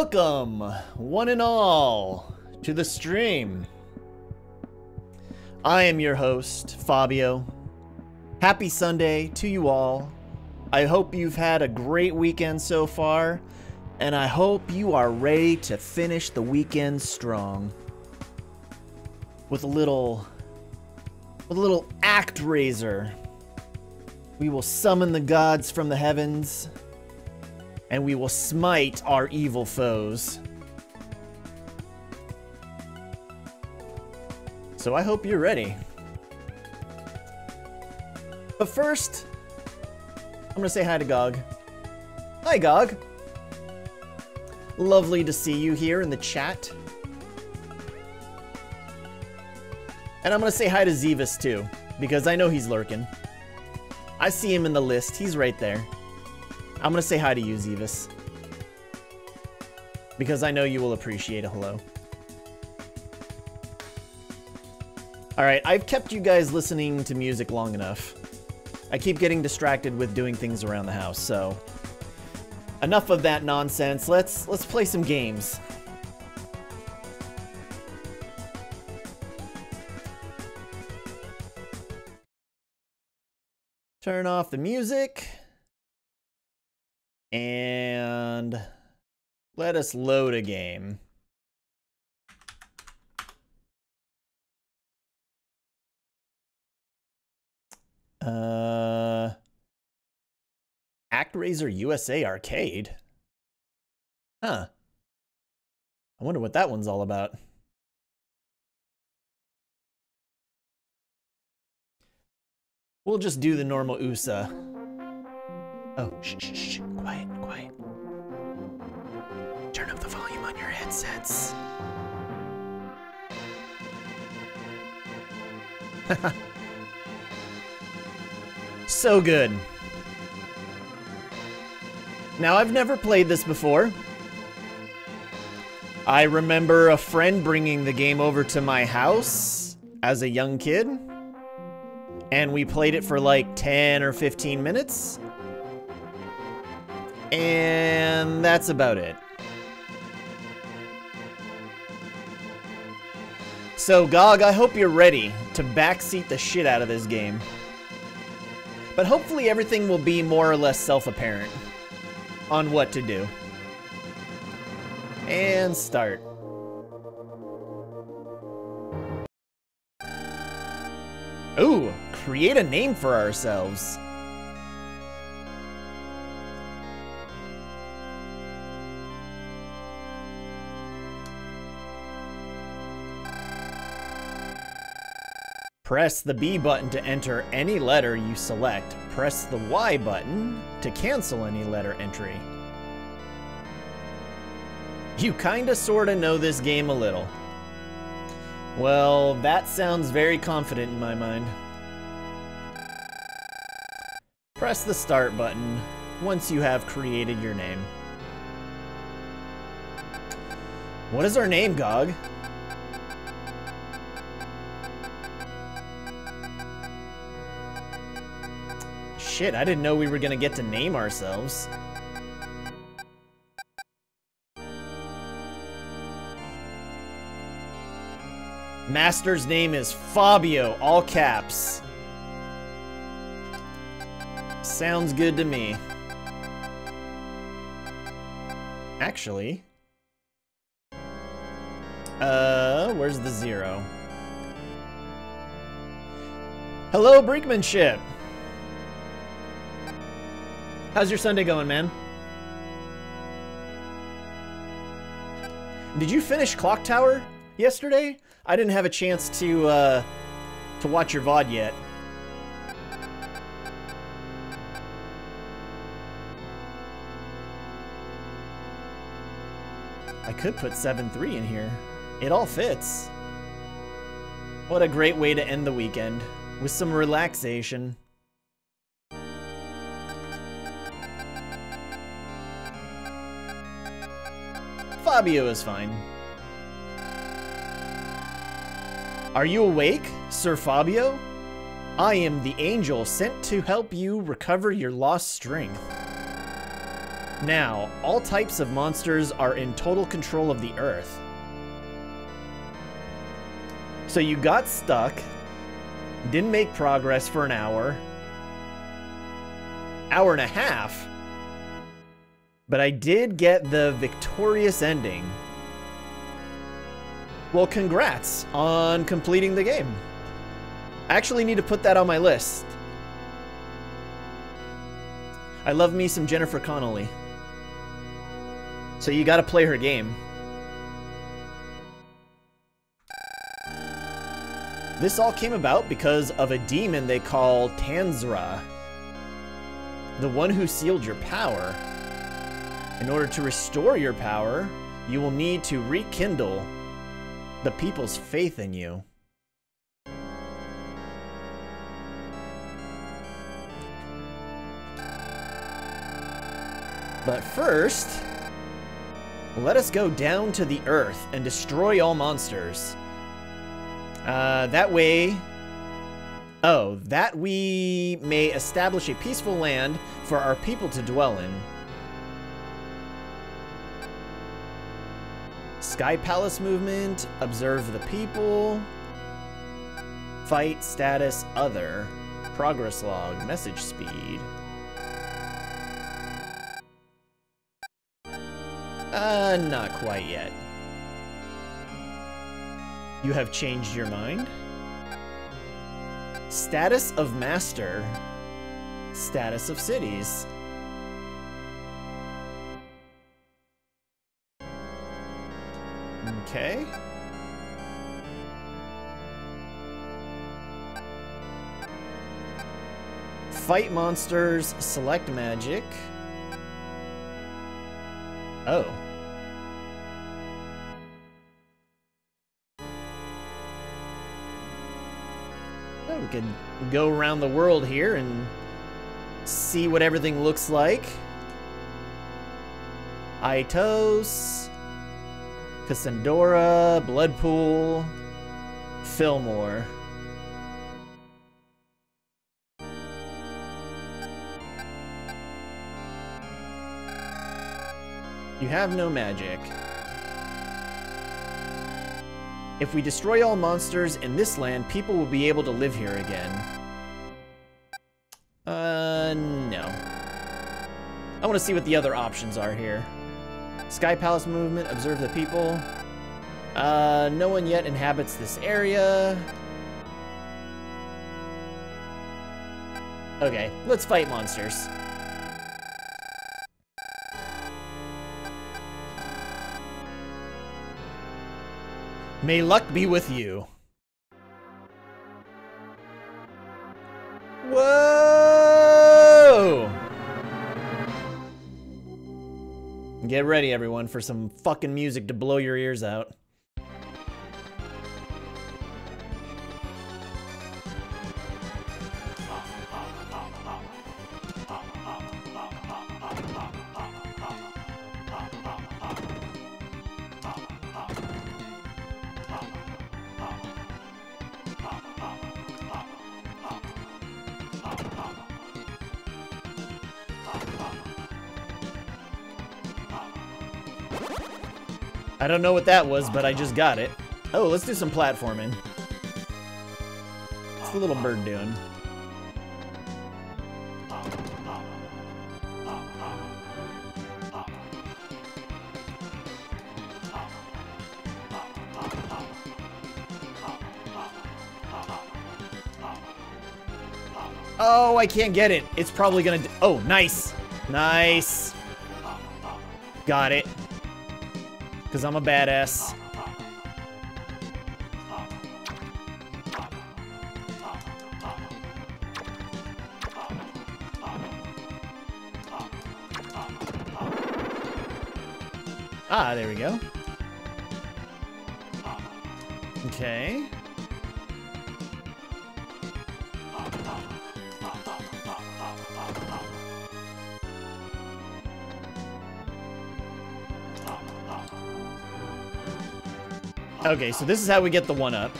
Welcome, one and all, to the stream. I am your host, Fabio. Happy Sunday to you all. I hope you've had a great weekend so far, and I hope you are ready to finish the weekend strong. With a little with a little ActRaiser. We will summon the gods from the heavens, and we will smite our evil foes. So I hope you're ready. But first, I'm gonna say hi to Gog. Hi, Gog. Lovely to see you here in the chat. And I'm gonna say hi to Zevis too, because I know he's lurking. I see him in the list, he's right there. I'm gonna say hi to you, Zevis. Because I know you will appreciate a hello. Alright, I've kept you guys listening to music long enough. I keep getting distracted with doing things around the house, so... Enough of that nonsense, let's, let's play some games. Turn off the music. And let us load a game. Uh, ActRaiser USA Arcade. Huh. I wonder what that one's all about. We'll just do the normal USA. Oh, shh, shh, shh, quiet, quiet. Turn up the volume on your headsets. so good. Now, I've never played this before. I remember a friend bringing the game over to my house as a young kid. And we played it for like 10 or 15 minutes. And that's about it. So, GOG, I hope you're ready to backseat the shit out of this game. But hopefully everything will be more or less self-apparent on what to do. And start. Ooh, create a name for ourselves. Press the B button to enter any letter you select. Press the Y button to cancel any letter entry. You kinda sorta know this game a little. Well, that sounds very confident in my mind. Press the start button once you have created your name. What is our name, Gog? Shit, I didn't know we were gonna get to name ourselves. Master's name is Fabio, all caps. Sounds good to me. Actually... Uh, where's the zero? Hello, Brinkmanship! How's your Sunday going, man? Did you finish Clock Tower yesterday? I didn't have a chance to, uh, to watch your VOD yet. I could put 7-3 in here. It all fits. What a great way to end the weekend. With some relaxation. Fabio is fine. Are you awake, Sir Fabio? I am the angel sent to help you recover your lost strength. Now, all types of monsters are in total control of the earth. So you got stuck, didn't make progress for an hour, hour and a half, but I did get the victorious ending. Well, congrats on completing the game. I actually need to put that on my list. I love me some Jennifer Connelly. So you gotta play her game. This all came about because of a demon they call Tanzra. The one who sealed your power. In order to restore your power, you will need to rekindle the people's faith in you. But first, let us go down to the earth and destroy all monsters. Uh, that way... Oh, that we may establish a peaceful land for our people to dwell in. Sky Palace movement, observe the people, fight status other, progress log, message speed. Uh, not quite yet. You have changed your mind? Status of Master. Status of Cities. Okay. Fight monsters, select magic. Oh. Oh, we could go around the world here and see what everything looks like. Aitos, Kasandora, Bloodpool, Fillmore. You have no magic. If we destroy all monsters in this land, people will be able to live here again. Uh, no. I want to see what the other options are here. Sky Palace movement, observe the people. Uh, no one yet inhabits this area. Okay, let's fight monsters. May luck be with you. Whoa! Get ready, everyone, for some fucking music to blow your ears out. I don't know what that was, but I just got it. Oh, let's do some platforming. What's the little bird doing? Oh, I can't get it. It's probably gonna... Oh, nice. Nice. Got it. Because I'm a badass. Ah, there we go. Okay. Okay, so this is how we get the one-up,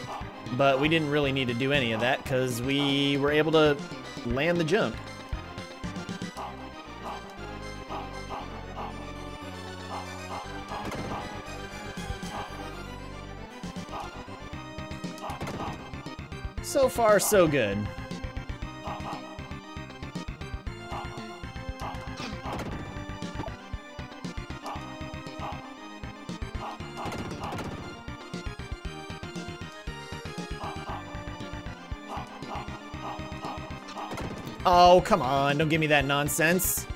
but we didn't really need to do any of that because we were able to land the jump. So far, so good. Oh, come on, don't give me that nonsense.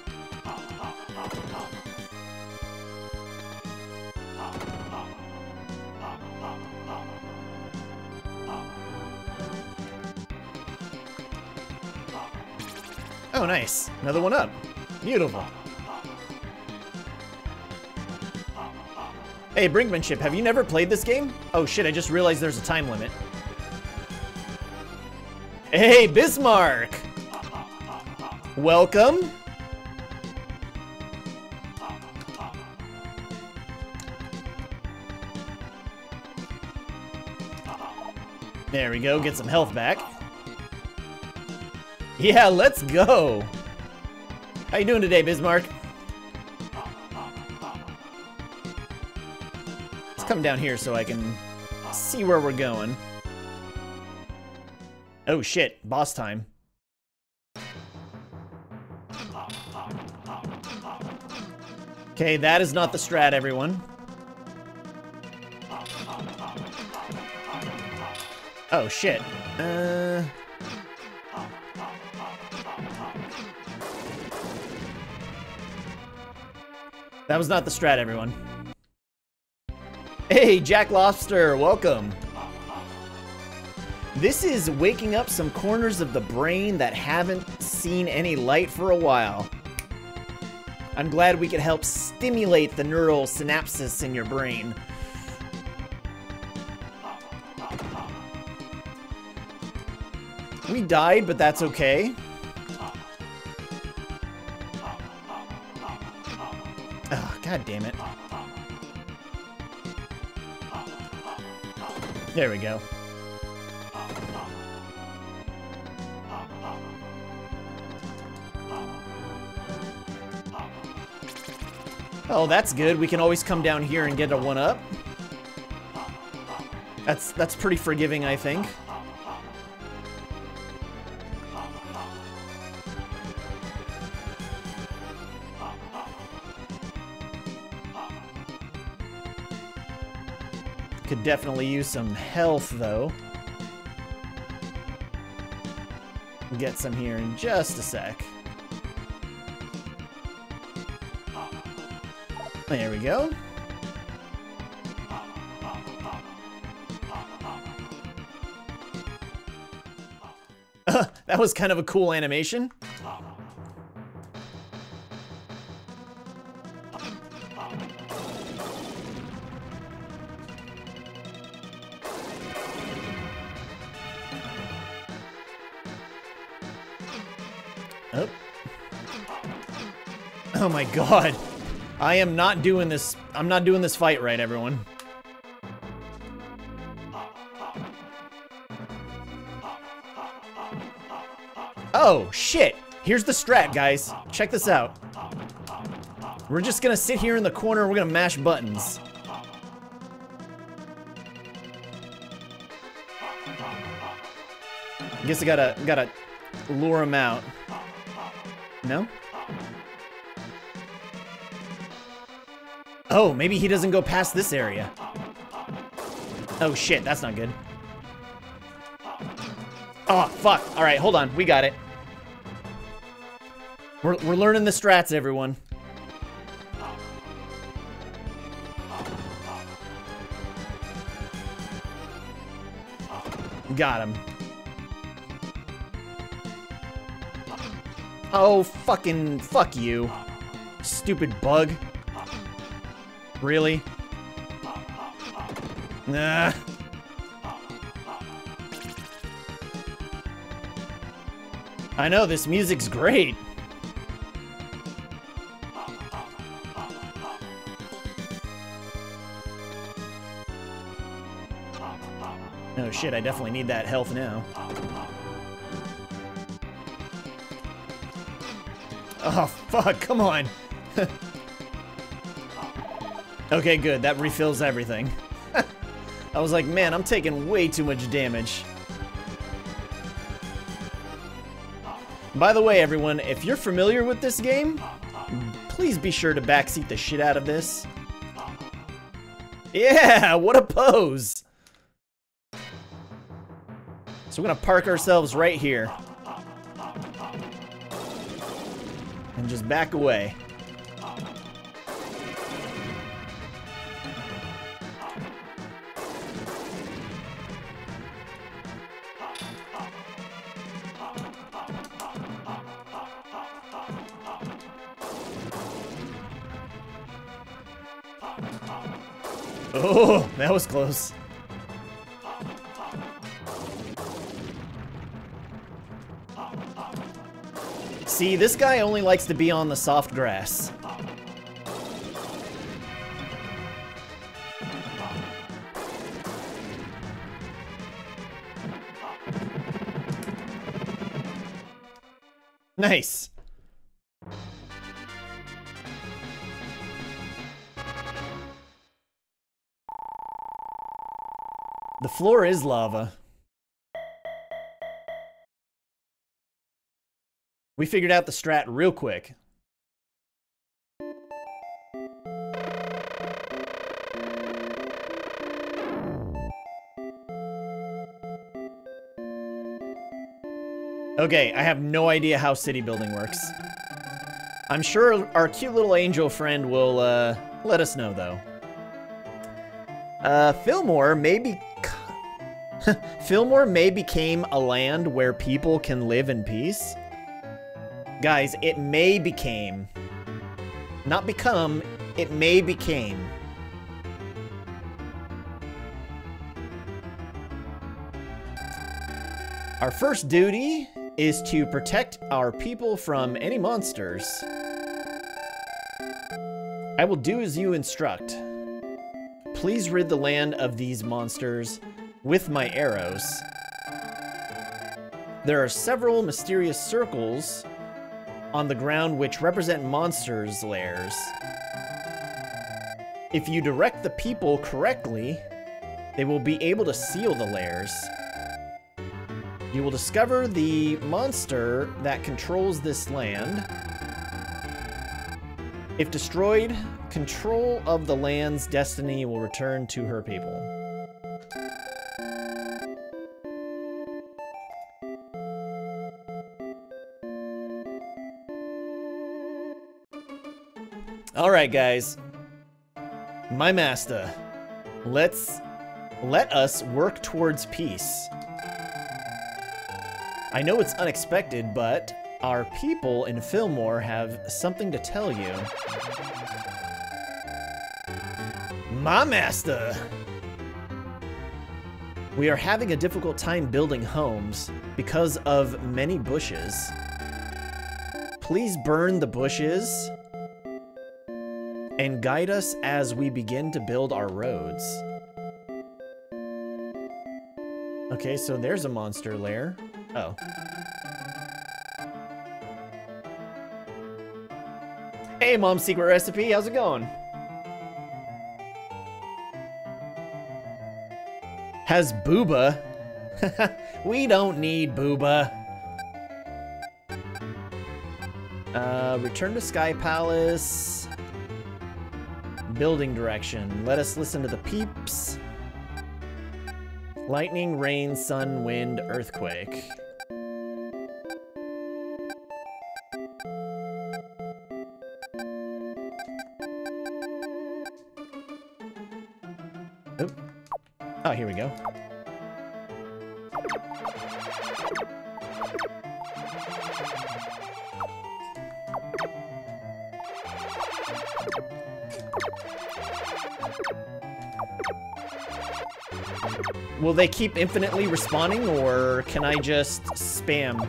Oh, nice. Another one up. Beautiful. Hey, Brinkmanship, have you never played this game? Oh shit, I just realized there's a time limit. Hey, Bismarck! Welcome. There we go, get some health back. Yeah, let's go. How you doing today, Bismarck? Let's come down here so I can see where we're going. Oh shit, boss time. Okay, that is not the strat, everyone. Oh, shit. Uh... That was not the strat, everyone. Hey, Jack Lobster, welcome. This is waking up some corners of the brain that haven't seen any light for a while. I'm glad we could help stimulate the neural synapses in your brain. We died, but that's okay. God damn it. There we go. Oh, that's good. We can always come down here and get a one-up. That's that's pretty forgiving, I think. Could definitely use some health, though. Get some here in just a sec. There we go. Uh, that was kind of a cool animation. Oh. Oh my god. I am not doing this. I'm not doing this fight right, everyone. Oh, shit. Here's the strat, guys. Check this out. We're just gonna sit here in the corner we're gonna mash buttons. I guess I gotta, gotta lure him out. No? Oh, maybe he doesn't go past this area. Oh shit, that's not good. Oh, fuck. Alright, hold on. We got it. We're, we're learning the strats, everyone. Got him. Oh, fucking fuck you. Stupid bug. Really? Nah. I know, this music's great. Oh shit, I definitely need that health now. Oh fuck, come on. Okay, good. That refills everything. I was like, man, I'm taking way too much damage. By the way, everyone, if you're familiar with this game, please be sure to backseat the shit out of this. Yeah, what a pose! So we're gonna park ourselves right here. And just back away. That was close. See, this guy only likes to be on the soft grass. Nice. Floor is lava. We figured out the strat real quick. Okay, I have no idea how city building works. I'm sure our cute little angel friend will uh, let us know, though. Uh, Fillmore may be Fillmore may became a land where people can live in peace. Guys, it may became. Not become, it may became. Our first duty is to protect our people from any monsters. I will do as you instruct. Please rid the land of these monsters with my arrows. There are several mysterious circles on the ground which represent monsters' lairs. If you direct the people correctly, they will be able to seal the lairs. You will discover the monster that controls this land. If destroyed, control of the land's destiny will return to her people. Alright, guys. My master. Let's... Let us work towards peace. I know it's unexpected, but our people in Fillmore have something to tell you. My master! We are having a difficult time building homes because of many bushes. Please burn the bushes and guide us as we begin to build our roads. Okay, so there's a monster lair. Oh. Hey, Mom's Secret Recipe, how's it going? Has Booba. we don't need Booba. Uh, return to Sky Palace. Building direction. Let us listen to the peeps. Lightning, rain, sun, wind, earthquake. Will they keep infinitely respawning, or can I just spam?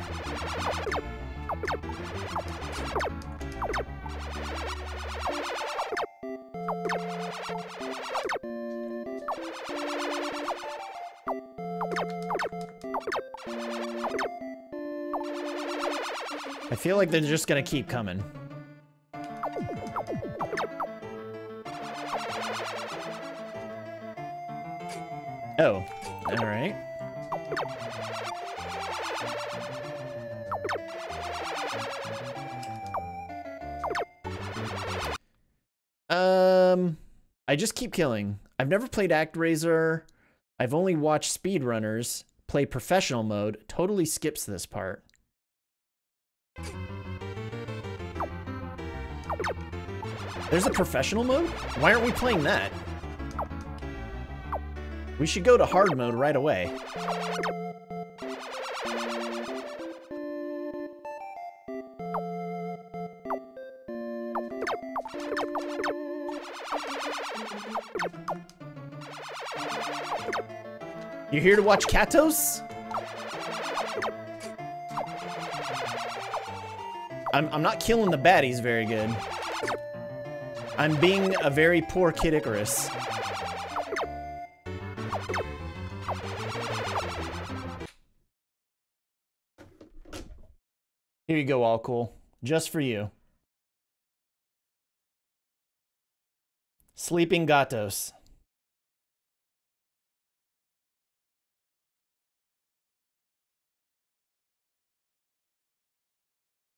I feel like they're just gonna keep coming. Keep killing. I've never played ActRaiser. I've only watched speedrunners play professional mode. Totally skips this part. There's a professional mode? Why aren't we playing that? We should go to hard mode right away. You're here to watch Katos? I'm, I'm not killing the baddies very good. I'm being a very poor Kid Icarus. Here you go, all cool. Just for you. Sleeping Gatos.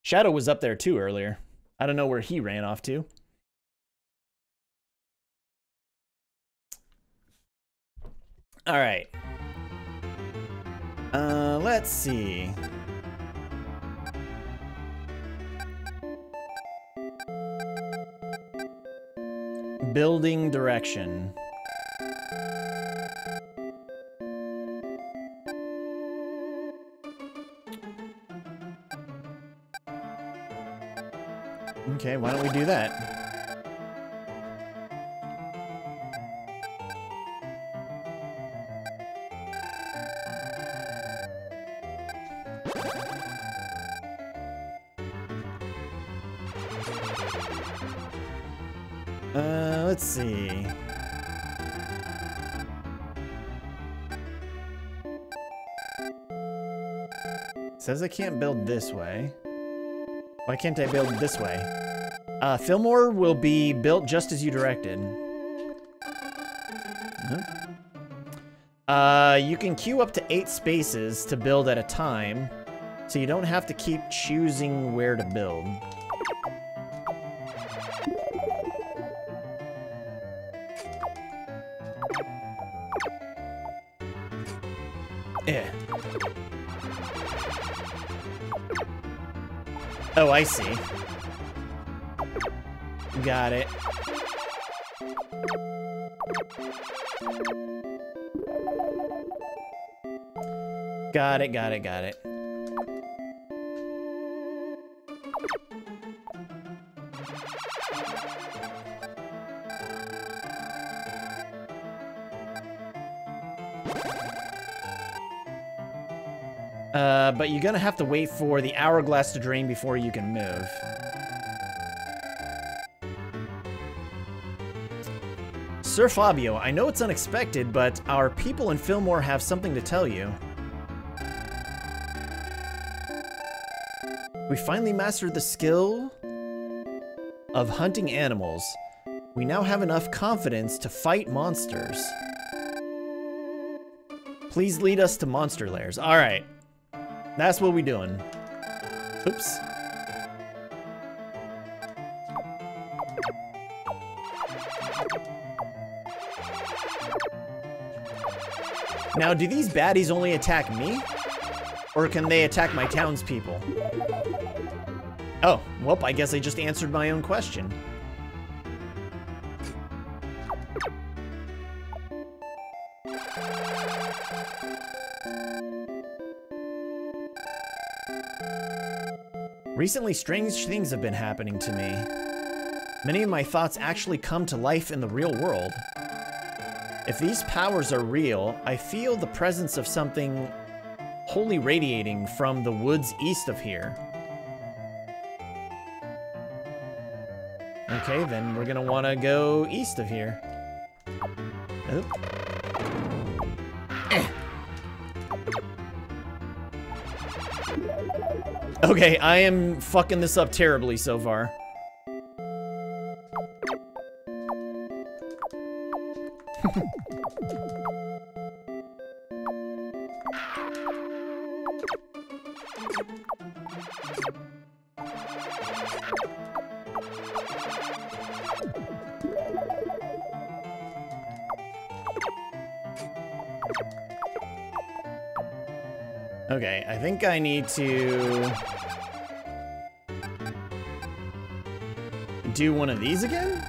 Shadow was up there too earlier. I don't know where he ran off to. All right. Uh, let's see. Building direction. Okay, why don't we do that? Uh, let's see. Says I can't build this way. Why can't I build this way? Uh, Fillmore will be built just as you directed. Uh, you can queue up to eight spaces to build at a time, so you don't have to keep choosing where to build. Eh. Oh, I see. Got it. Got it, got it, got it. Uh, but you're gonna have to wait for the hourglass to drain before you can move. Sir Fabio, I know it's unexpected, but our people in Fillmore have something to tell you. We finally mastered the skill of hunting animals. We now have enough confidence to fight monsters. Please lead us to monster lairs. All right. That's what we're doing. Oops. Now, do these baddies only attack me? Or can they attack my townspeople? Oh, well, I guess I just answered my own question. Recently, strange things have been happening to me. Many of my thoughts actually come to life in the real world. If these powers are real, I feel the presence of something holy radiating from the woods east of here. Okay, then we're gonna wanna go east of here. Oop. Okay, I am fucking this up terribly so far. Think I need to do one of these again?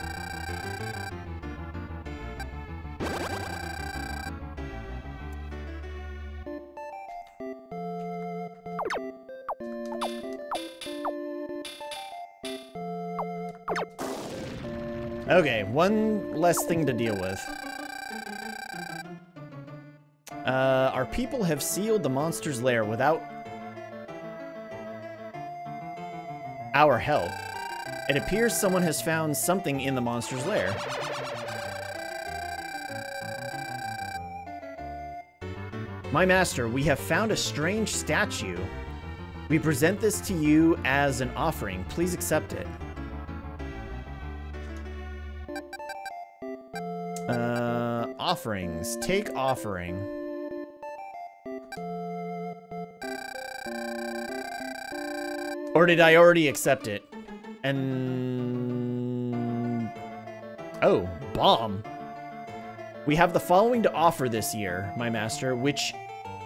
Okay, one less thing to deal with. Uh, our people have sealed the monster's lair without our help. It appears someone has found something in the monster's lair. My master, we have found a strange statue. We present this to you as an offering. Please accept it. Uh, offerings. Take offering. Or did I already accept it? And... Oh, bomb. We have the following to offer this year, my master. Which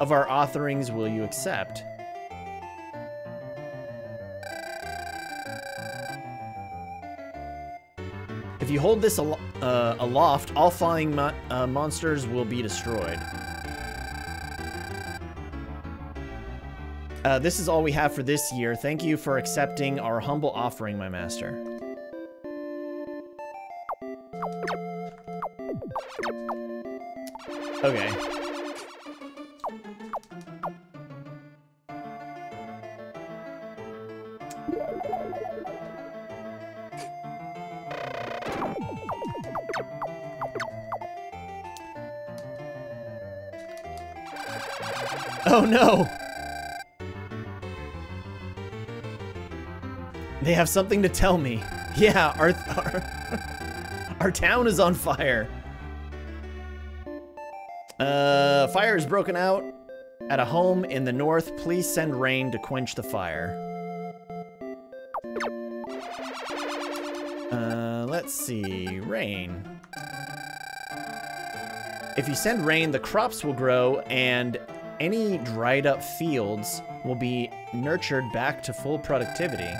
of our offerings will you accept? If you hold this al uh, aloft, all flying mo uh, monsters will be destroyed. Uh, this is all we have for this year. Thank you for accepting our humble offering, my master. Okay. Oh no! They have something to tell me. Yeah, our, our, our town is on fire. Uh, fire is broken out at a home in the north. Please send rain to quench the fire. Uh, let's see. Rain. If you send rain, the crops will grow and any dried up fields will be nurtured back to full productivity.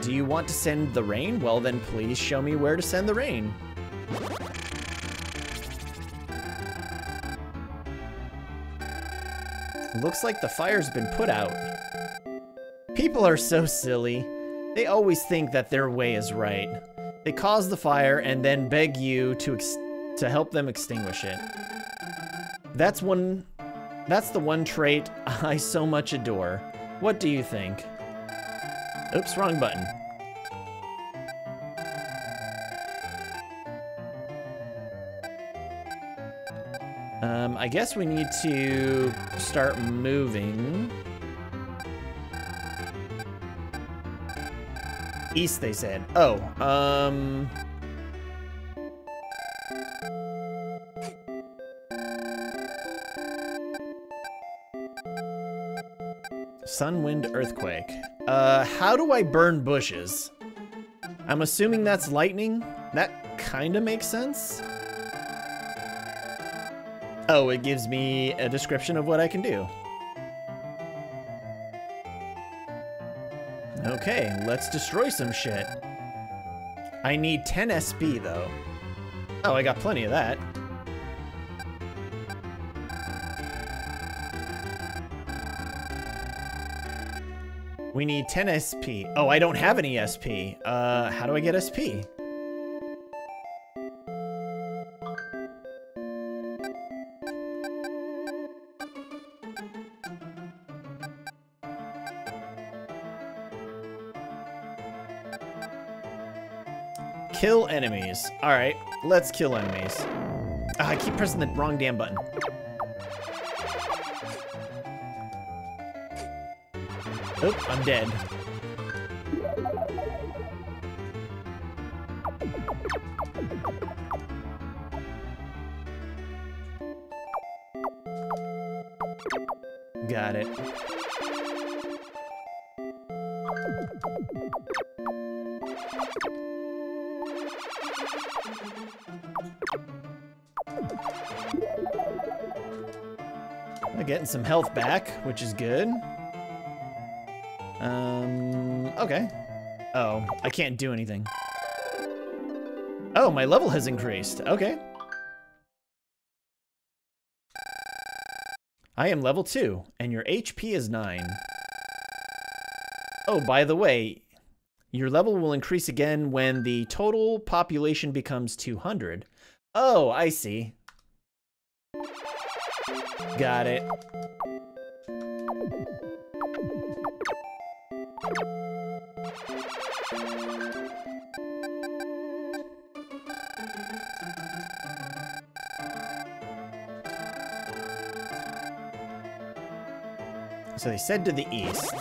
Do you want to send the rain? Well, then please show me where to send the rain. Looks like the fire's been put out. People are so silly. They always think that their way is right. They cause the fire and then beg you to to help them extinguish it. That's one that's the one trait I so much adore. What do you think? Oops, wrong button. Um, I guess we need to start moving. East, they said. Oh, um... Sun, wind, earthquake. Uh, how do I burn bushes? I'm assuming that's lightning? That kinda makes sense. Oh, it gives me a description of what I can do. Okay, let's destroy some shit. I need 10 SP, though. Oh, I got plenty of that. We need 10 SP. Oh, I don't have any SP. Uh, how do I get SP? Kill enemies. Alright, let's kill enemies. Oh, I keep pressing the wrong damn button. Oop, I'm dead. Got it. I'm getting some health back, which is good. Um, okay. Oh, I can't do anything. Oh, my level has increased. Okay. I am level 2, and your HP is 9. Oh, by the way, your level will increase again when the total population becomes 200. Oh, I see. Got it. So they said to the east.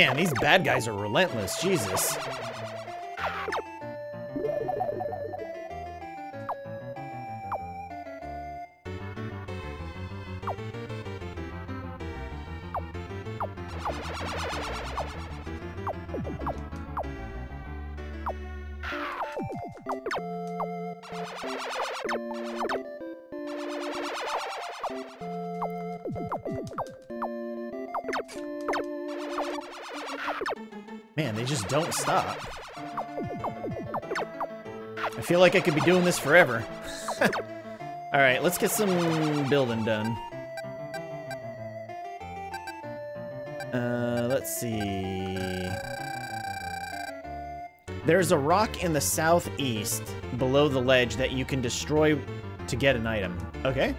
Man, these bad guys are relentless. Jesus. Like I could be doing this forever. Alright, let's get some building done. Uh, let's see. There's a rock in the southeast below the ledge that you can destroy to get an item. Okay.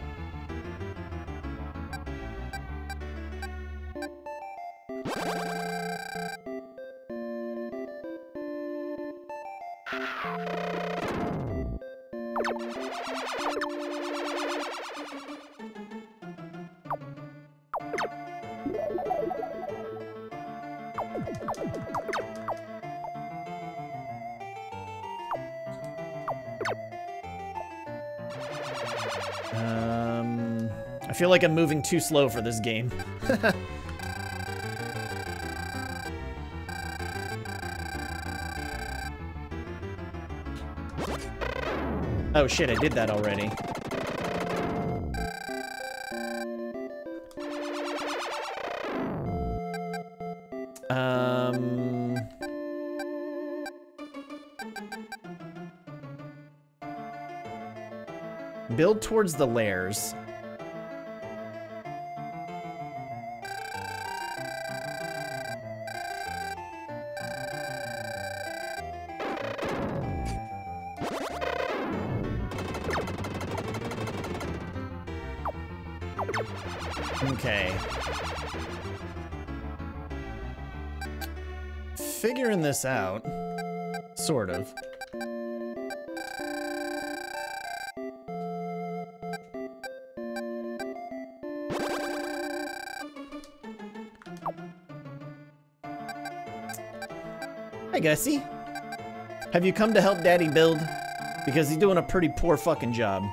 Like I'm moving too slow for this game. oh shit, I did that already. Um... Build towards the lairs. This out. Sort of. Hi, Gussie. Have you come to help Daddy build? Because he's doing a pretty poor fucking job.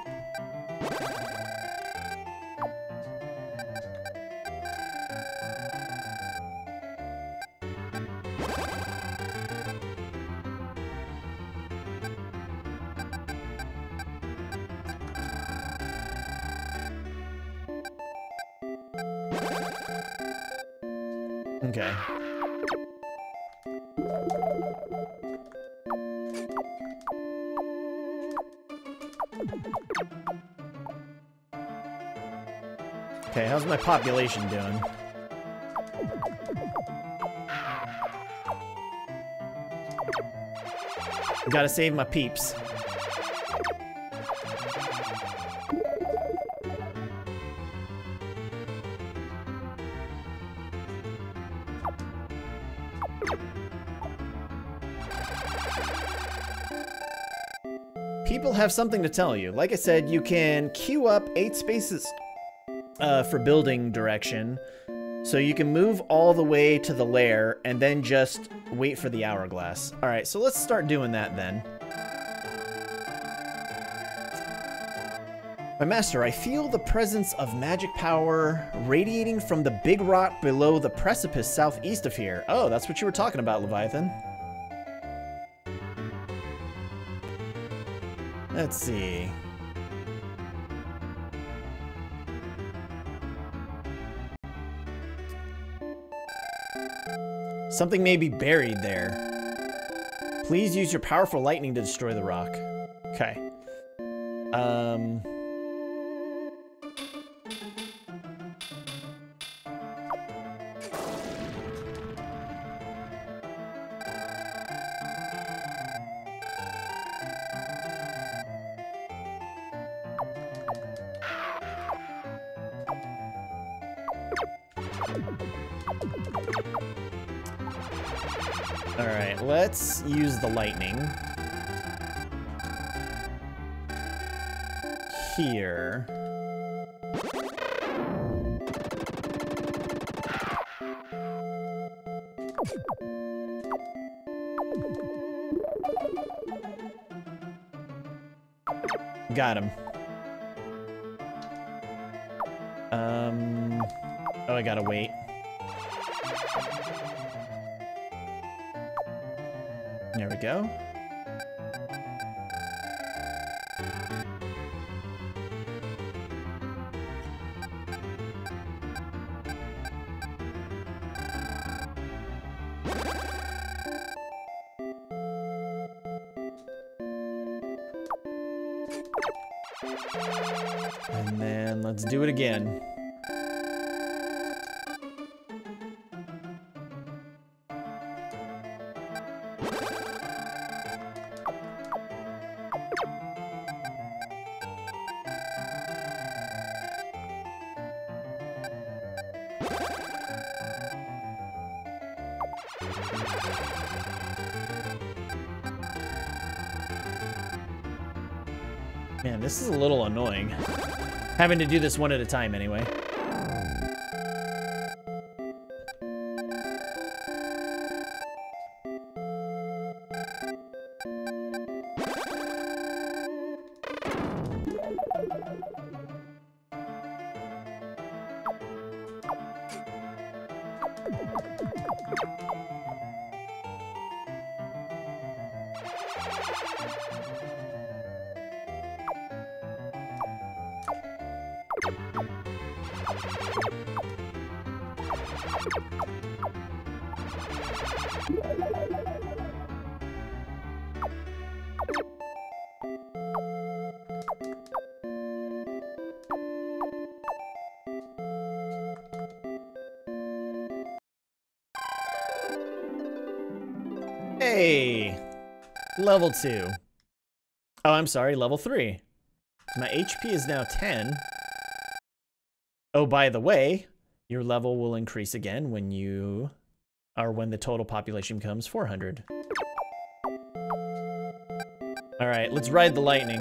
the population doing? Gotta save my peeps. People have something to tell you. Like I said, you can queue up eight spaces uh, for building direction. So you can move all the way to the lair and then just wait for the hourglass. All right, so let's start doing that then. My master, I feel the presence of magic power radiating from the big rock below the precipice southeast of here. Oh, that's what you were talking about, Leviathan. Let's see. Something may be buried there. Please use your powerful lightning to destroy the rock. Okay. Um... the lightning. Here. Got him. Um, oh, I gotta wait. There we go. And then let's do it again. Having to do this one at a time anyway. Level 2. Oh, I'm sorry, level 3. My HP is now 10. Oh, by the way, your level will increase again when you... or when the total population becomes 400. Alright, let's ride the lightning.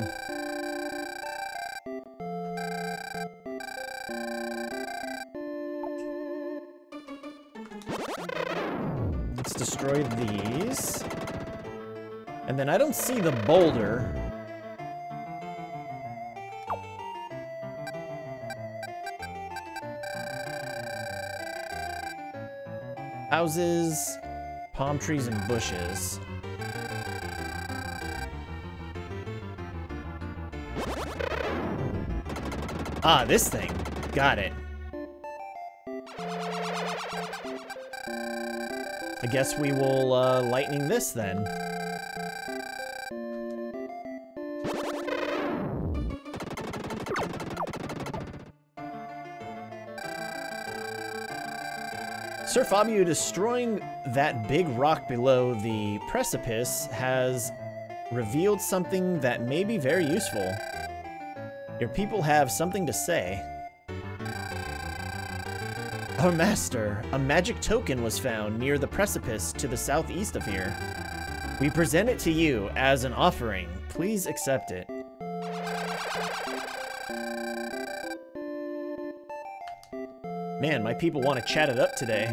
Let's destroy these. And I don't see the boulder. Houses, palm trees, and bushes. Ah, this thing. Got it. I guess we will uh, lightning this then. Sir Fabio, destroying that big rock below the precipice has revealed something that may be very useful. Your people have something to say. Our master, a magic token was found near the precipice to the southeast of here. We present it to you as an offering. Please accept it. Man, my people want to chat it up today.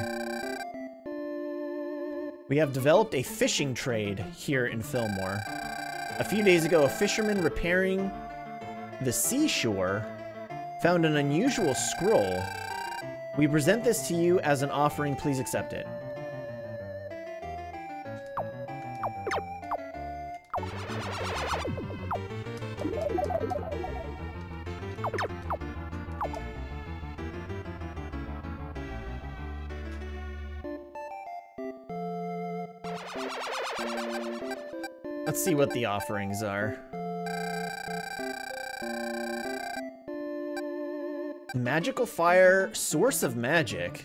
We have developed a fishing trade here in Fillmore. A few days ago, a fisherman repairing the seashore found an unusual scroll. We present this to you as an offering. Please accept it. What the offerings are. Magical fire, source of magic.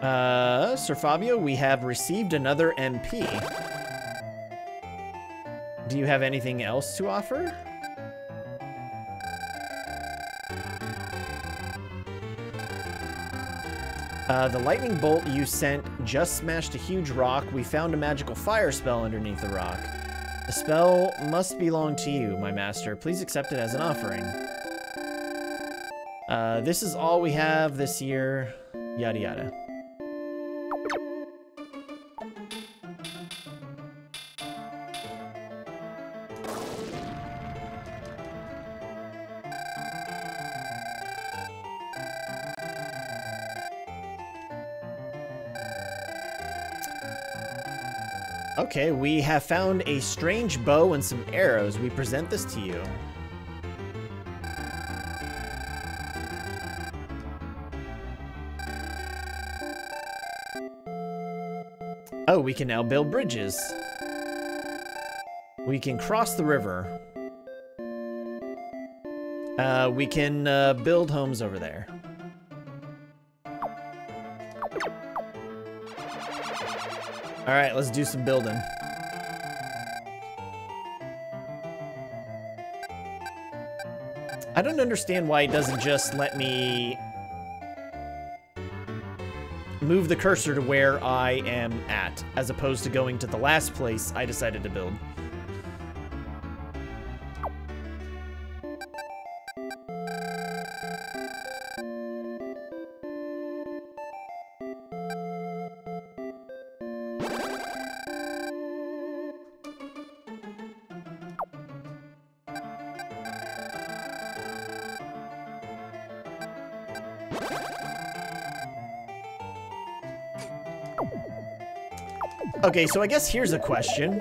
Uh, Sir Fabio, we have received another MP. Do you have anything else to offer? Uh, the lightning bolt you sent just smashed a huge rock. We found a magical fire spell underneath the rock. The spell must belong to you, my master. Please accept it as an offering. Uh, this is all we have this year. Yada yada. Okay, we have found a strange bow and some arrows. We present this to you. Oh, we can now build bridges. We can cross the river. Uh, we can uh, build homes over there. All right, let's do some building. I don't understand why it doesn't just let me move the cursor to where I am at, as opposed to going to the last place I decided to build. Okay, so I guess here's a question.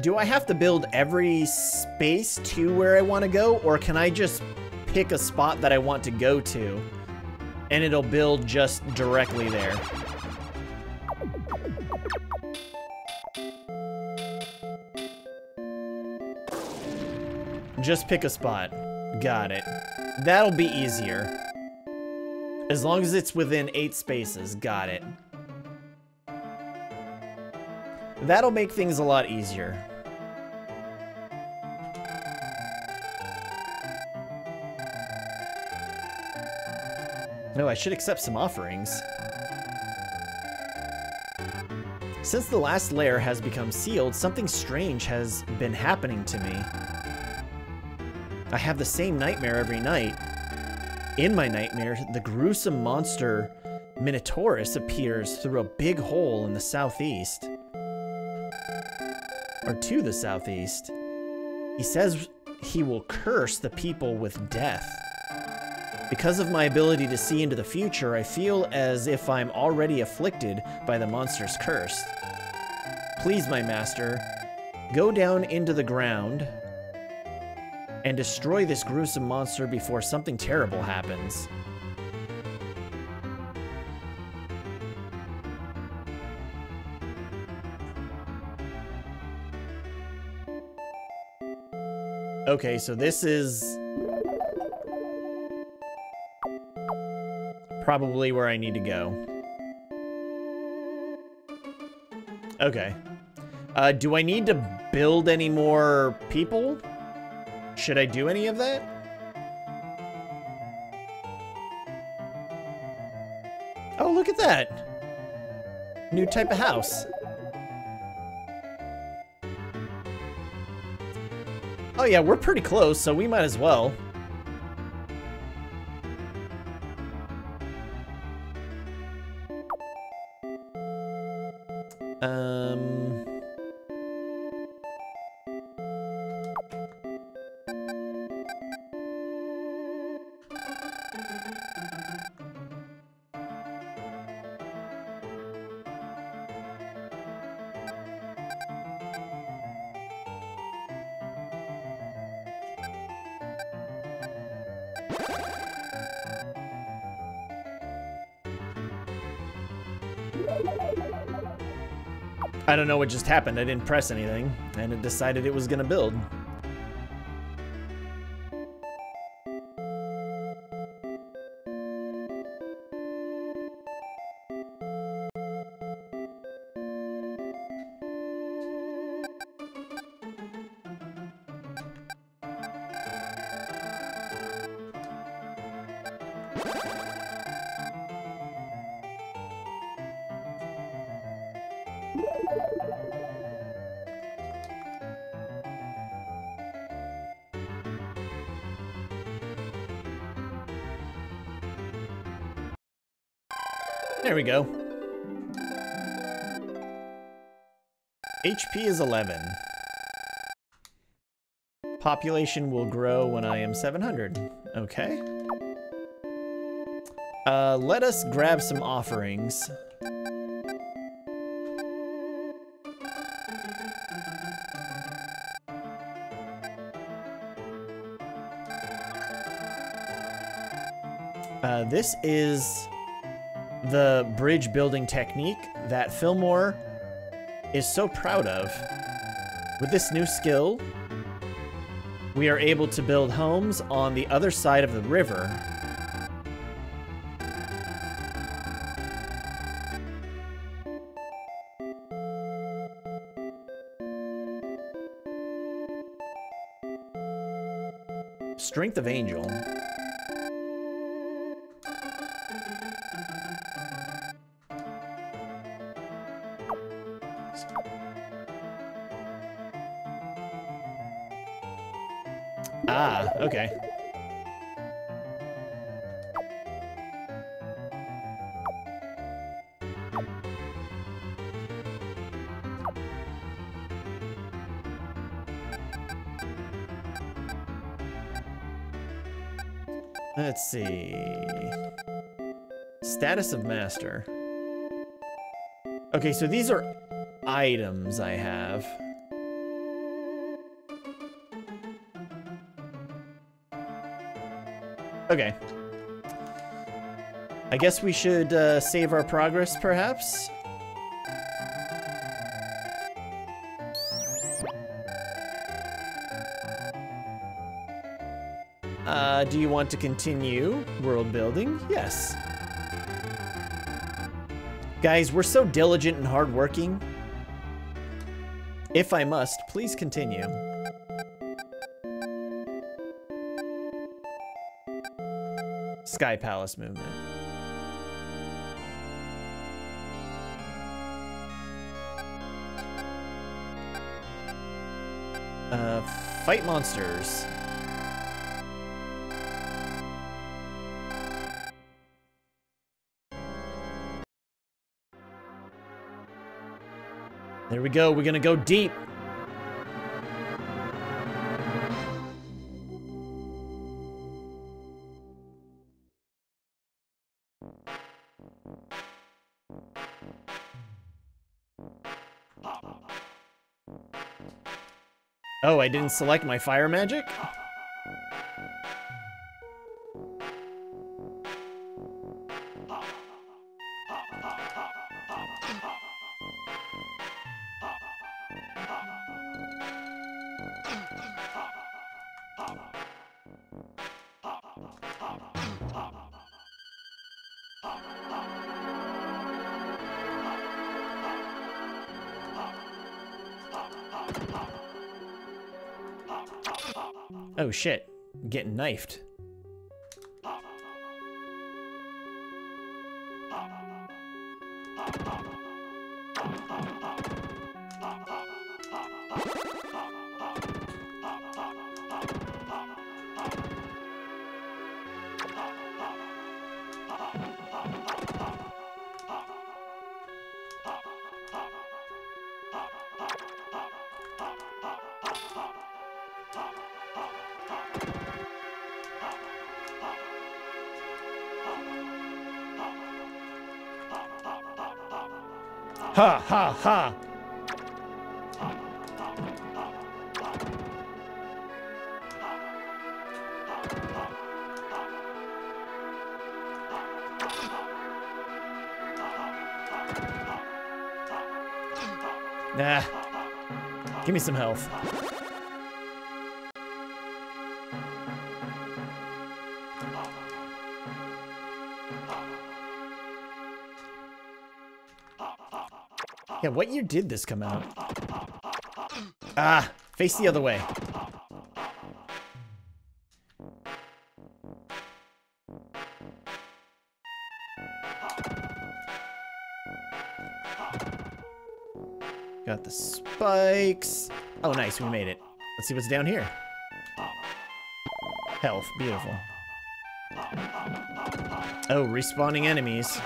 Do I have to build every space to where I want to go, or can I just pick a spot that I want to go to, and it'll build just directly there? Just pick a spot. Got it. That'll be easier. As long as it's within eight spaces. Got it. That'll make things a lot easier. No, I should accept some offerings. Since the last layer has become sealed, something strange has been happening to me. I have the same nightmare every night. In my nightmare, the gruesome monster Minotaurus appears through a big hole in the southeast to the southeast. He says he will curse the people with death. Because of my ability to see into the future, I feel as if I'm already afflicted by the monster's curse. Please, my master, go down into the ground and destroy this gruesome monster before something terrible happens. Okay, so this is... Probably where I need to go. Okay. Uh, do I need to build any more people? Should I do any of that? Oh, look at that! New type of house. Oh yeah, we're pretty close, so we might as well. I don't know what just happened. I didn't press anything, and it decided it was gonna build. We go. HP is 11. Population will grow when I am 700. Okay. Uh, let us grab some offerings. Uh, this is the bridge building technique that Fillmore is so proud of. With this new skill, we are able to build homes on the other side of the river. Strength of Angel. Of master. Okay, so these are items I have. Okay. I guess we should uh, save our progress, perhaps? Uh, do you want to continue world building? Yes. Guys, we're so diligent and hardworking. If I must, please continue. Sky Palace movement. Uh, fight monsters. Go. We're gonna go deep. Oh, I didn't select my fire magic? Shit, getting knifed. What year did this come out? Ah, face the other way. Got the spikes. Oh, nice, we made it. Let's see what's down here. Health, beautiful. Oh, respawning enemies.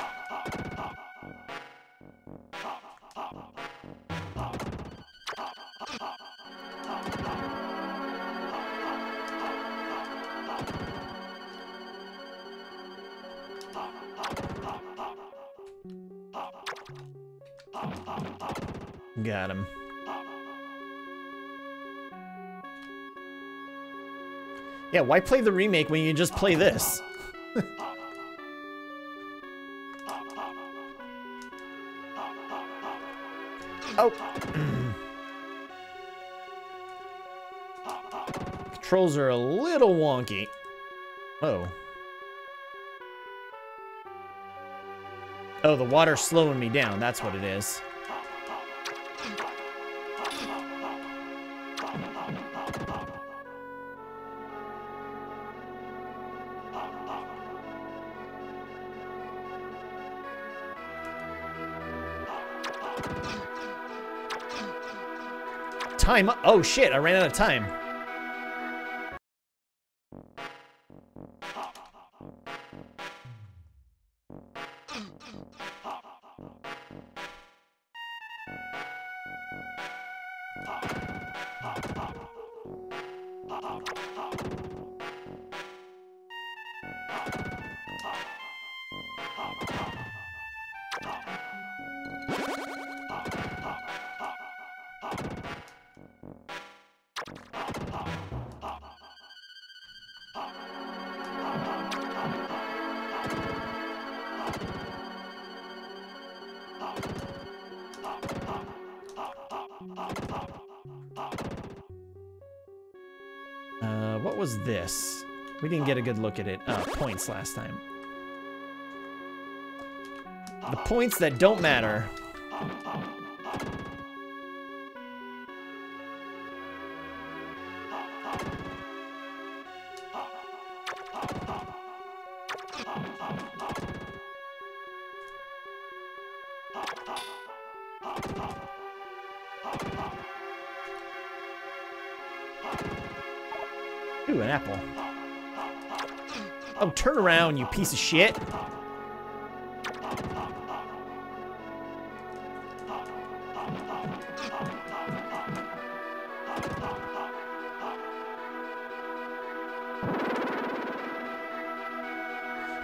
Yeah, why play the remake when you just play this? oh. Controls are a little wonky. Oh. Oh, the water's slowing me down. That's what it is. Time Oh shit, I ran out of time. Get a good look at it. Uh, points last time. The points that don't matter. You piece of shit.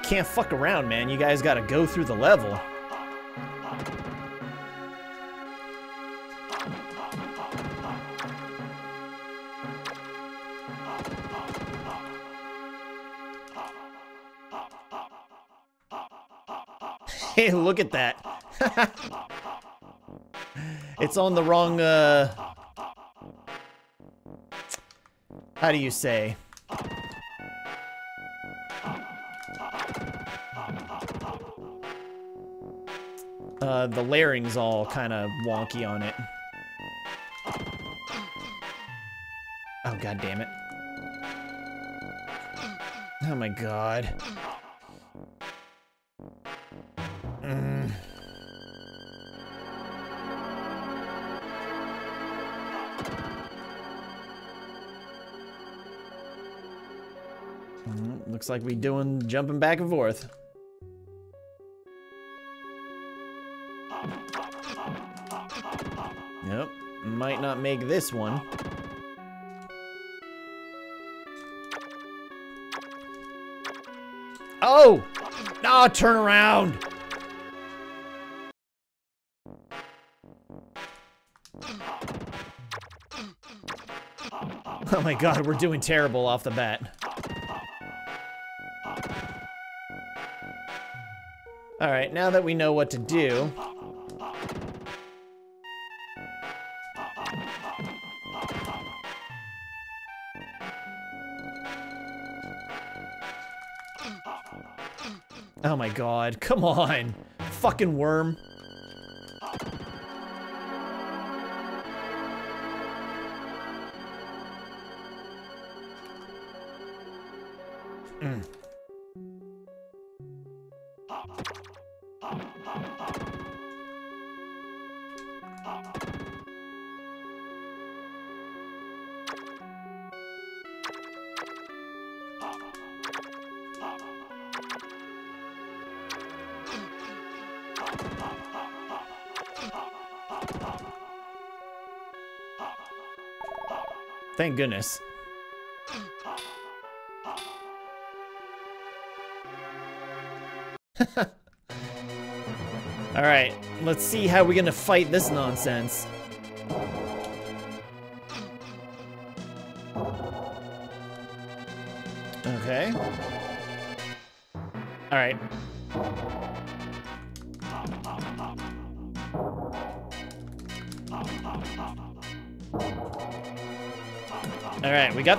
Can't fuck around, man. You guys gotta go through the level. Look at that. it's on the wrong, uh... How do you say? Uh, the layering's all kind of wonky on it. Oh, god damn it. Oh my god. Mm. Looks like we doing jumping back and forth. Yep, might not make this one. Oh! No, turn around! Oh my god, we're doing terrible off the bat. Alright, now that we know what to do... Oh my god, come on! Fucking worm. Thank goodness. Alright, let's see how we're gonna fight this nonsense.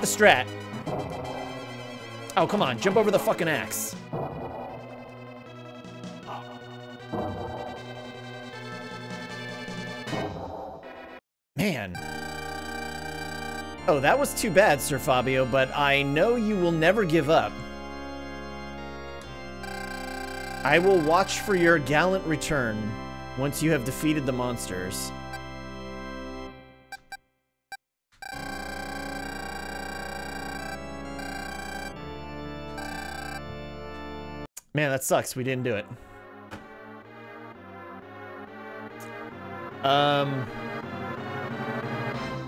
The strat. Oh, come on, jump over the fucking axe. Man. Oh, that was too bad, Sir Fabio, but I know you will never give up. I will watch for your gallant return once you have defeated the monsters. Man, that sucks. We didn't do it. Um...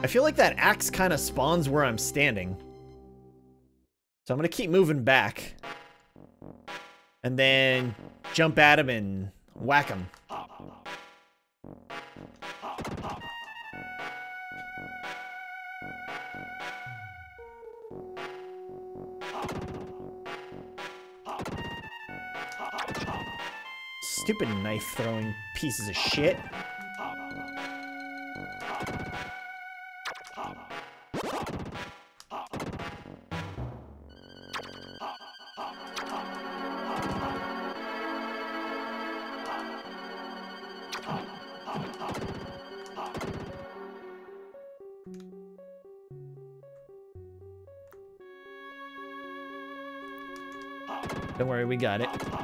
I feel like that axe kind of spawns where I'm standing. So I'm going to keep moving back. And then jump at him and whack him. Stupid knife throwing pieces of shit. Don't worry, we got it.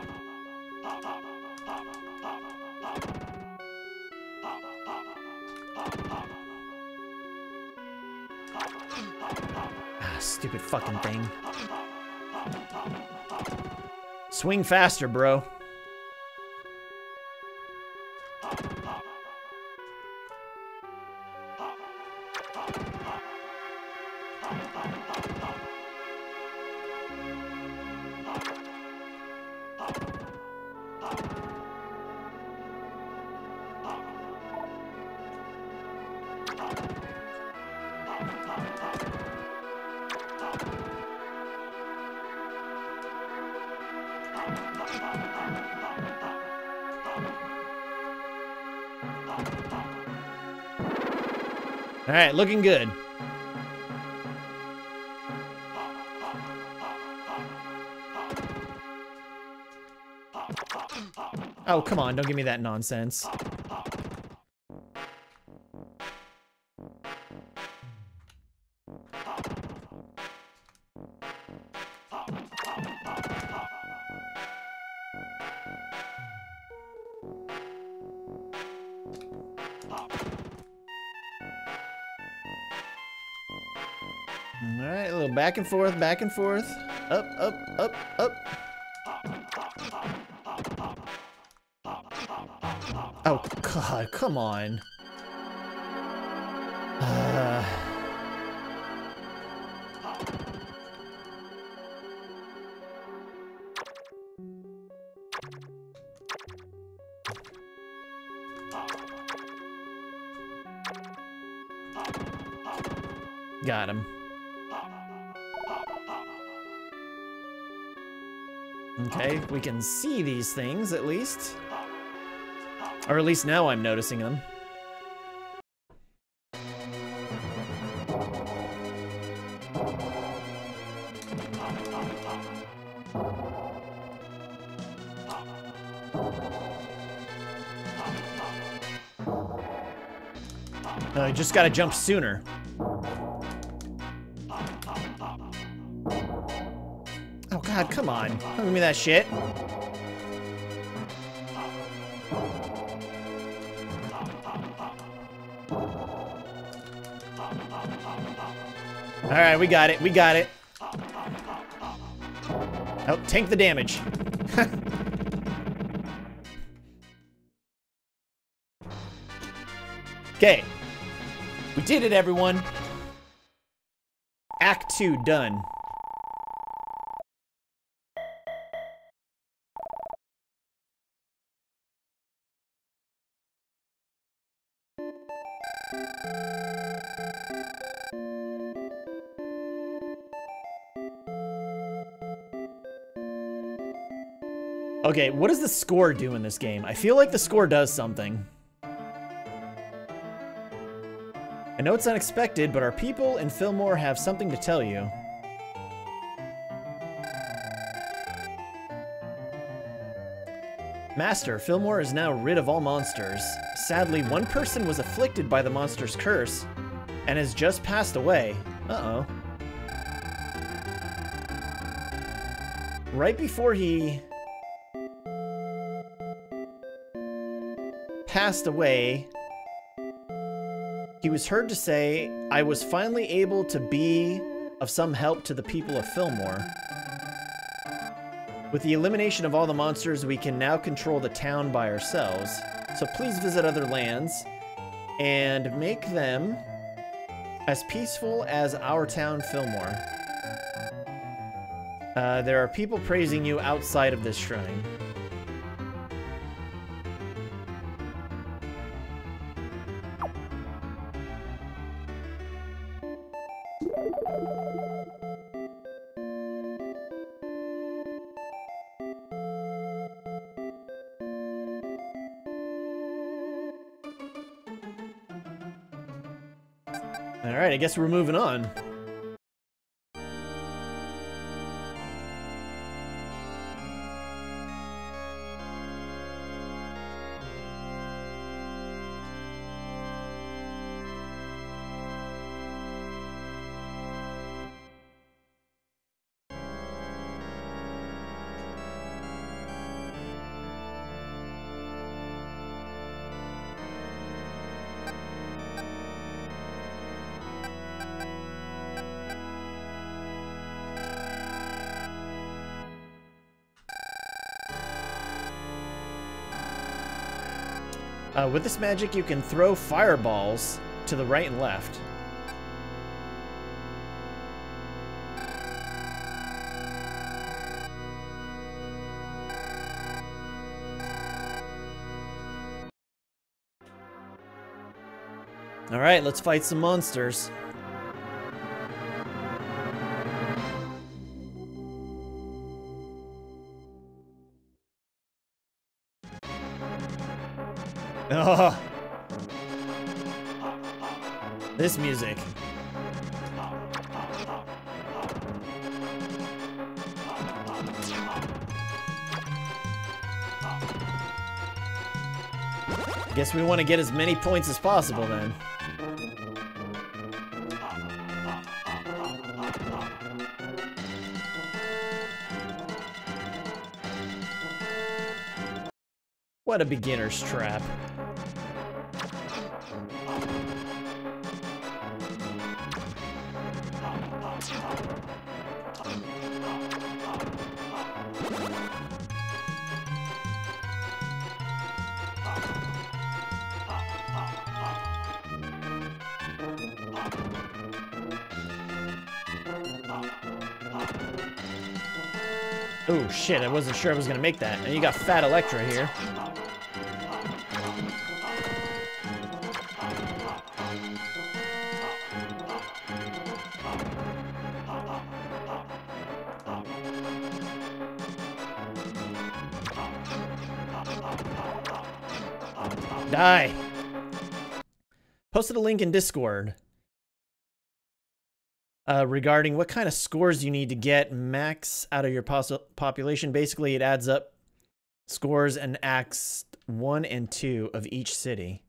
Swing faster, bro. Right, looking good. Oh, come on, don't give me that nonsense. And forth, back and forth. Up, up, up, up. Oh, God, come on. We can see these things at least. Or at least now I'm noticing them. Uh, I just gotta jump sooner. Come on. Don't give me that shit. Alright, we got it, we got it. Oh, tank the damage. Okay. We did it, everyone. Act 2 done. Okay, what does the score do in this game? I feel like the score does something. I know it's unexpected, but our people in Fillmore have something to tell you. Master, Fillmore is now rid of all monsters. Sadly, one person was afflicted by the monster's curse and has just passed away. Uh-oh. Right before he passed away, he was heard to say, I was finally able to be of some help to the people of Fillmore. With the elimination of all the monsters, we can now control the town by ourselves. So please visit other lands and make them as peaceful as our town, Fillmore. Uh, there are people praising you outside of this shrine. Guess we're moving on. With this magic, you can throw fireballs to the right and left. Alright, let's fight some monsters. Oh. This music. Guess we want to get as many points as possible then. What a beginner's trap. Shit, I wasn't sure I was gonna make that. And you got Fat Electra here. Die. Posted a link in Discord uh, regarding what kind of scores you need to get max out of your population. Basically, it adds up scores and acts one and two of each city.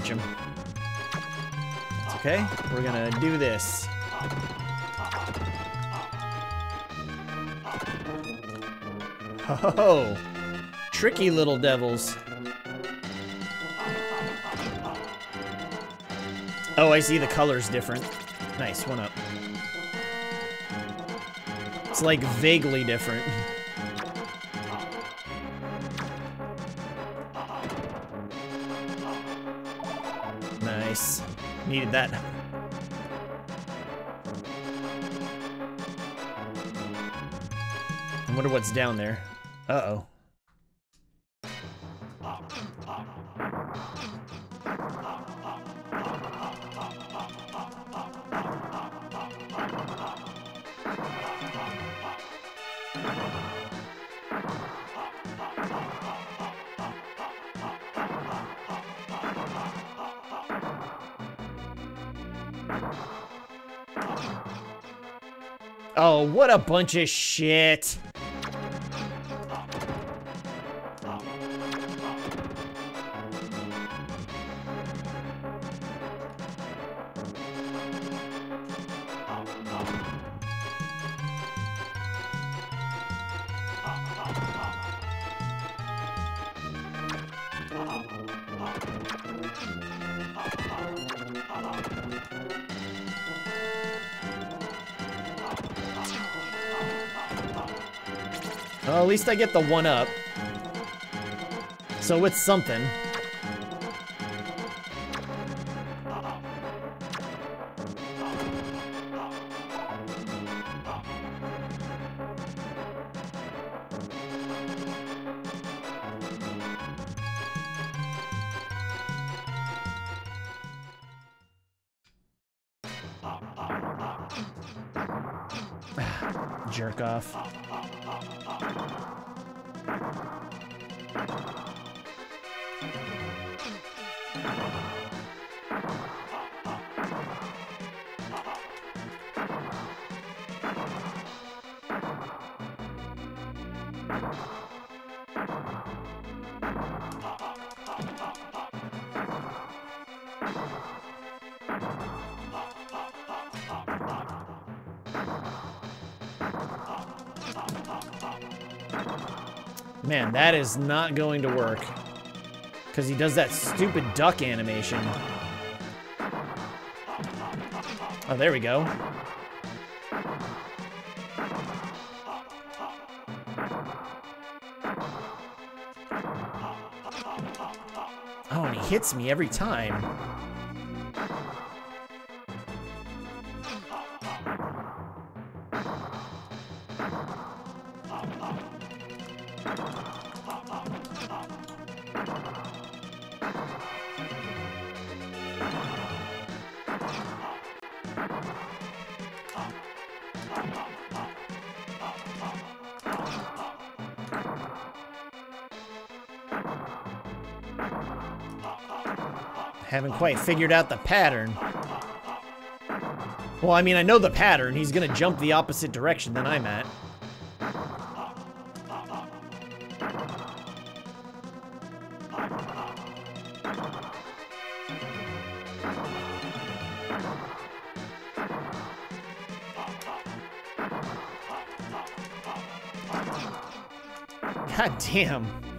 Reach him. It's okay. We're gonna do this. Oh, tricky little devils. Oh, I see the color's different. Nice, one up. It's like vaguely different. Needed that. I wonder what's down there. Uh-oh. What a bunch of shit. Least I get the one up. So it's something. That is not going to work. Because he does that stupid duck animation. Oh, there we go. Oh, and he hits me every time. Quite figured out the pattern. Well, I mean, I know the pattern. He's gonna jump the opposite direction than I'm at. God damn.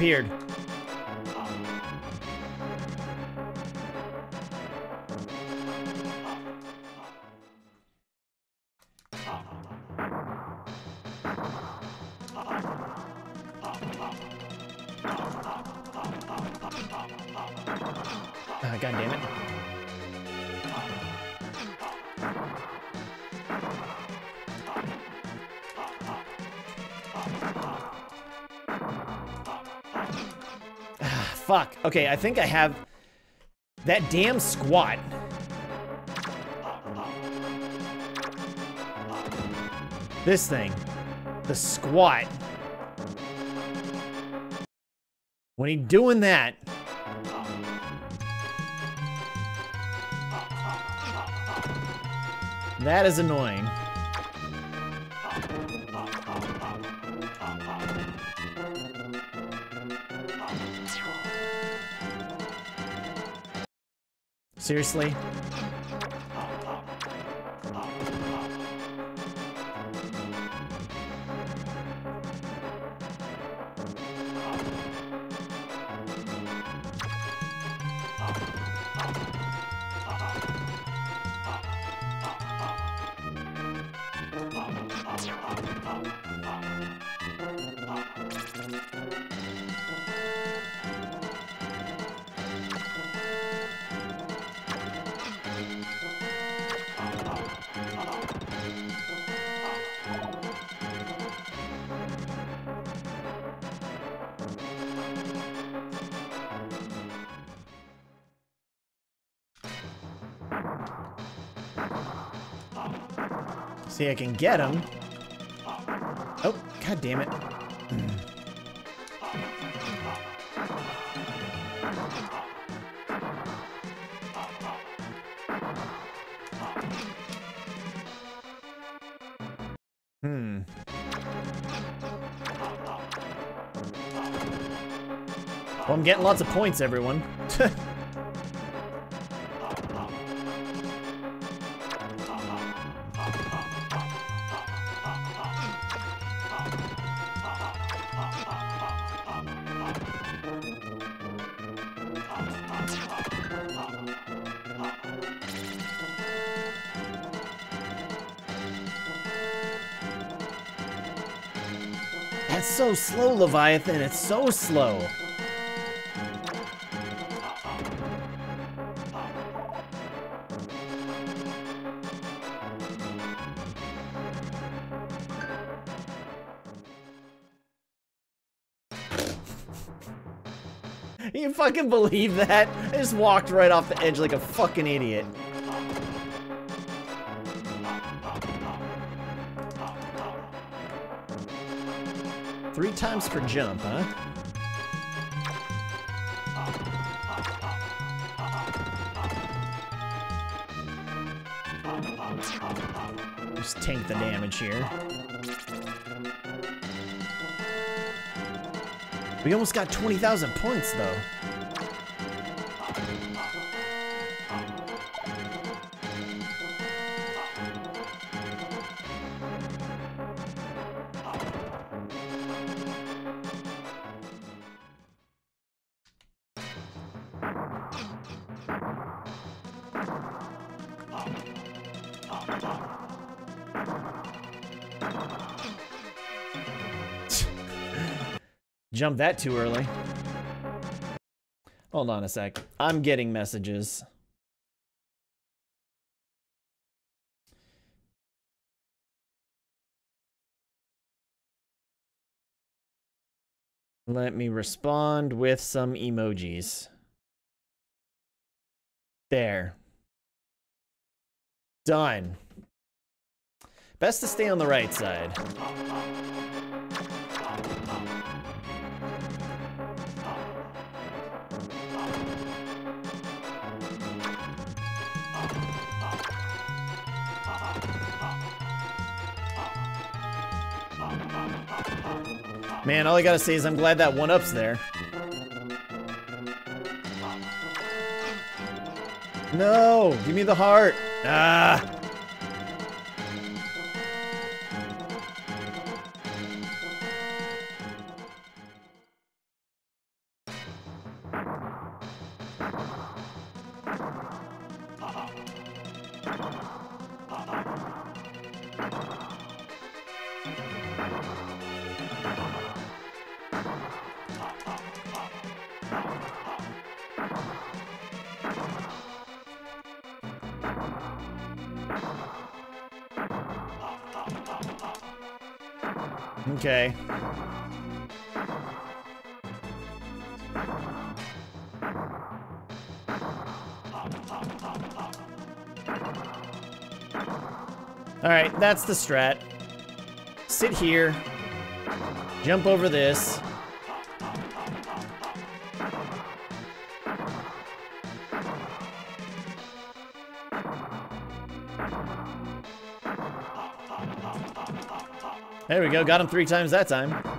Disappeared. Okay, I think I have that damn squat. This thing. The squat. When he doing that, that is annoying. Seriously? See, I can get him. Oh, god damn it. Hmm. Well, I'm getting lots of points, everyone. slow, Leviathan. It's so slow. You fucking believe that? I just walked right off the edge like a fucking idiot. Times for jump, huh? Just tank the damage here. We almost got 20,000 points, though. Jump that too early. Hold on a sec. I'm getting messages. Let me respond with some emojis. There. Done. Best to stay on the right side. Man, all I gotta say is I'm glad that one-up's there. No! Give me the heart! Ah! That's the strat. Sit here. Jump over this. There we go, got him three times that time.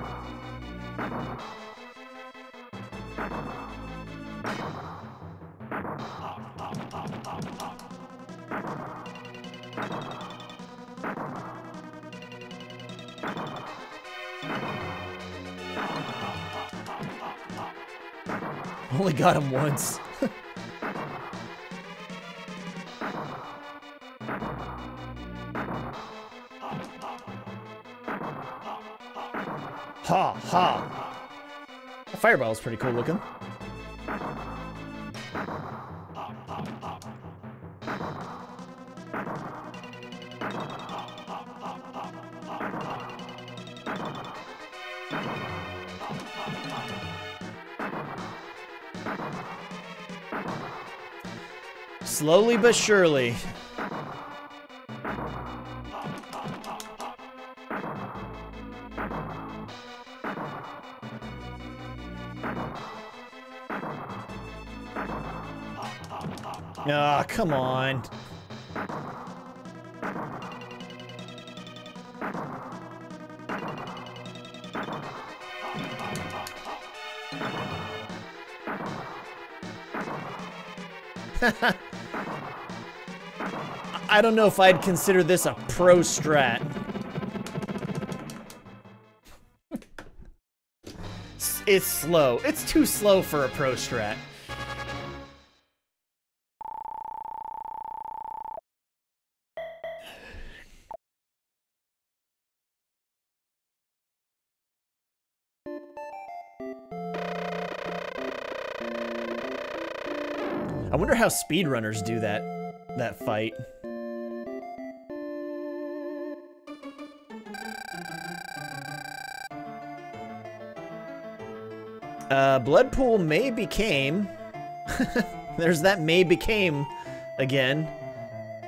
Got him once. ha ha. The fireball is pretty cool looking. Slowly but surely. Ah, oh, come on. I don't know if I'd consider this a pro strat. it's slow. It's too slow for a pro strat. I wonder how speedrunners do that that fight. Uh, Bloodpool may became... There's that may became again.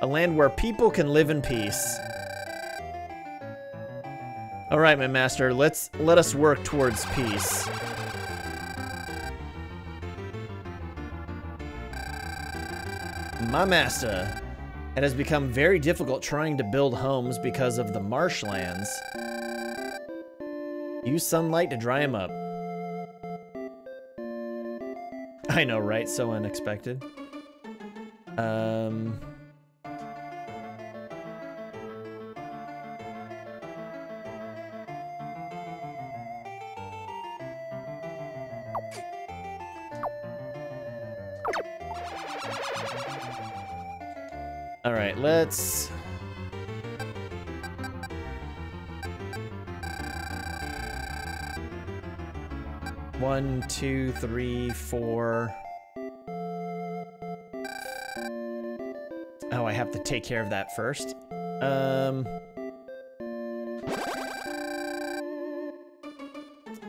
A land where people can live in peace. Alright, my master, let's let us work towards peace. My master, it has become very difficult trying to build homes because of the marshlands. Use sunlight to dry them up. I know, right? So unexpected. Um... three, four. Oh, I have to take care of that first. Um...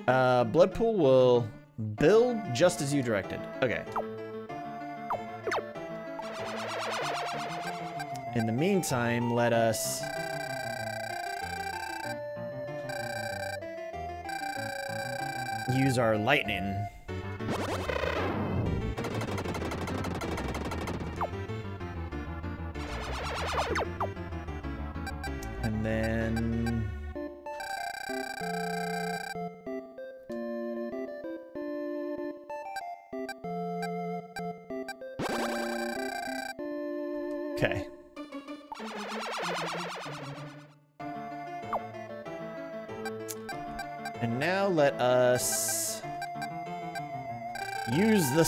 Uh, Bloodpool will build just as you directed. Okay. In the meantime, let us... use our lightning.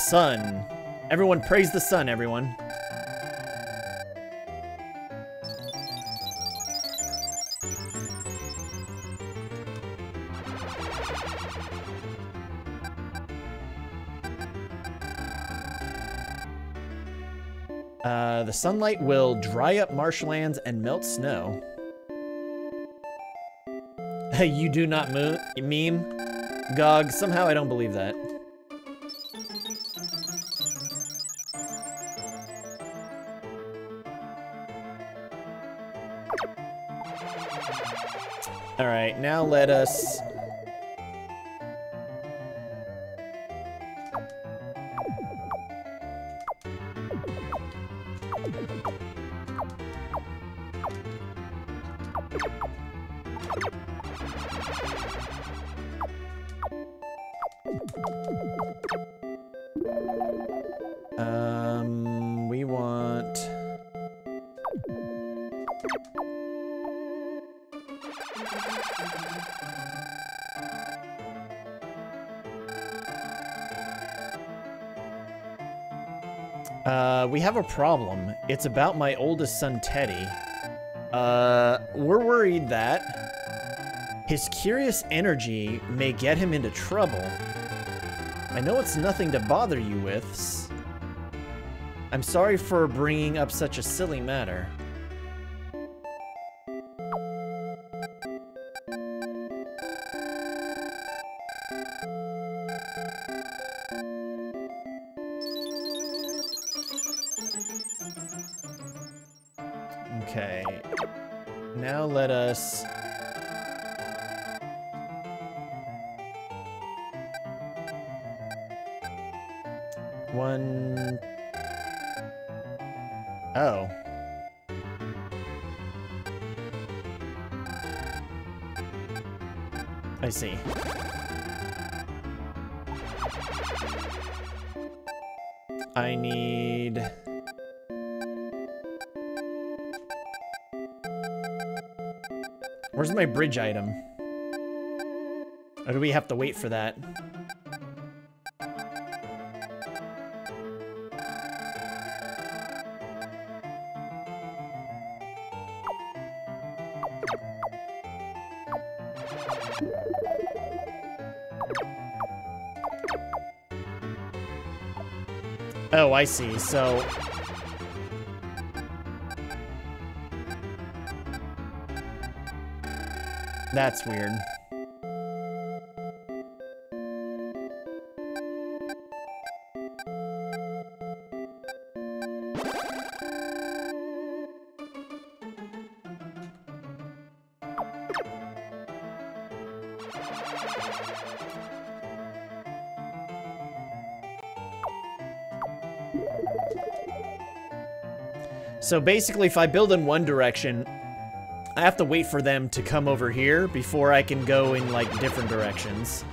Sun. Everyone praise the sun, everyone. Uh, the sunlight will dry up marshlands and melt snow. you do not meme? Gog, somehow I don't believe that. Right, now let us Um, we want... Uh, we have a problem. It's about my oldest son, Teddy. Uh, we're worried that his curious energy may get him into trouble. I know it's nothing to bother you with. I'm sorry for bringing up such a silly matter. Bridge item? Or do we have to wait for that? Oh, I see. So That's weird. So basically, if I build in one direction, I have to wait for them to come over here before I can go in, like, different directions.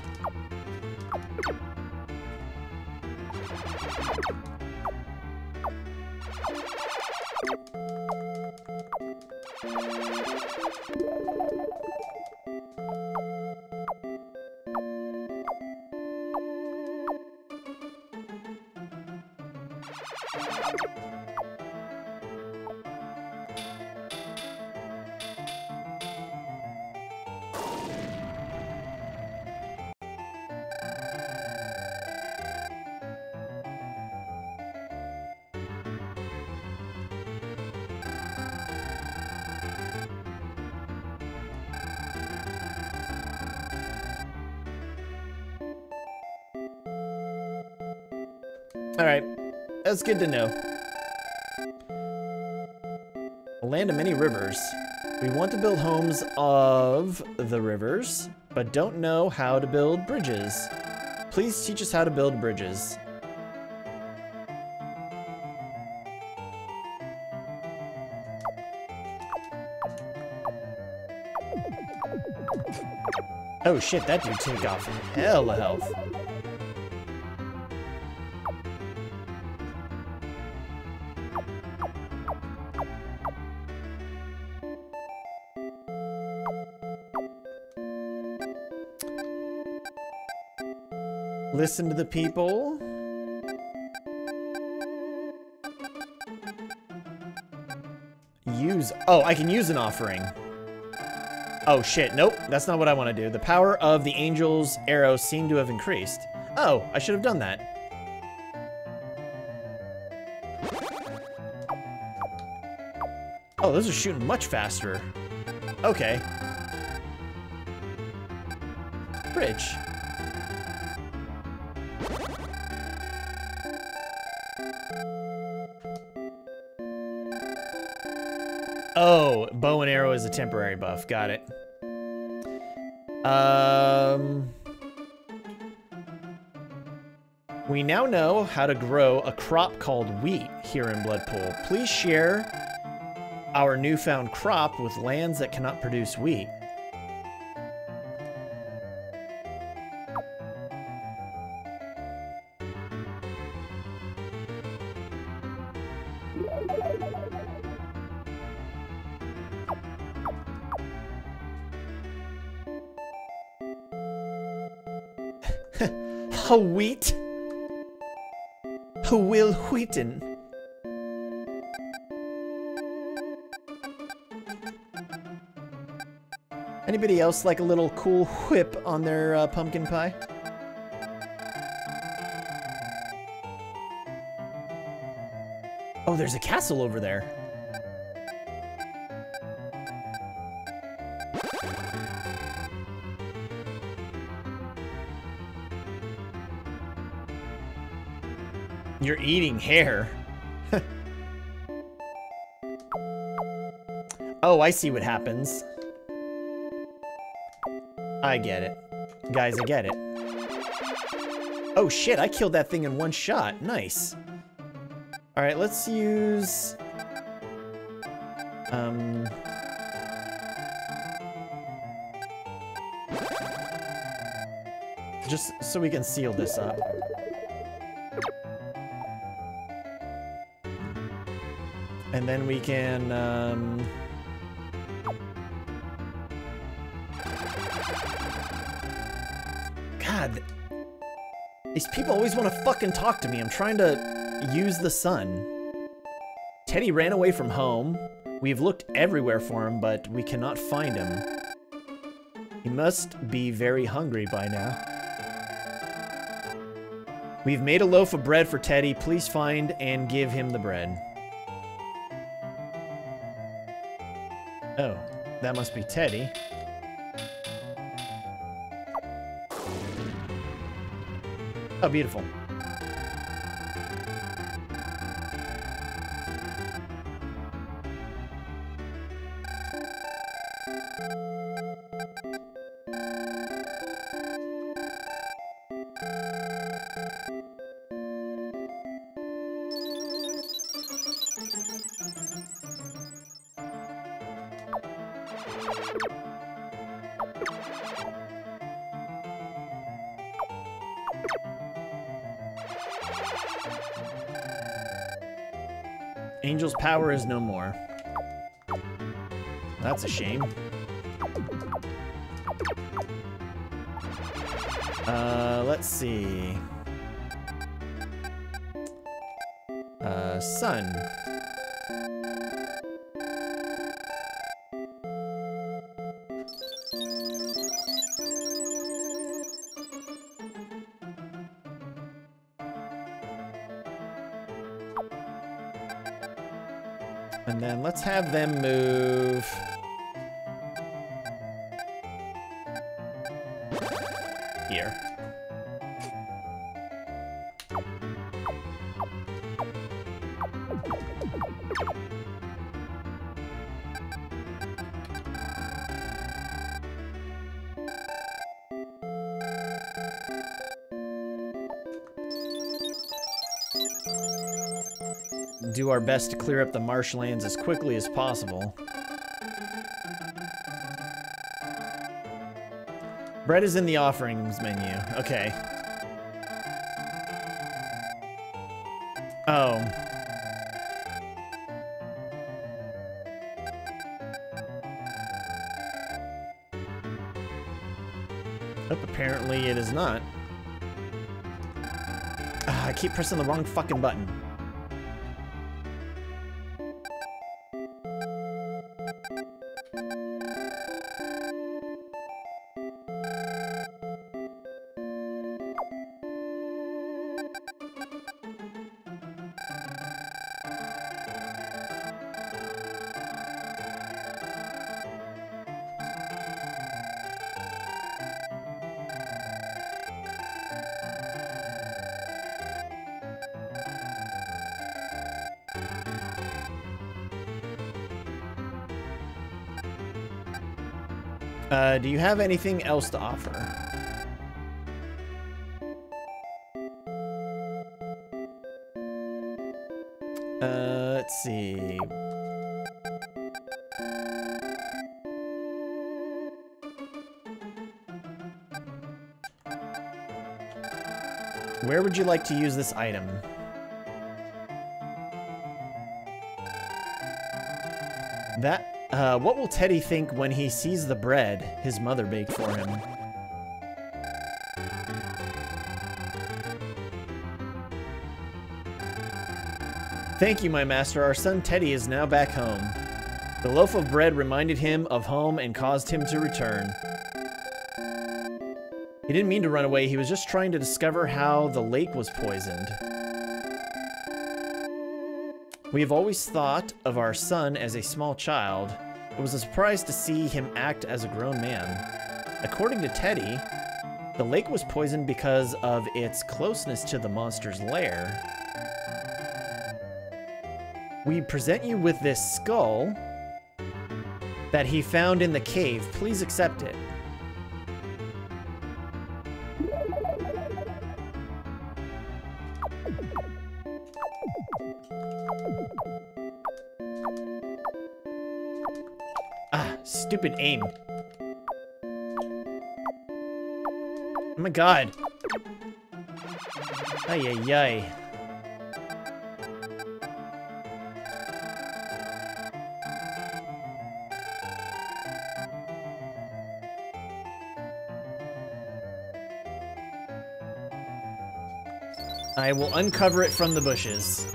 That's good to know. A land of many rivers. We want to build homes of the rivers, but don't know how to build bridges. Please teach us how to build bridges. Oh shit, that dude took off hella health. listen to the people. Use, oh, I can use an offering. Oh shit, nope, that's not what I want to do. The power of the angel's arrow seemed to have increased. Oh, I should have done that. Oh, those are shooting much faster. Okay. Bridge. Is a temporary buff. Got it. Um... We now know how to grow a crop called wheat here in Bloodpool. Please share our newfound crop with lands that cannot produce wheat. Else like a little cool whip on their uh, pumpkin pie? Oh, there's a castle over there. You're eating hair. oh, I see what happens. I get it. Guys, I get it. Oh shit, I killed that thing in one shot. Nice. Alright, let's use... Um... Just so we can seal this up. And then we can, um... people always want to fucking talk to me. I'm trying to use the sun. Teddy ran away from home. We've looked everywhere for him, but we cannot find him. He must be very hungry by now. We've made a loaf of bread for Teddy. Please find and give him the bread. Oh, that must be Teddy. Oh, is no more. That's a shame. Uh, let's see. Uh, sun. Them move... best to clear up the marshlands as quickly as possible. Bread is in the offerings menu. Okay. Oh. Apparently it is not. Ah, I keep pressing the wrong fucking button. Uh, do you have anything else to offer? Uh, let's see. Where would you like to use this item? That, uh, what will Teddy think when he sees the bread his mother baked for him? Thank you, my master. Our son Teddy is now back home. The loaf of bread reminded him of home and caused him to return. He didn't mean to run away, he was just trying to discover how the lake was poisoned. We have always thought of our son as a small child. It was a surprise to see him act as a grown man. According to Teddy, the lake was poisoned because of its closeness to the monster's lair. We present you with this skull that he found in the cave. Please accept it. Aim. Oh my god. Ay ay ay. I will uncover it from the bushes.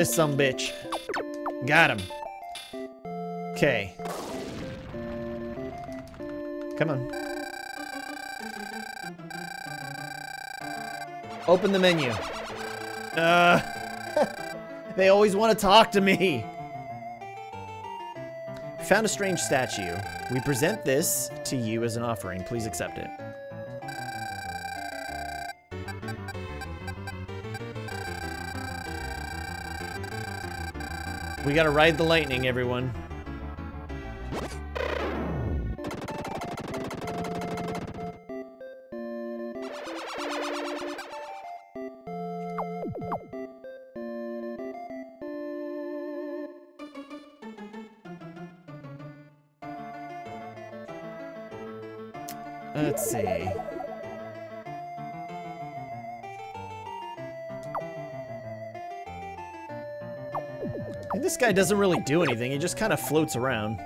This some bitch. Got him. Okay. Come on. Open the menu. Uh, they always want to talk to me. Found a strange statue. We present this to you as an offering. Please accept it. We gotta ride the lightning, everyone. Guy doesn't really do anything, he just kind of floats around.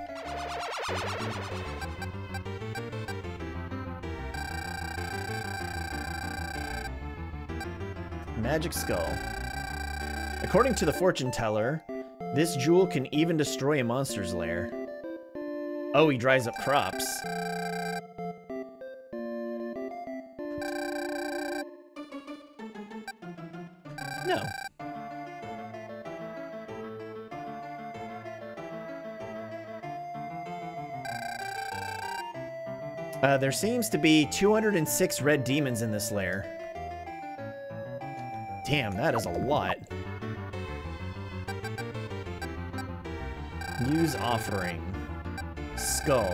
Magic Skull. According to the fortune teller, this jewel can even destroy a monster's lair. Oh, he dries up crops. Uh, there seems to be 206 red demons in this lair. Damn, that is a lot. Use offering. Skull.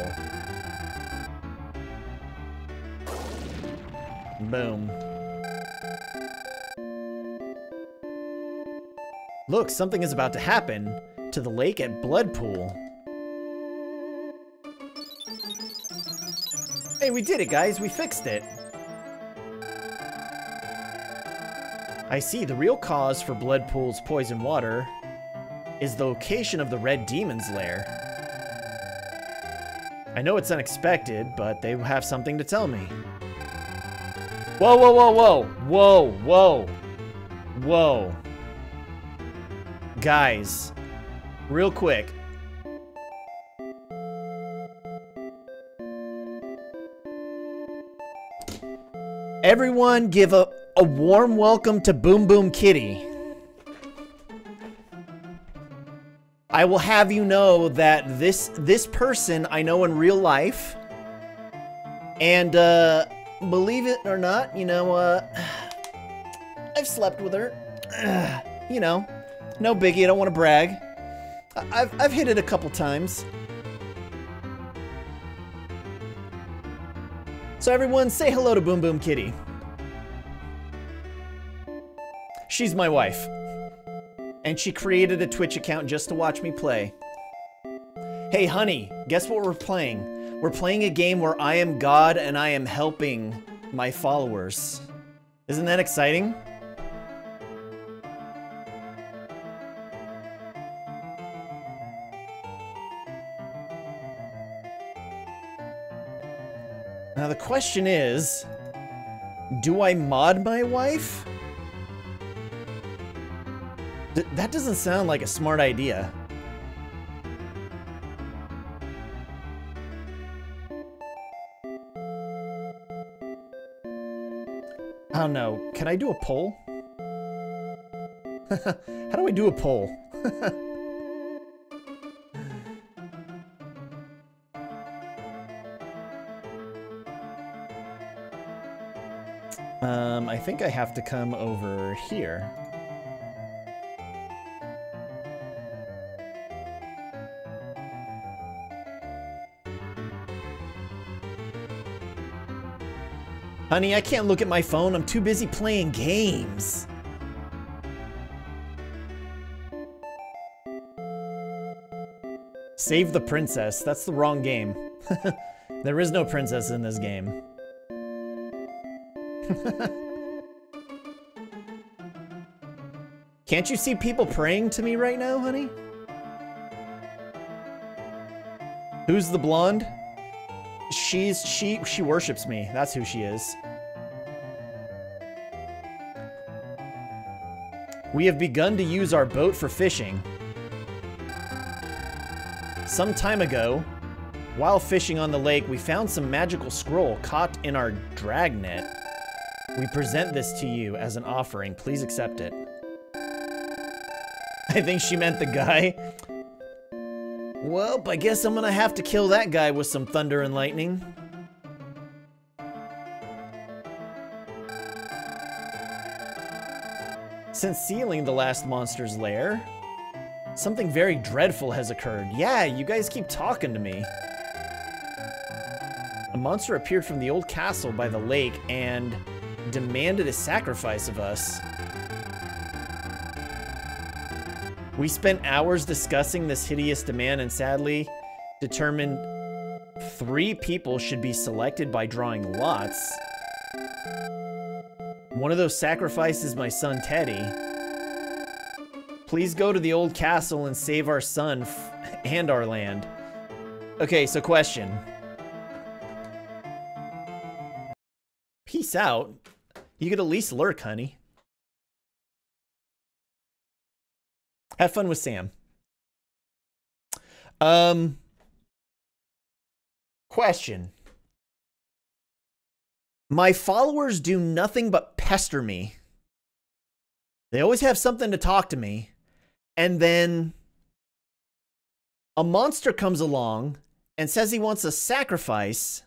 Boom. Look, something is about to happen to the lake at Bloodpool. We did it, guys. We fixed it. I see. The real cause for Bloodpool's poison water is the location of the Red Demon's lair. I know it's unexpected, but they have something to tell me. Whoa, whoa, whoa, whoa. Whoa, whoa. Whoa. Guys, real quick. Everyone give a, a warm welcome to Boom Boom Kitty. I will have you know that this this person I know in real life. And uh believe it or not, you know, uh I've slept with her. you know, no biggie, I don't want to brag. I've I've hit it a couple times. So everyone, say hello to Boom Boom Kitty. She's my wife. And she created a Twitch account just to watch me play. Hey, honey, guess what we're playing? We're playing a game where I am God and I am helping my followers. Isn't that exciting? The question is, do I mod my wife? Th that doesn't sound like a smart idea. I don't know. Can I do a poll? How do I do a poll? Um, I think I have to come over here. Honey, I can't look at my phone. I'm too busy playing games. Save the princess. That's the wrong game. there is no princess in this game. Can't you see people praying to me right now, honey? Who's the blonde? She's, she, she worships me. That's who she is. We have begun to use our boat for fishing. Some time ago, while fishing on the lake, we found some magical scroll caught in our dragnet. We present this to you as an offering. Please accept it. I think she meant the guy. Well, I guess I'm gonna have to kill that guy with some thunder and lightning. Since sealing the last monster's lair, something very dreadful has occurred. Yeah, you guys keep talking to me. A monster appeared from the old castle by the lake and demanded a sacrifice of us. We spent hours discussing this hideous demand and sadly determined three people should be selected by drawing lots. One of those sacrifices my son Teddy. Please go to the old castle and save our son and our land. Okay, so question. Peace out. You could at least lurk, honey. Have fun with Sam. Um, question. My followers do nothing but pester me. They always have something to talk to me. And then a monster comes along and says he wants a sacrifice.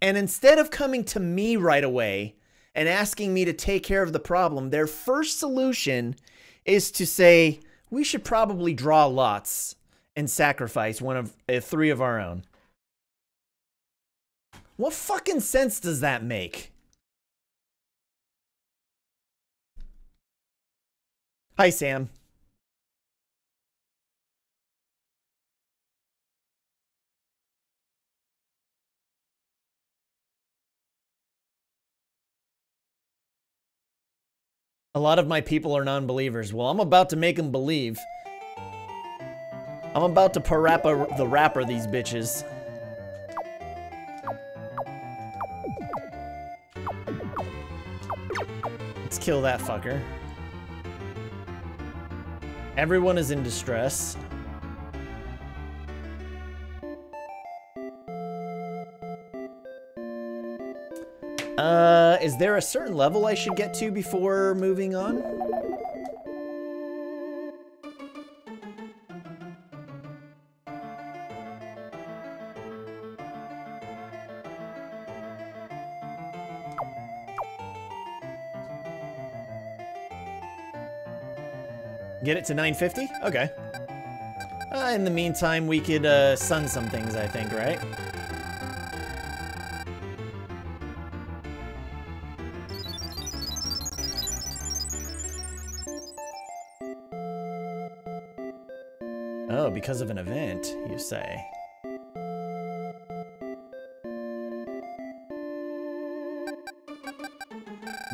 And instead of coming to me right away and asking me to take care of the problem, their first solution is to say, we should probably draw lots and sacrifice one of uh, three of our own. What fucking sense does that make? Hi, Sam. A lot of my people are non-believers. Well, I'm about to make them believe. I'm about to parappa the rapper these bitches. Let's kill that fucker. Everyone is in distress. Uh, is there a certain level I should get to before moving on? Get it to 950? Okay. Uh, in the meantime, we could uh, sun some things, I think, right? Because of an event, you say.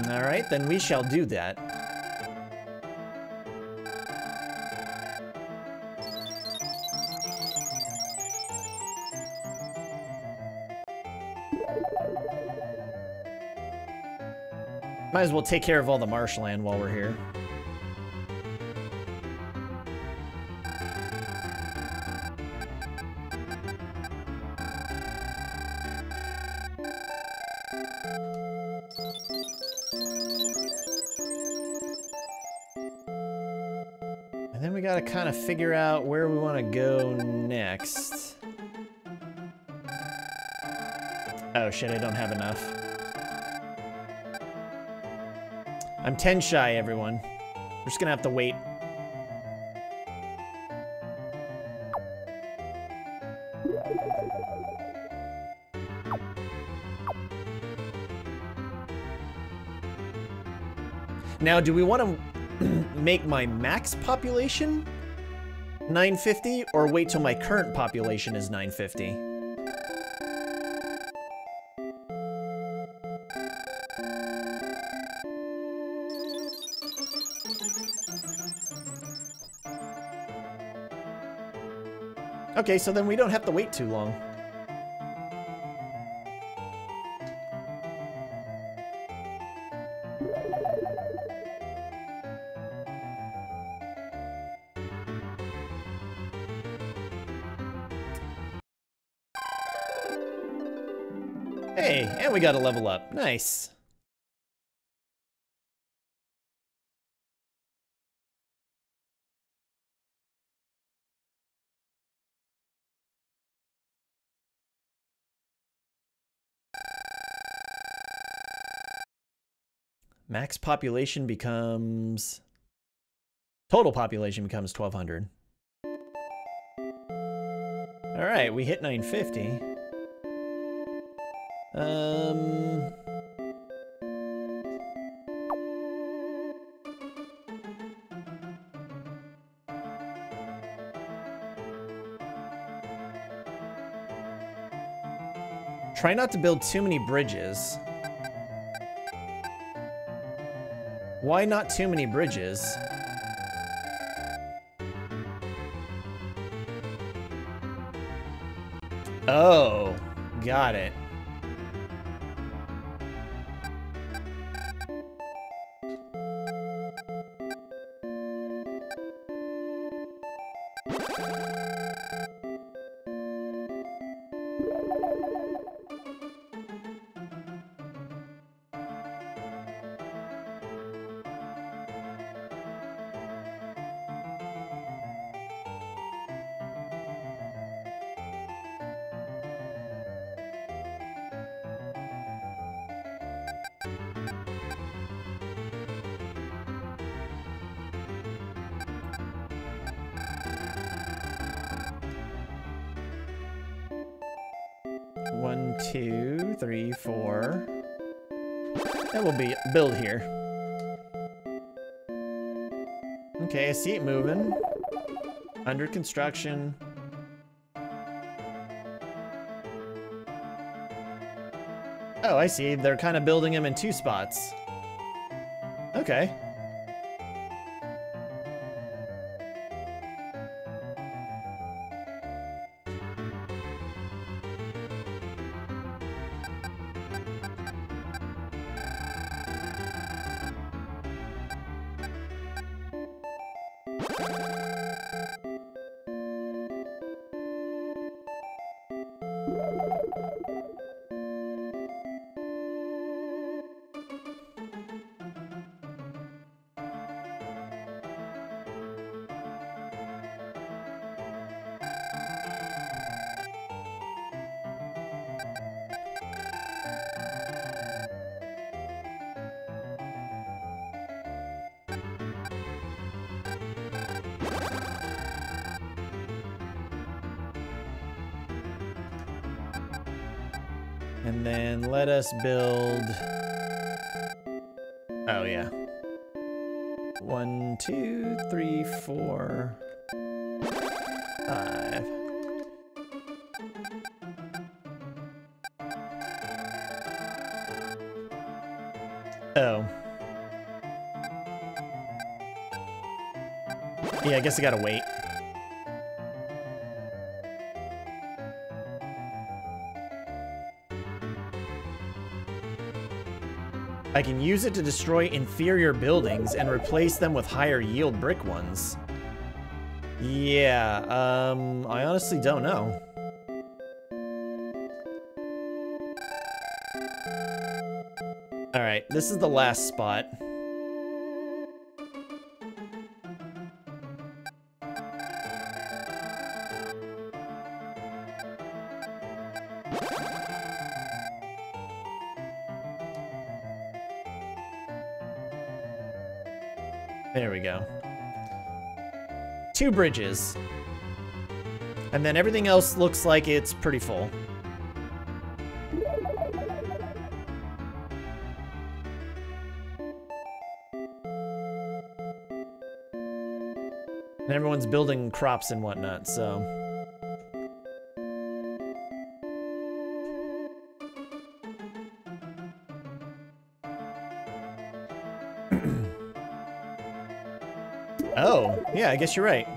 Alright, then we shall do that. Might as well take care of all the marshland while we're here. Kind of figure out where we want to go next. Oh shit, I don't have enough. I'm 10 shy, everyone. We're just gonna have to wait. Now, do we want to make my max population 950 or wait till my current population is 950? Okay, so then we don't have to wait too long. Got a level up. Nice. Max population becomes... Total population becomes 1,200. Alright, we hit 950. Um... Try not to build too many bridges. Why not too many bridges? Oh, got it. Construction. Oh, I see. They're kind of building them in two spots. Okay. Build... Oh, yeah. One, two, three, four, five. Oh. Yeah, I guess I gotta wait. I can use it to destroy inferior buildings and replace them with higher yield brick ones. Yeah, um, I honestly don't know. Alright, this is the last spot. Two bridges. And then everything else looks like it's pretty full. And everyone's building crops and whatnot, so... oh, yeah, I guess you're right.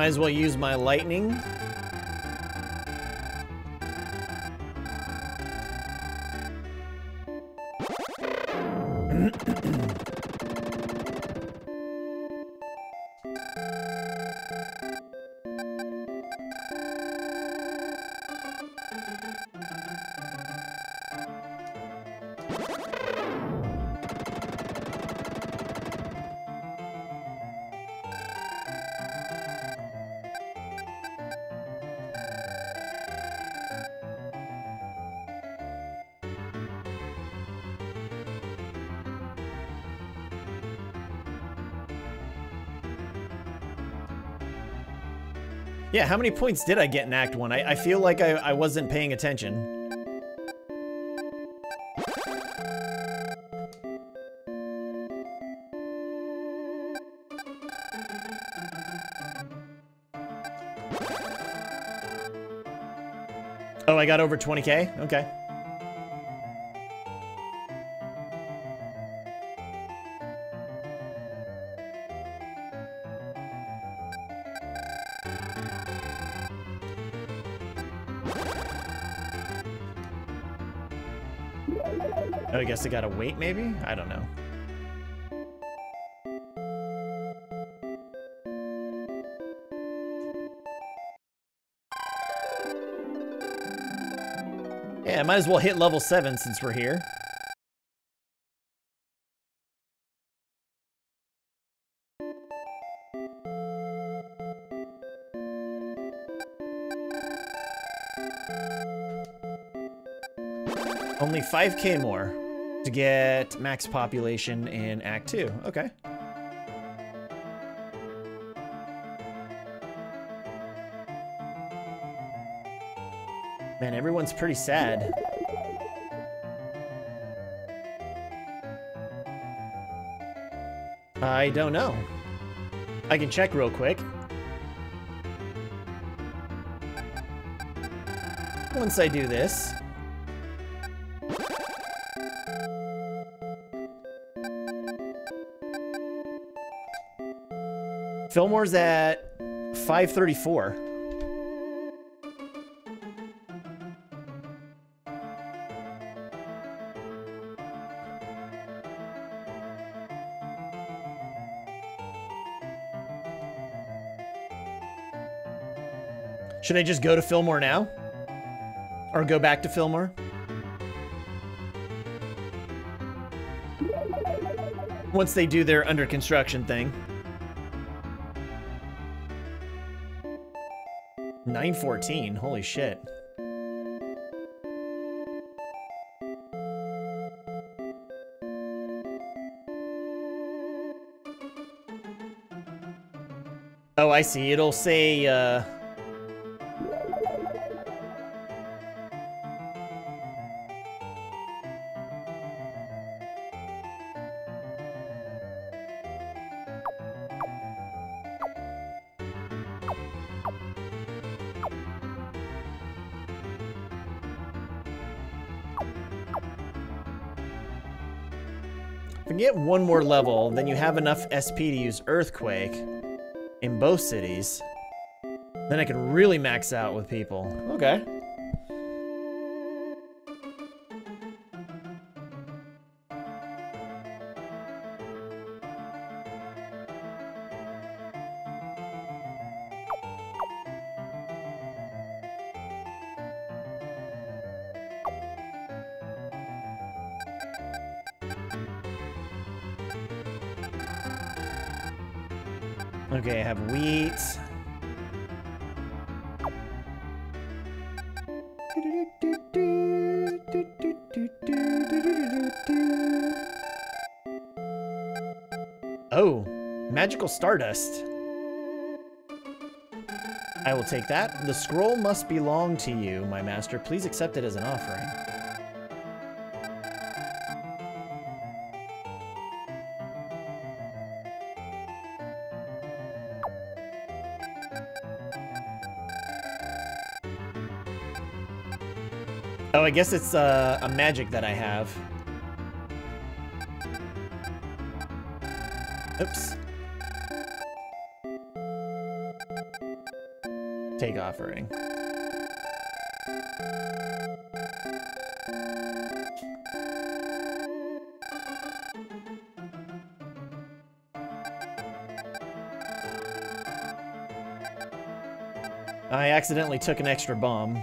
Might as well use my lightning. Yeah, how many points did I get in Act 1? I, I feel like I, I wasn't paying attention. Oh, I got over 20k? Okay. Guess I gotta wait, maybe? I don't know. Yeah, might as well hit level 7 since we're here. Only 5k more to get max population in Act 2. Okay. Man, everyone's pretty sad. I don't know. I can check real quick. Once I do this. Fillmore's at 534. Should I just go to Fillmore now? Or go back to Fillmore? Once they do their under construction thing. 14, holy shit. Oh, I see. It'll say, uh... one more level, then you have enough SP to use Earthquake in both cities. Then I can really max out with people. Okay. Stardust. I will take that. The scroll must belong to you, my master. Please accept it as an offering. Oh, I guess it's uh, a magic that I have. Oops. I accidentally took an extra bomb.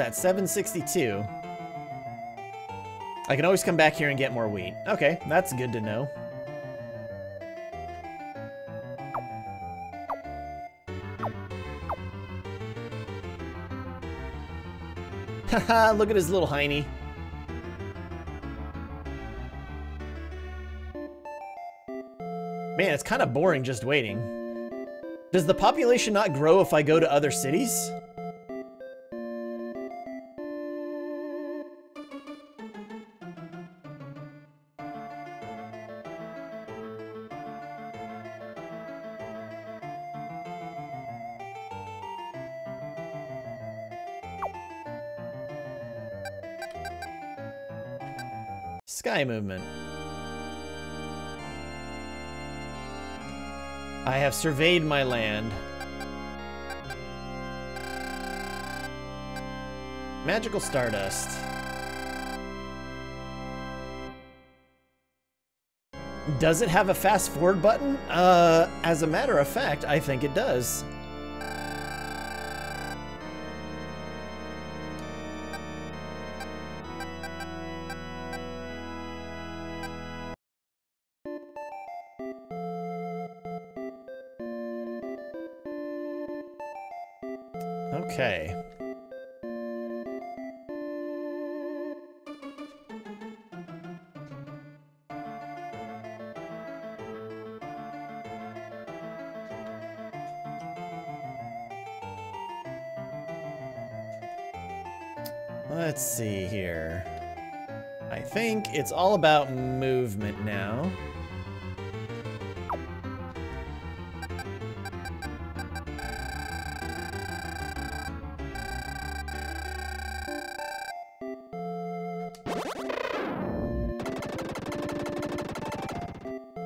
Bloodpool's at 762. I can always come back here and get more wheat. Okay, that's good to know. Haha, look at his little hiney. Man, it's kind of boring just waiting. Does the population not grow if I go to other cities? Sky movement. I have surveyed my land. Magical Stardust. Does it have a fast forward button? Uh, as a matter of fact, I think it does. It's all about movement now.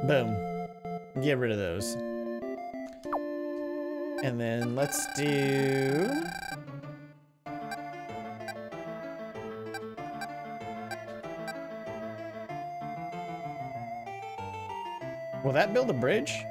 Boom. Get rid of those. And then let's do... build a bridge?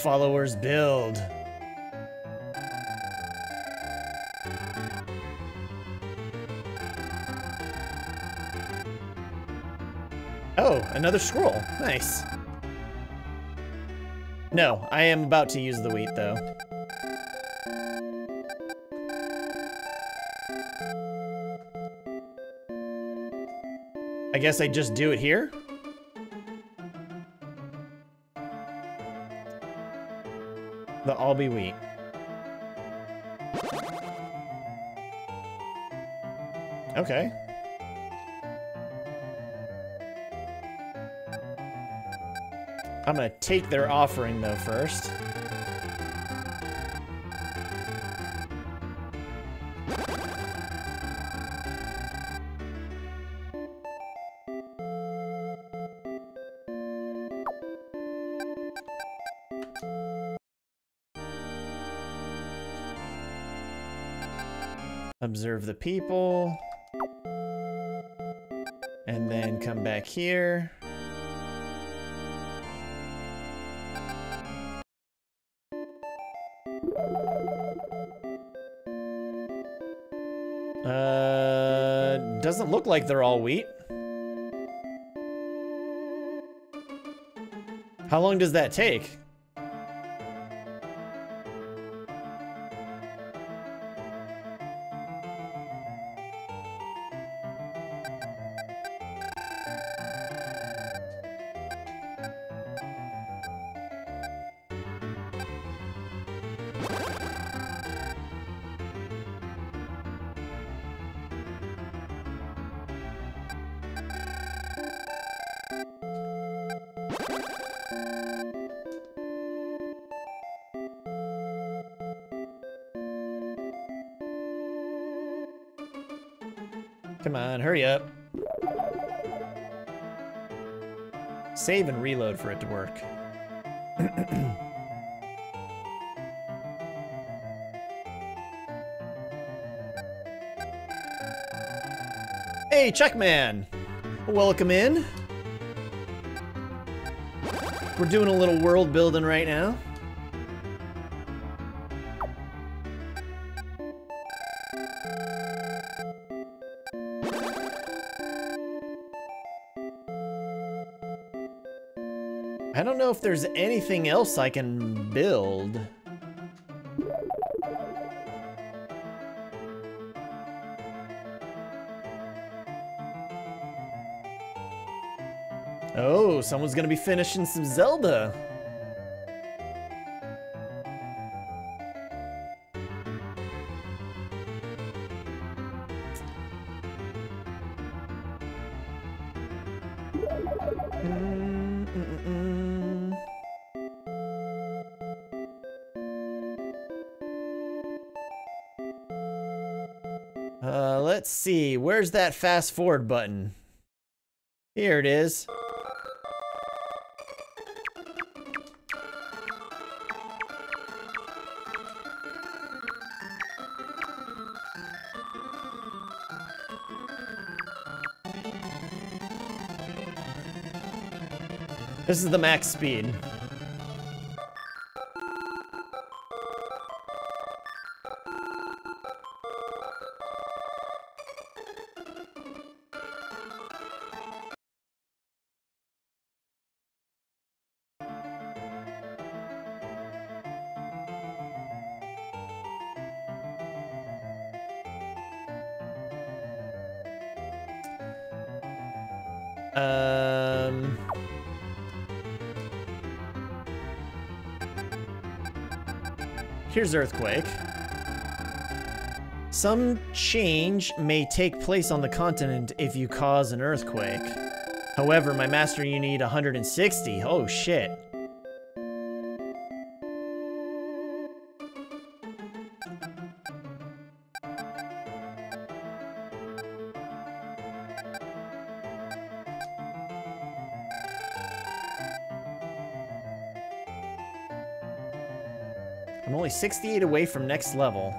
Followers, build. Oh, another scroll. Nice. No, I am about to use the wheat, though. I guess I just do it here? All be wheat. Okay. I'm gonna take their offering though first. Observe the people. And then come back here. Uh, doesn't look like they're all wheat. How long does that take? To work. hey, Checkman! Welcome in. We're doing a little world building right now. If there's anything else I can build. Oh, someone's gonna be finishing some Zelda. Where's that fast forward button? Here it is. This is the max speed. Earthquake. Some change may take place on the continent if you cause an earthquake. However, my master, you need 160. Oh, shit. 68 away from next level.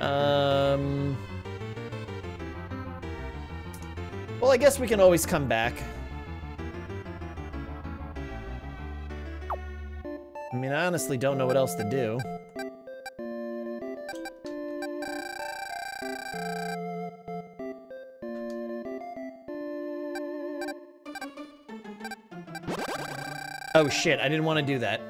Um... Well, I guess we can always come back. I mean, I honestly don't know what else to do. Oh shit, I didn't want to do that.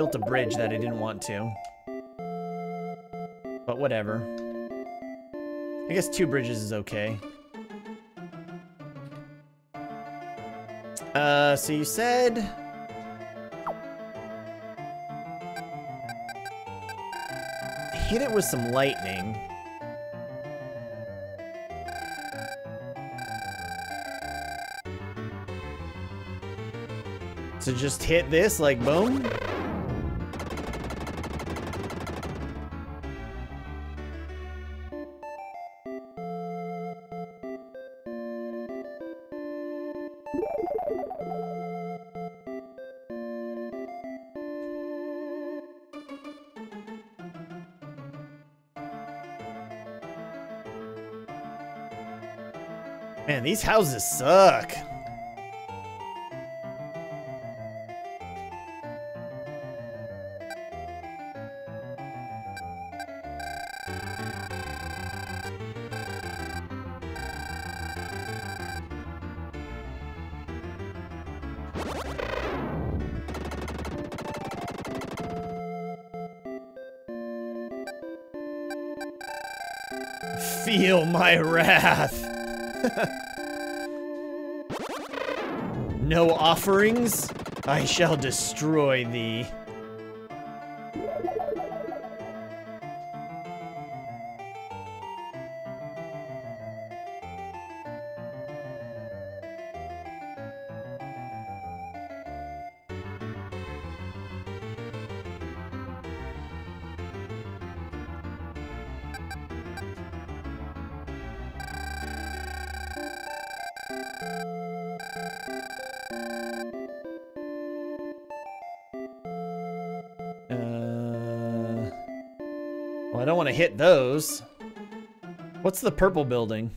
Built a bridge that I didn't want to. But whatever. I guess two bridges is okay. Uh, so you said... Hit it with some lightning. So just hit this, like, boom? These houses suck. Feel my wrath. No offerings? I shall destroy thee. Hit those. What's the purple building?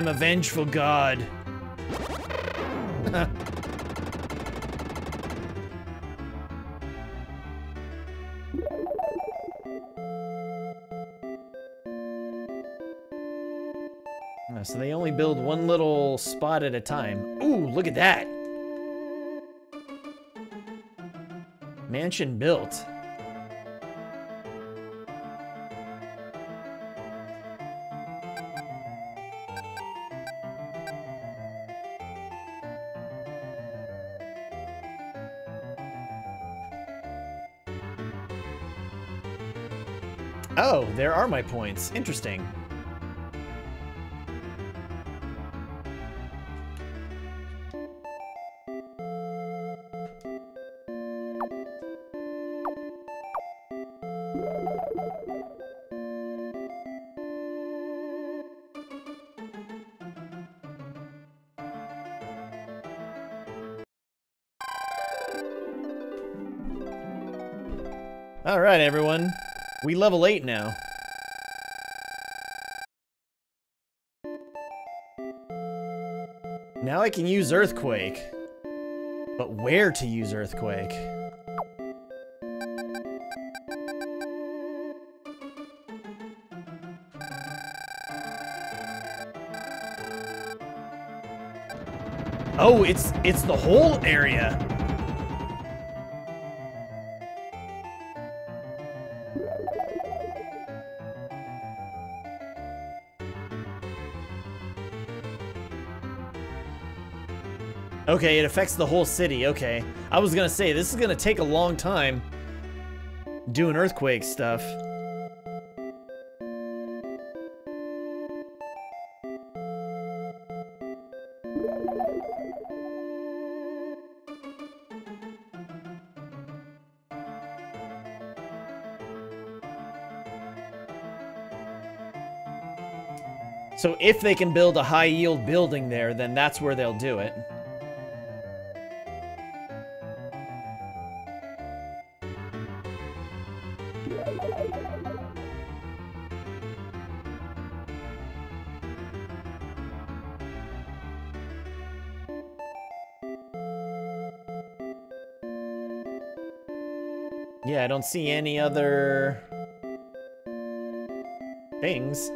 Am a vengeful god. Uh, so they only build one little spot at a time. Ooh, look at that. Mansion built. Are my points. Interesting. All right, everyone. We level 8 now. Now I can use Earthquake. But where to use Earthquake? Oh, it's it's the whole area. Okay, it affects the whole city. Okay. I was gonna say, this is gonna take a long time doing earthquake stuff. So if they can build a high yield building there, then that's where they'll do it. Don't see any other things.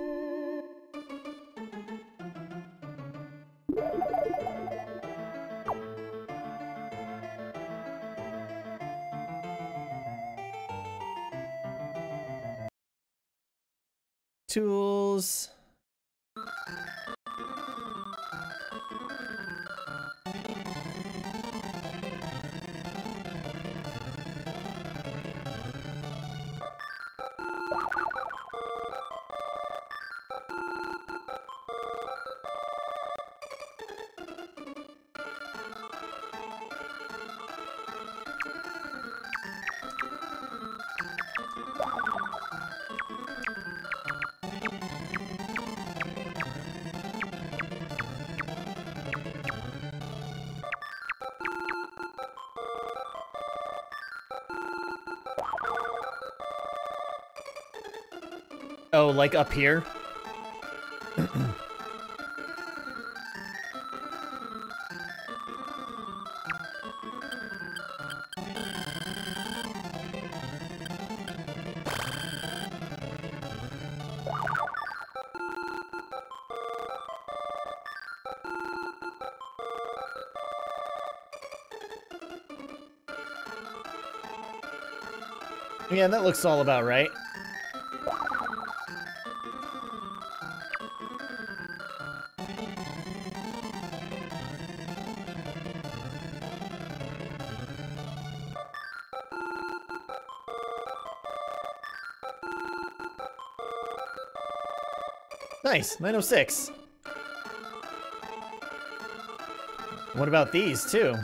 Like up here? Yeah, that looks all about right. Nice, 906. What about these, too?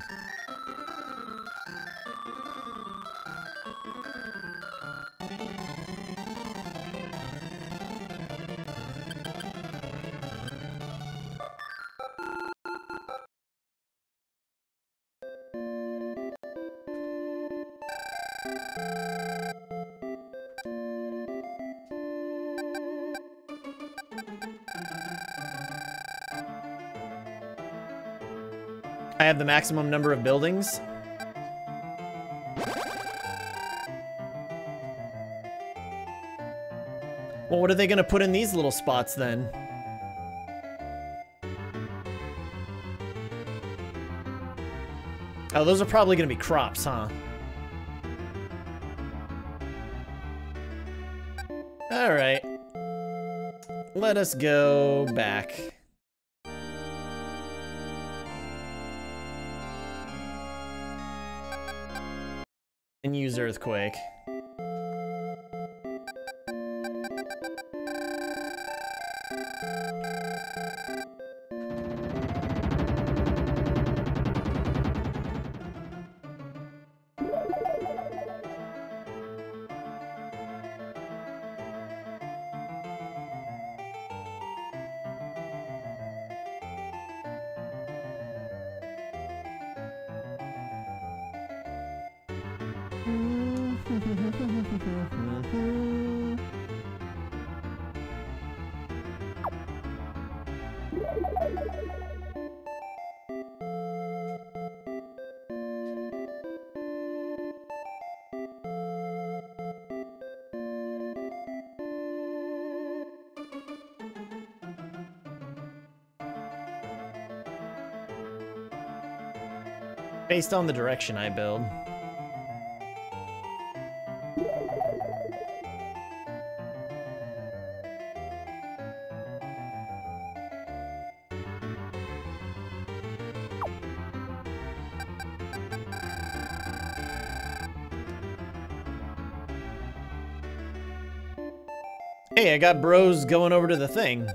The maximum number of buildings. Well, what are they to put in these little spots then? Oh, those are probably to be crops, huh? Alright. Let us go back. Based on the direction I build. Hey, I got bros going over to the thing.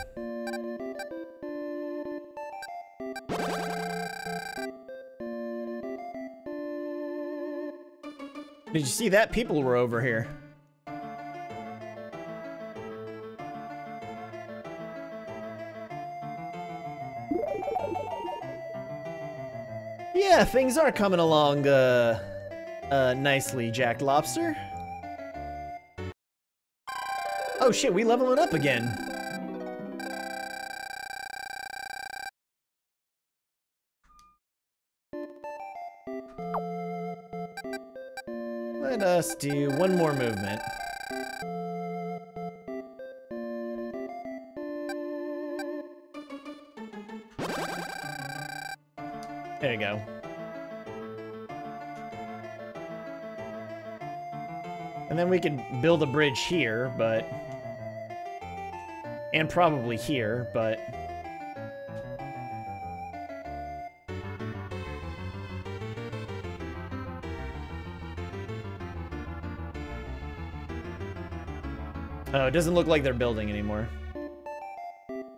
See that? People were over here. Yeah, things are coming along, uh, uh, nicely, Jack Lobster. Oh shit, we leveling up again. Let us do one more movement. There you go. And then we could build a bridge here, but... And probably here, but... doesn't look like they're building anymore.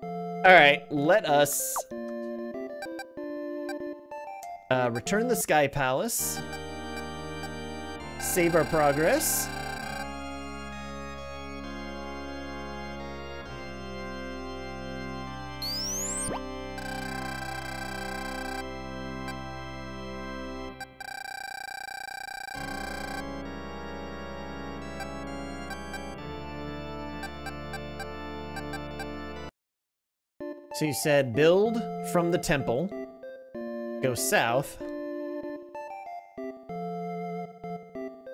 Alright, let us... Uh, return the Sky Palace. Save our progress. You said build from the temple, go south,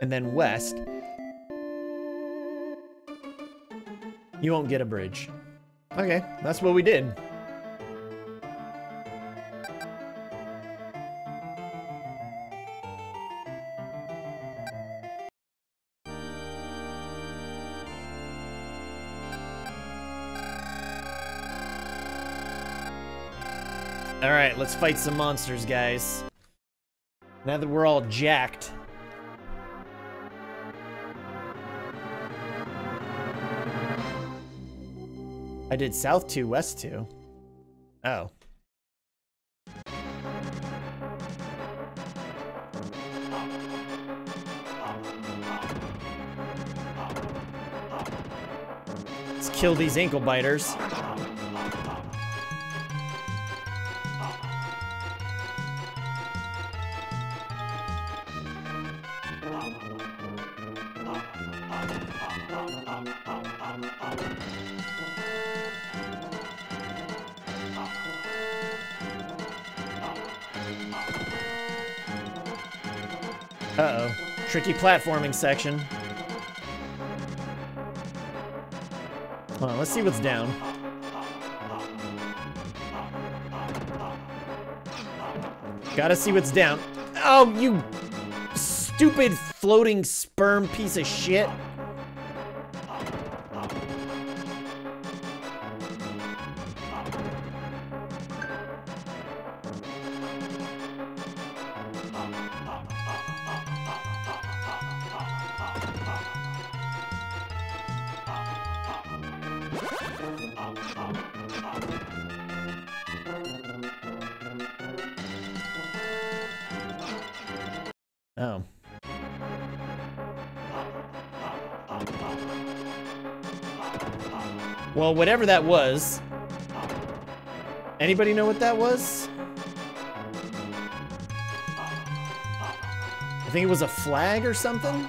and then west. You won't get a bridge. Okay, that's what we did. Let's fight some monsters, guys. Now that we're all jacked. I did south 2, west 2. Oh. Let's kill these ankle biters. Tricky platforming section. Hold on, let's see what's down. Gotta see what's down. Oh, you stupid floating sperm piece of shit. Whatever that was. Anybody know what that was? I think it was a flag or something?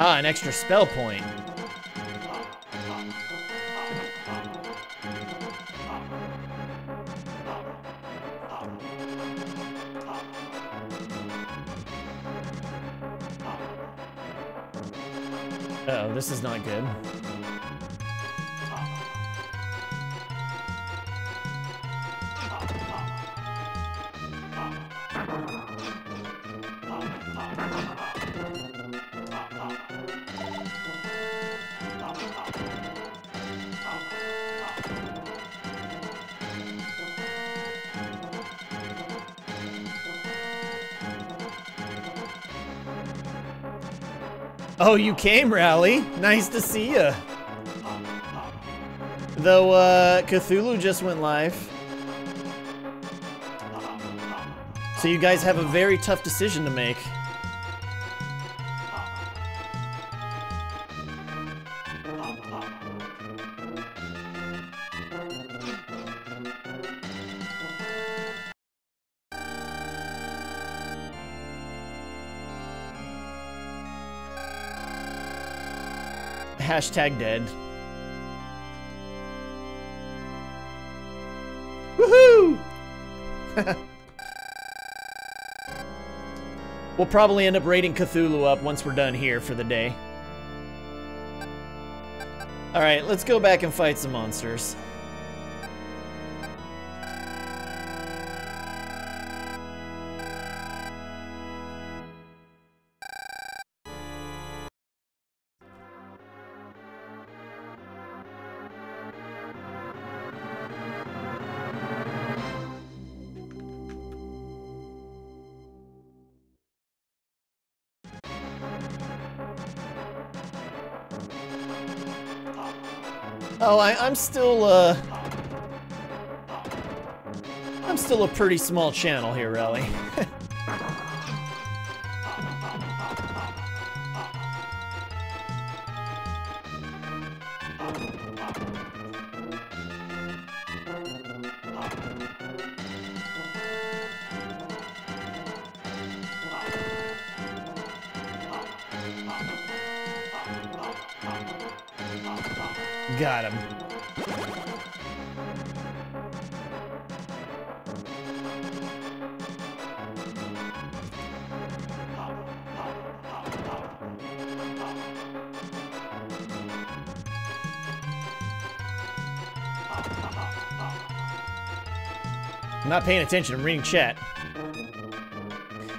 Ah, an extra spell point. This is not good. Oh, you came, Rally. Nice to see you. Though, uh, Cthulhu just went live. So you guys have a very tough decision to make. Hashtag dead. Woohoo! we'll probably end up raiding Cthulhu up once we're done here for the day. Alright, let's go back and fight some monsters. Still, uh... I'm still a pretty small channel here, Rally. not paying attention, I'm reading chat.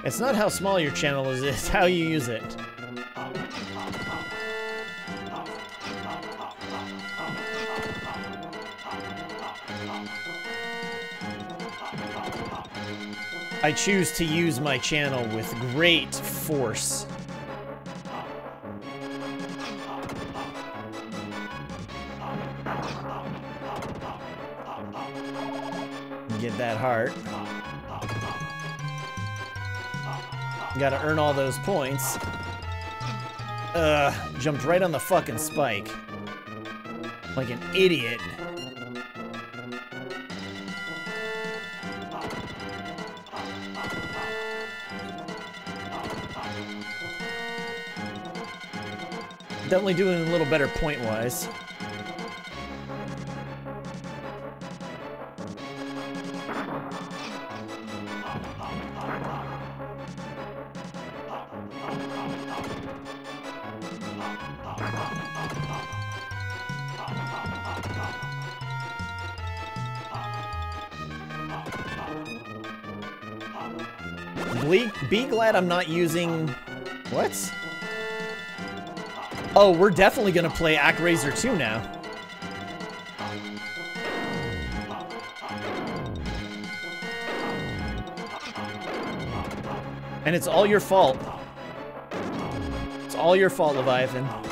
It's not how small your channel is, it's how you use it. I choose to use my channel with great force. Gotta earn all those points. Ugh, jumped right on the fucking spike. Like an idiot. Definitely doing a little better point-wise. Glad I'm not using... What? Oh, we're definitely gonna play ActRaiser 2 now. And it's all your fault. It's all your fault, Leviathan.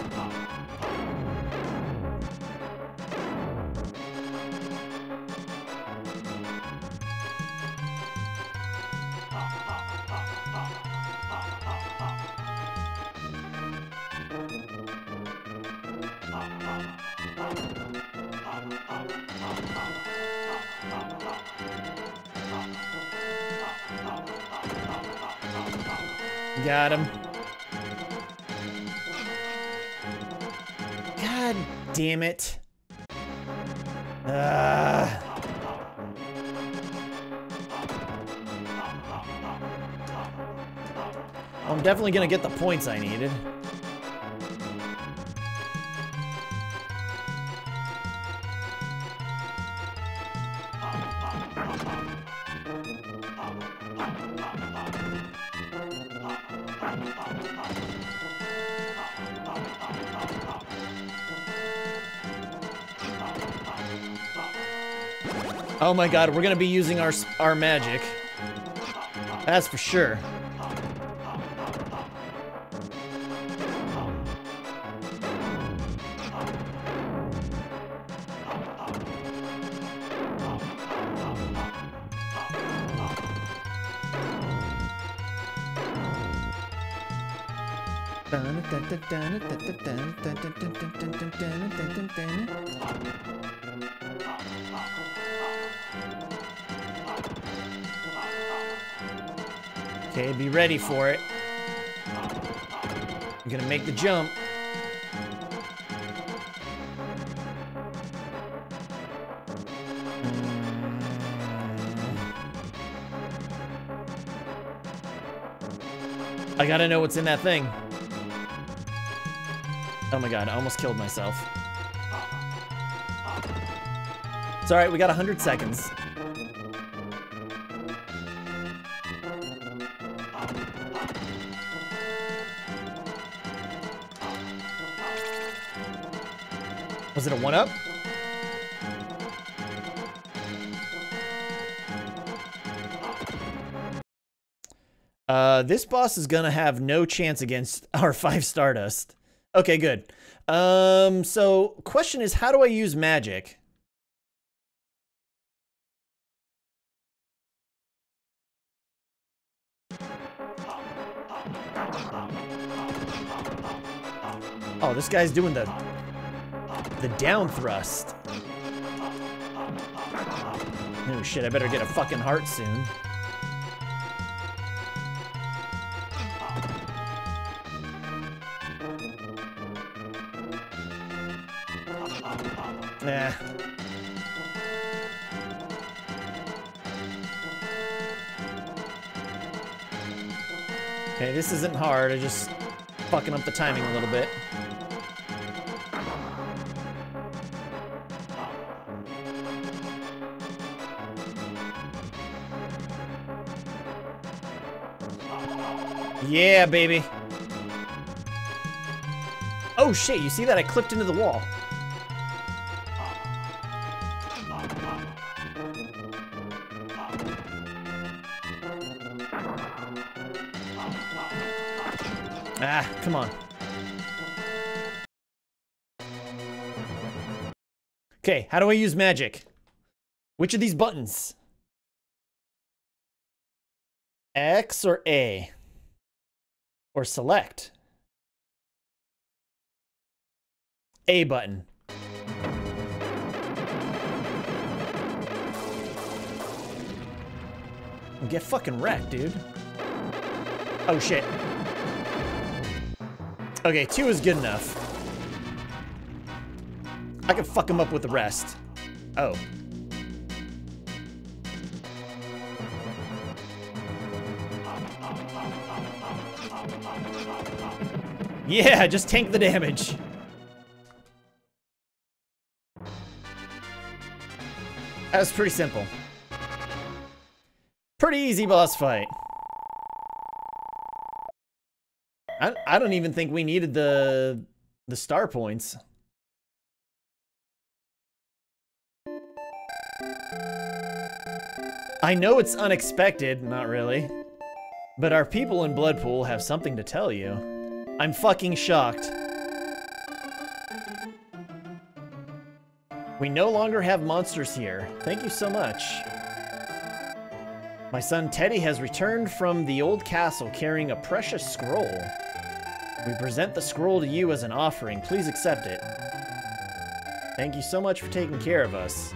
Gonna get the points I needed. Oh my god, we're gonna be using our our magic. That's for sure. For it. I'm gonna make the jump. I gotta know what's in that thing. Oh my god, I almost killed myself. It's alright, we got 100 seconds. Uh, this boss is gonna have no chance against our five Stardust. Okay, good. Um, so question is, how do I use magic? Oh, this guy's doing the the down thrust. Oh shit, I better get a fucking heart soon. This isn't hard. I just fucking up the timing a little bit. Yeah, baby. Oh shit, you see that? I clipped into the wall. Ah, come on. Okay, how do I use magic? Which of these buttons? X or A? Or select? A button. Get fucking wrecked, dude. Oh shit. Okay, two is good enough. I can fuck him up with the rest. Oh. Yeah, just tank the damage. That was pretty simple. Pretty easy boss fight. I, I don't even think we needed the the star points. I know it's unexpected, not really. But our people in Bloodpool have something to tell you. I'm fucking shocked. We no longer have monsters here. Thank you so much. My son Teddy has returned from the old castle carrying a precious scroll. We present the scroll to you as an offering. Please accept it. Thank you so much for taking care of us.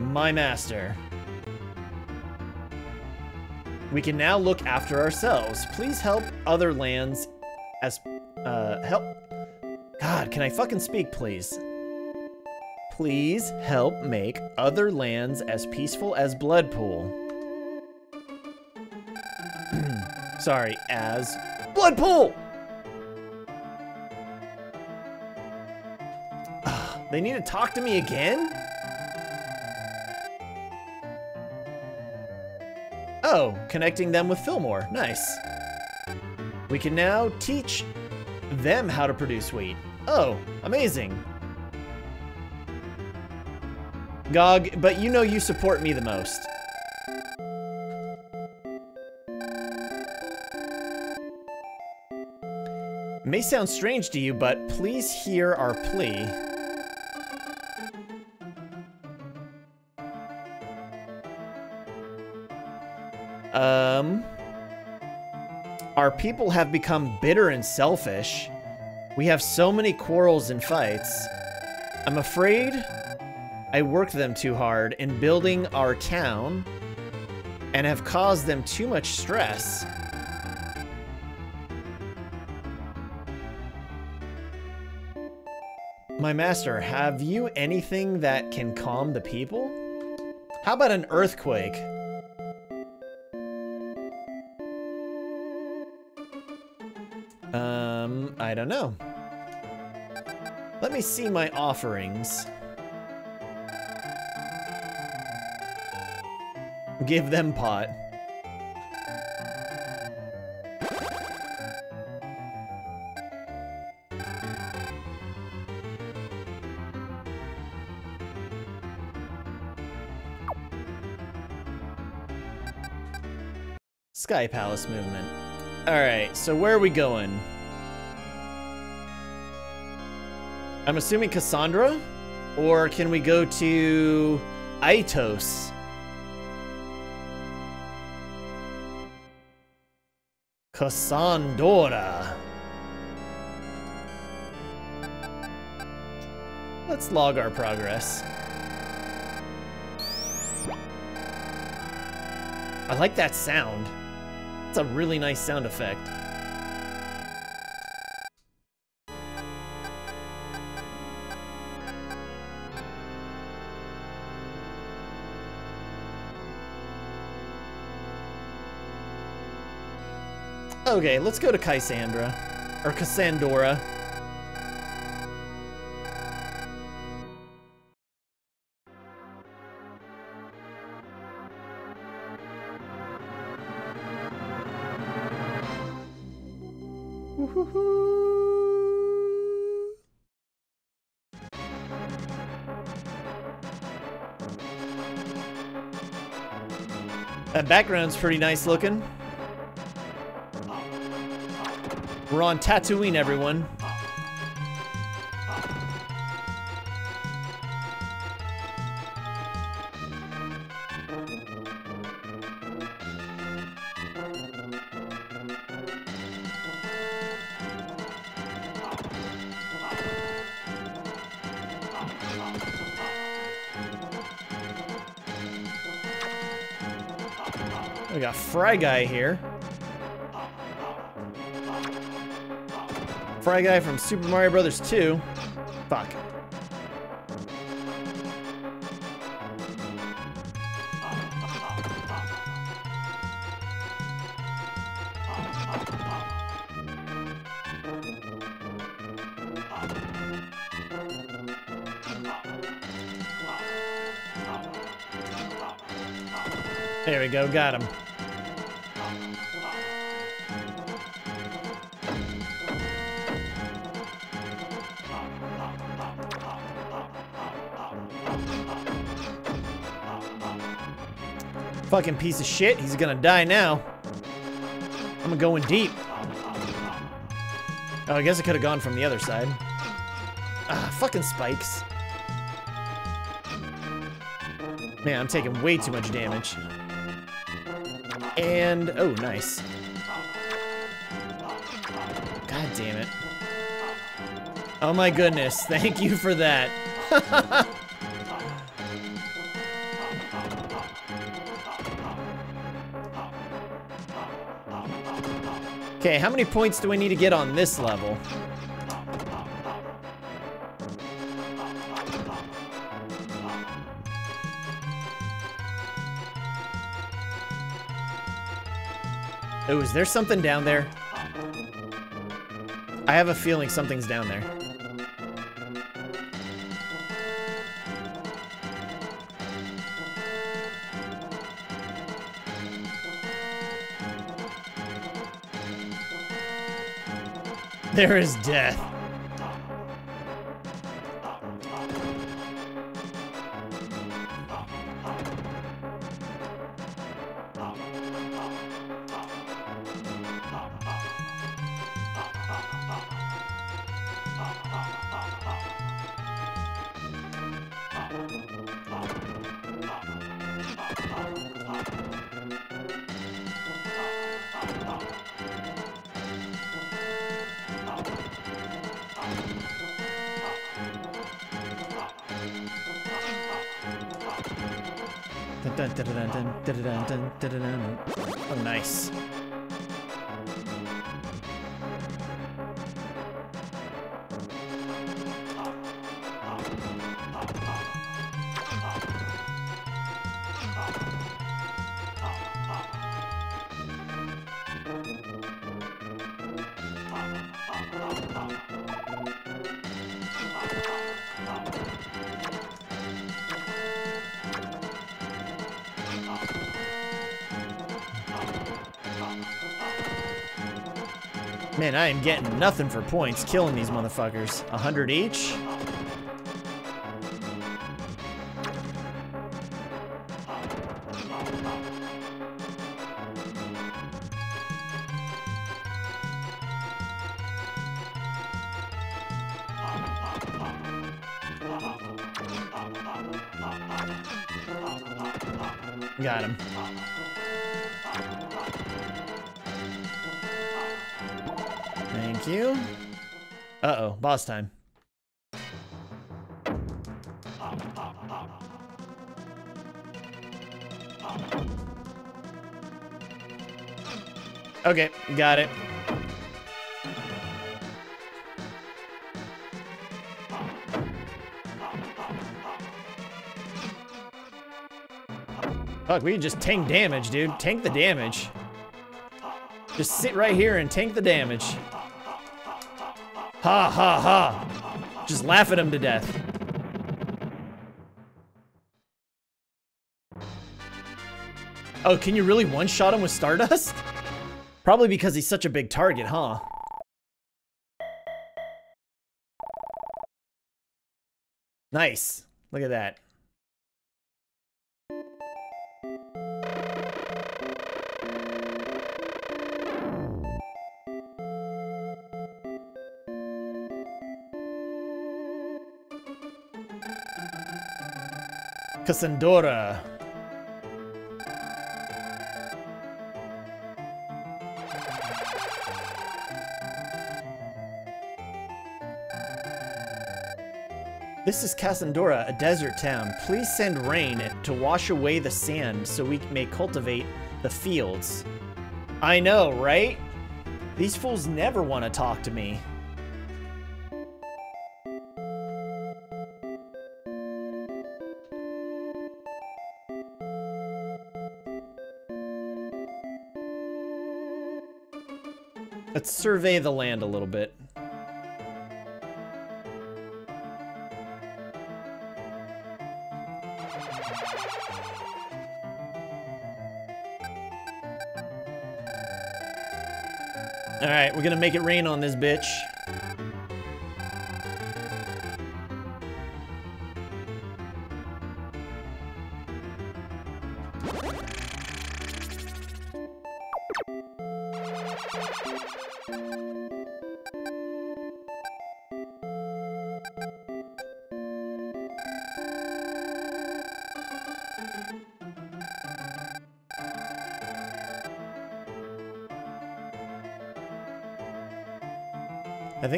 My master. We can now look after ourselves. Please help other lands as, uh, help. God, can I fucking speak, please? Please help make other lands as peaceful as Bloodpool. Sorry, as Bloodpool! they need to talk to me again? Oh, connecting them with Fillmore. Nice. We can now teach them how to produce wheat. Oh, amazing. Gog, but you know you support me the most. It may sound strange to you, but please hear our plea. Um, our people have become bitter and selfish. We have so many quarrels and fights. I'm afraid I worked them too hard in building our town and have caused them too much stress. My master, have you anything that can calm the people? How about an earthquake? Um, I don't know. Let me see my offerings. Give them pot. Sky Palace movement. Alright, so where are we going? I'm assuming Cassandra? Or can we go to Aitos? Cassandra. Let's log our progress. I like that sound. A really nice sound effect. Okay, let's go to Cassandra. Or Kasandora. Background's pretty nice looking. We're on Tatooine, everyone. Fry Guy here. Fry Guy from Super Mario Brothers 2. Fuck. There we go, got him. Fucking piece of shit. He's gonna die now. I'm going deep. Oh, I guess I could have gone from the other side. Ah, fucking spikes. Man, I'm taking way too much damage. And, oh, nice. God damn it. Oh my goodness, thank you for that. Okay, how many points do I need to get on this level? Oh, is there something down there? I have a feeling something's down there. There is death. I am getting nothing for points killing these motherfuckers. A hundred each? Boss time. Okay, got it. Fuck, we can just tank damage, dude. Tank the damage. Just sit right here and tank the damage. Ha ha ha. Just laugh at him to death. Oh, can you really one-shot him with Stardust? Probably because he's such a big target, huh? Nice. Look at that. Cassandra. This is Cassandra, a desert town. Please send rain to wash away the sand so we may cultivate the fields. I know, right? These fools never want to talk to me. Let's survey the land a little bit. Alright, we're gonna make it rain on this bitch.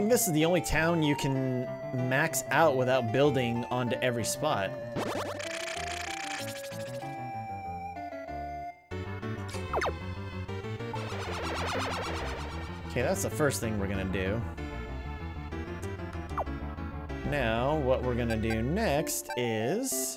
Think this is the only town you can max out without building onto every spot. Okay, that's the first thing we're gonna do. Now, what we're gonna do next is...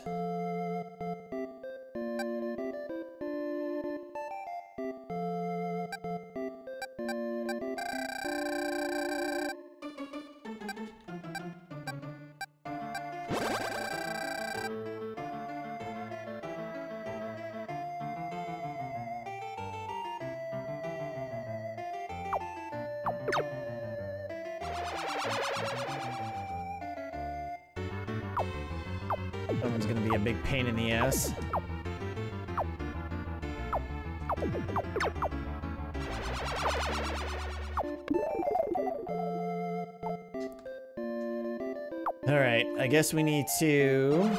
guess we need to...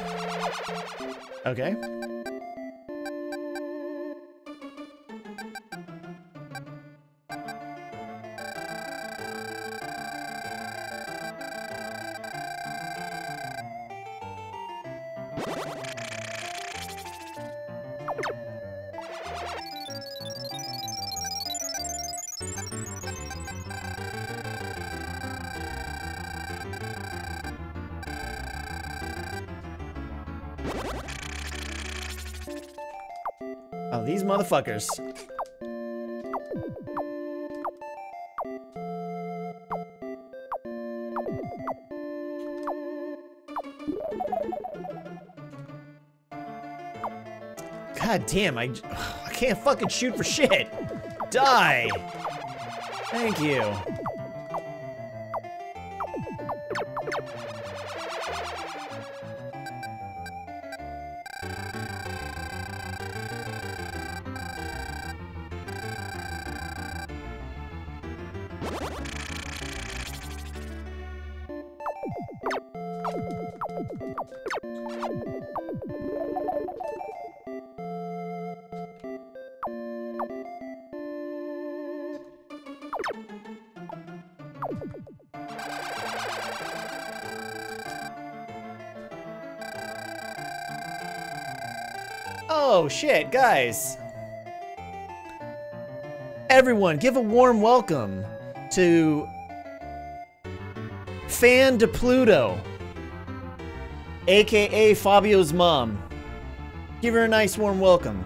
Okay. Motherfuckers. God damn, I, I can't fucking shoot for shit. Die. Thank you. Shit, guys. Everyone, give a warm welcome to Fan de Pluto, aka Fabio's mom. Give her a nice warm welcome.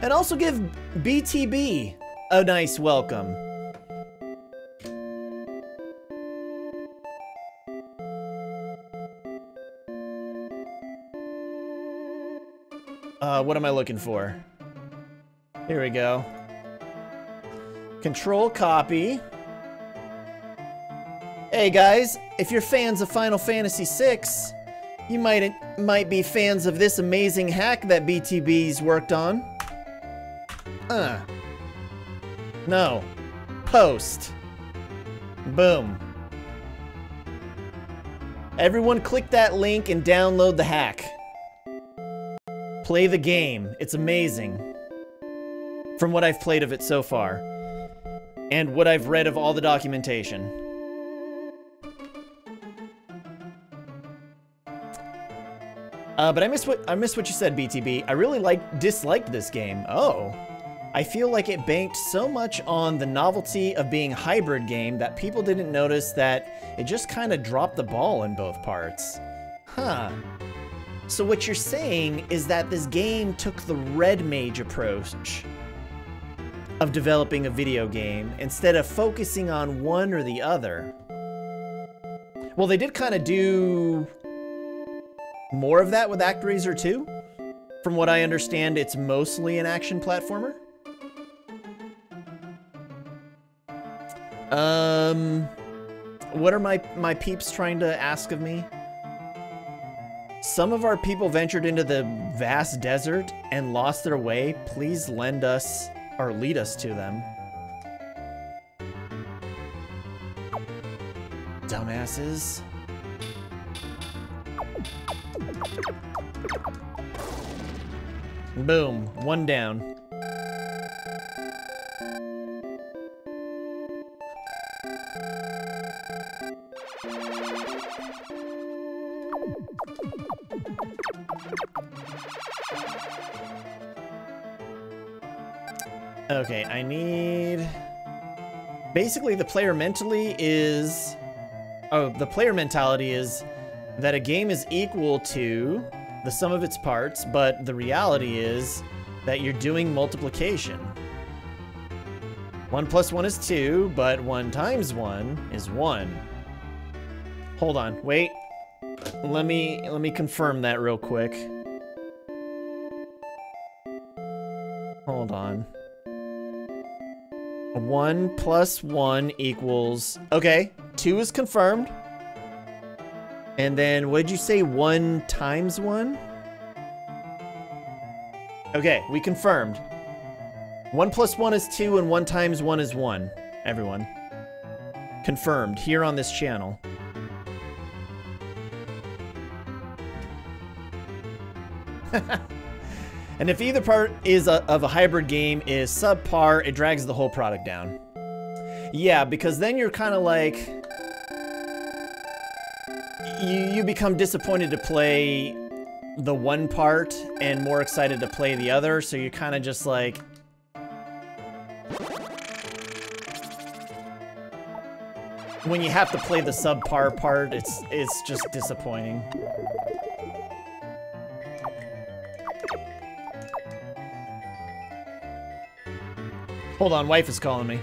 And also give BTB a nice welcome. What am I looking for? Here we go. Control copy. Hey guys, if you're fans of Final Fantasy VI, you might might be fans of this amazing hack that BTB's worked on. Uh. No. Post. Boom. Everyone click that link and download the hack. Play the game. It's amazing. From what I've played of it so far. And what I've read of all the documentation. Uh, but I missed what I missed what you said, BTB. I really like disliked this game. Oh. I feel like it banked so much on the novelty of being a hybrid game that people didn't notice that it just kind of dropped the ball in both parts. Huh. So what you're saying is that this game took the red mage approach of developing a video game instead of focusing on one or the other. Well, they did kind of do more of that with ActRaiser 2. From what I understand, it's mostly an action platformer. Um, what are my, my peeps trying to ask of me? Some of our people ventured into the vast desert and lost their way. Please lend us or lead us to them. Dumbasses. Boom, one down. Okay, I need... Basically, the player mentally is... Oh, the player mentality is that a game is equal to the sum of its parts, but the reality is that you're doing multiplication. 1 plus 1 is 2, but 1 times 1 is 1. Hold on, wait. Let me let me confirm that real quick. Hold on. 1 plus 1 equals... Okay, 2 is confirmed. And then, what did you say? 1 times 1? Okay, we confirmed. 1 plus 1 is 2, and 1 times 1 is 1. Everyone. Confirmed, here on this channel. and if either part is a, of a hybrid game is subpar, it drags the whole product down. Yeah, because then you're kind of like... You, you become disappointed to play the one part and more excited to play the other, so you're kind of just like... When you have to play the subpar part, it's it's just disappointing. Hold on, wife is calling me.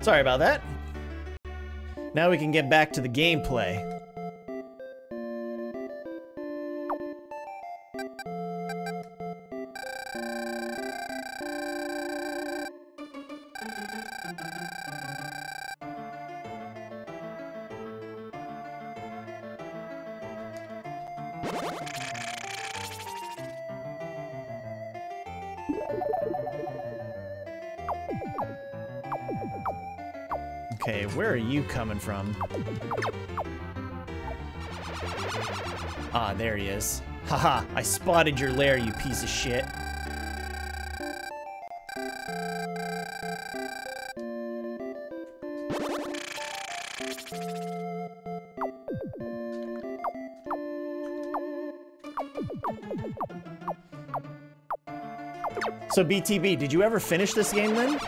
Sorry about that. Now we can get back to the gameplay. Coming from? Ah, there he is. Haha, I spotted your lair, you piece of shit. So BTB, did you ever finish this game then?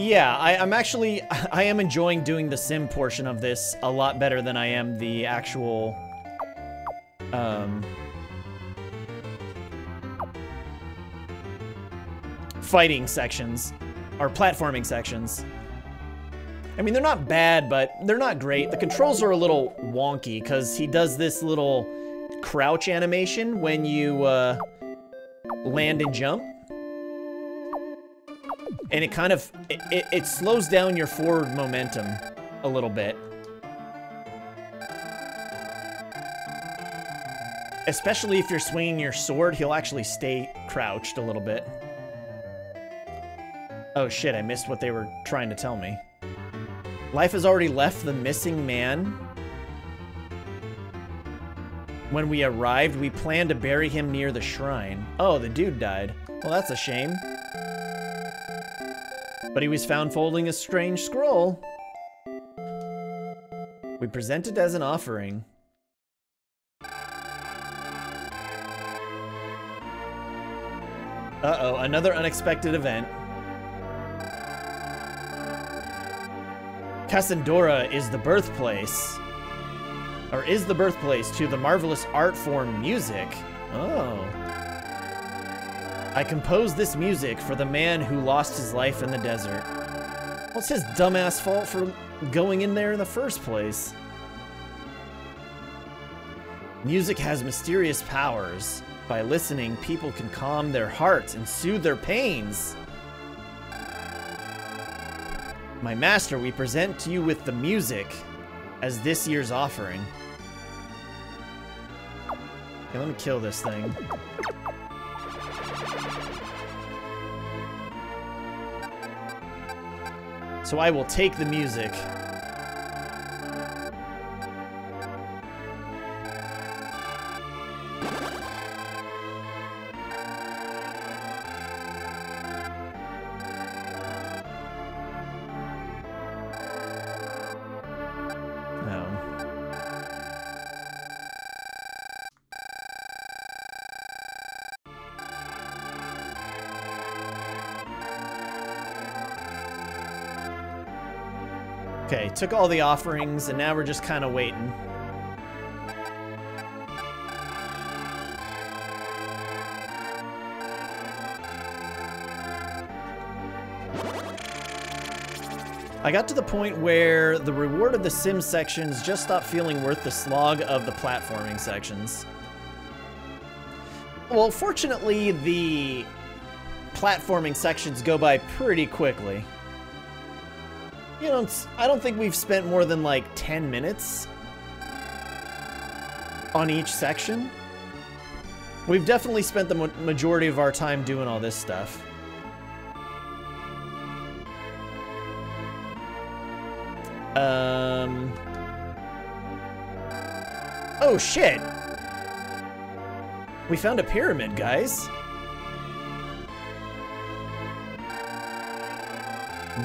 Yeah, I, am actually, I am enjoying doing the sim portion of this a lot better than I am the actual, um, fighting sections, or platforming sections. I mean, they're not bad, but they're not great. The controls are a little wonky, because he does this little crouch animation when you, uh, land and jump and it kind of, it, it, it, slows down your forward momentum a little bit. Especially if you're swinging your sword, he'll actually stay crouched a little bit. Oh shit, I missed what they were trying to tell me. Life has already left the missing man. When we arrived, we planned to bury him near the shrine. Oh, the dude died. Well, that's a shame. But he was found folding a strange scroll. We present it as an offering. Uh-oh, another unexpected event. Kasandora is the birthplace, or is the birthplace to the marvelous art form music. Oh. I composed this music for the man who lost his life in the desert. What's his dumbass fault for going in there in the first place? Music has mysterious powers. By listening, people can calm their hearts and soothe their pains. My master, we present to you with the music as this year's offering. Okay, let me kill this thing. So I will take the music. Took all the offerings, and now we're just kind of waiting. I got to the point where the reward of the sim sections just stopped feeling worth the slog of the platforming sections. Well, fortunately, the platforming sections go by pretty quickly you know, I don't think we've spent more than like 10 minutes on each section. We've definitely spent the majority of our time doing all this stuff. Um... Oh, shit! We found a pyramid, guys.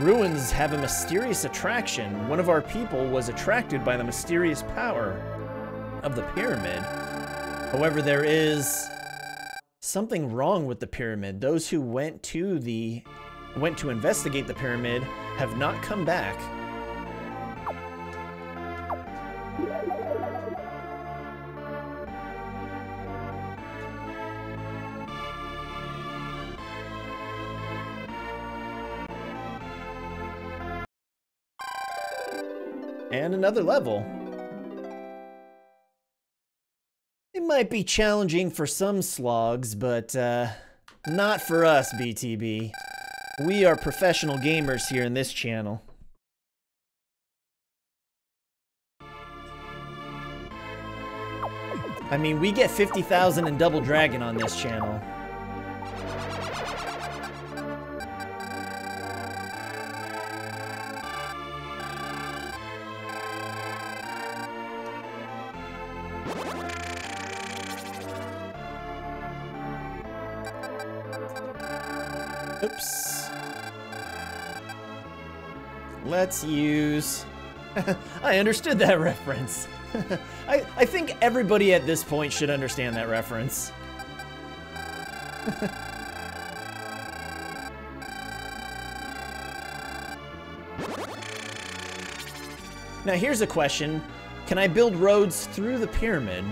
Ruins have a mysterious attraction. One of our people was attracted by the mysterious power of the pyramid. However, there is something wrong with the pyramid. Those who went to the went to investigate the pyramid have not come back. Another level. It might be challenging for some slogs, but uh, not for us, BTB. We are professional gamers here in this channel. I mean, we get 50,000 in Double Dragon on this channel. Let's use... I understood that reference. I, I think everybody at this point should understand that reference. now here's a question. Can I build roads through the pyramid?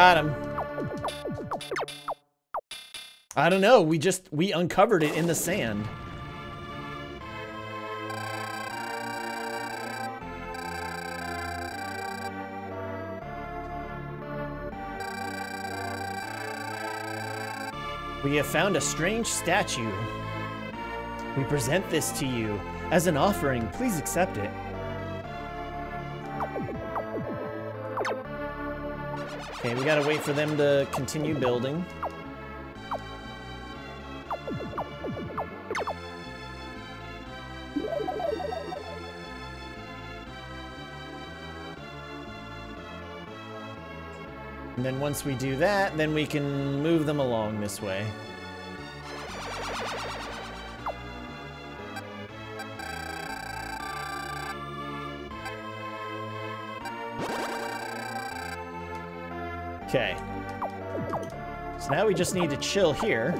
Got him. I don't know. We just, we uncovered it in the sand. We have found a strange statue. We present this to you. As an offering, please accept it. Okay, we gotta wait for them to continue building. And then once we do that, then we can move them along this way. We just need to chill here.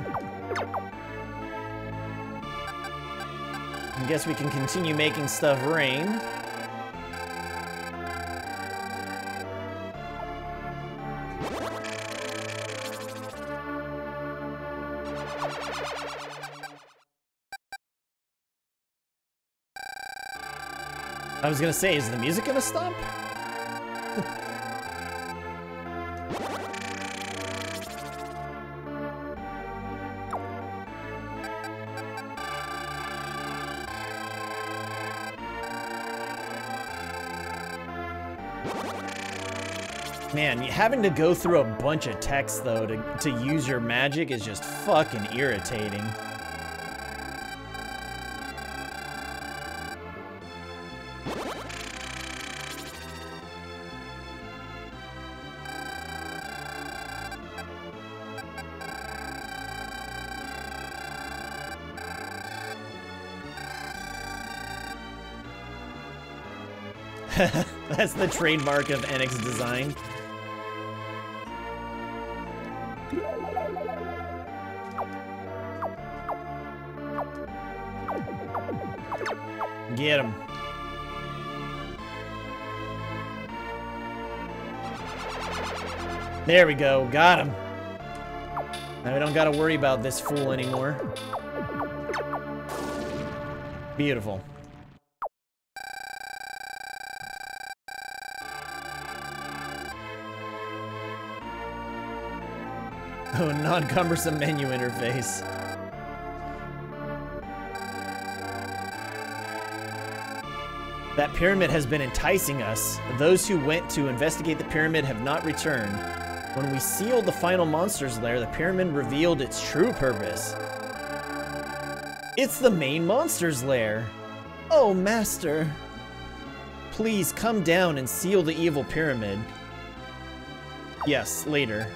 I guess we can continue making stuff rain. I was gonna say, is the music gonna stop? Having to go through a bunch of text, though, to, to use your magic is just fucking irritating. That's the trademark of Enix design. Get him. There we go. Got him. Now we don't gotta worry about this fool anymore. Beautiful. Oh, non-cumbersome menu interface. That pyramid has been enticing us. Those who went to investigate the pyramid have not returned. When we sealed the final monster's lair, the pyramid revealed its true purpose. It's the main monster's lair. Oh, master. Please come down and seal the evil pyramid. Yes, later.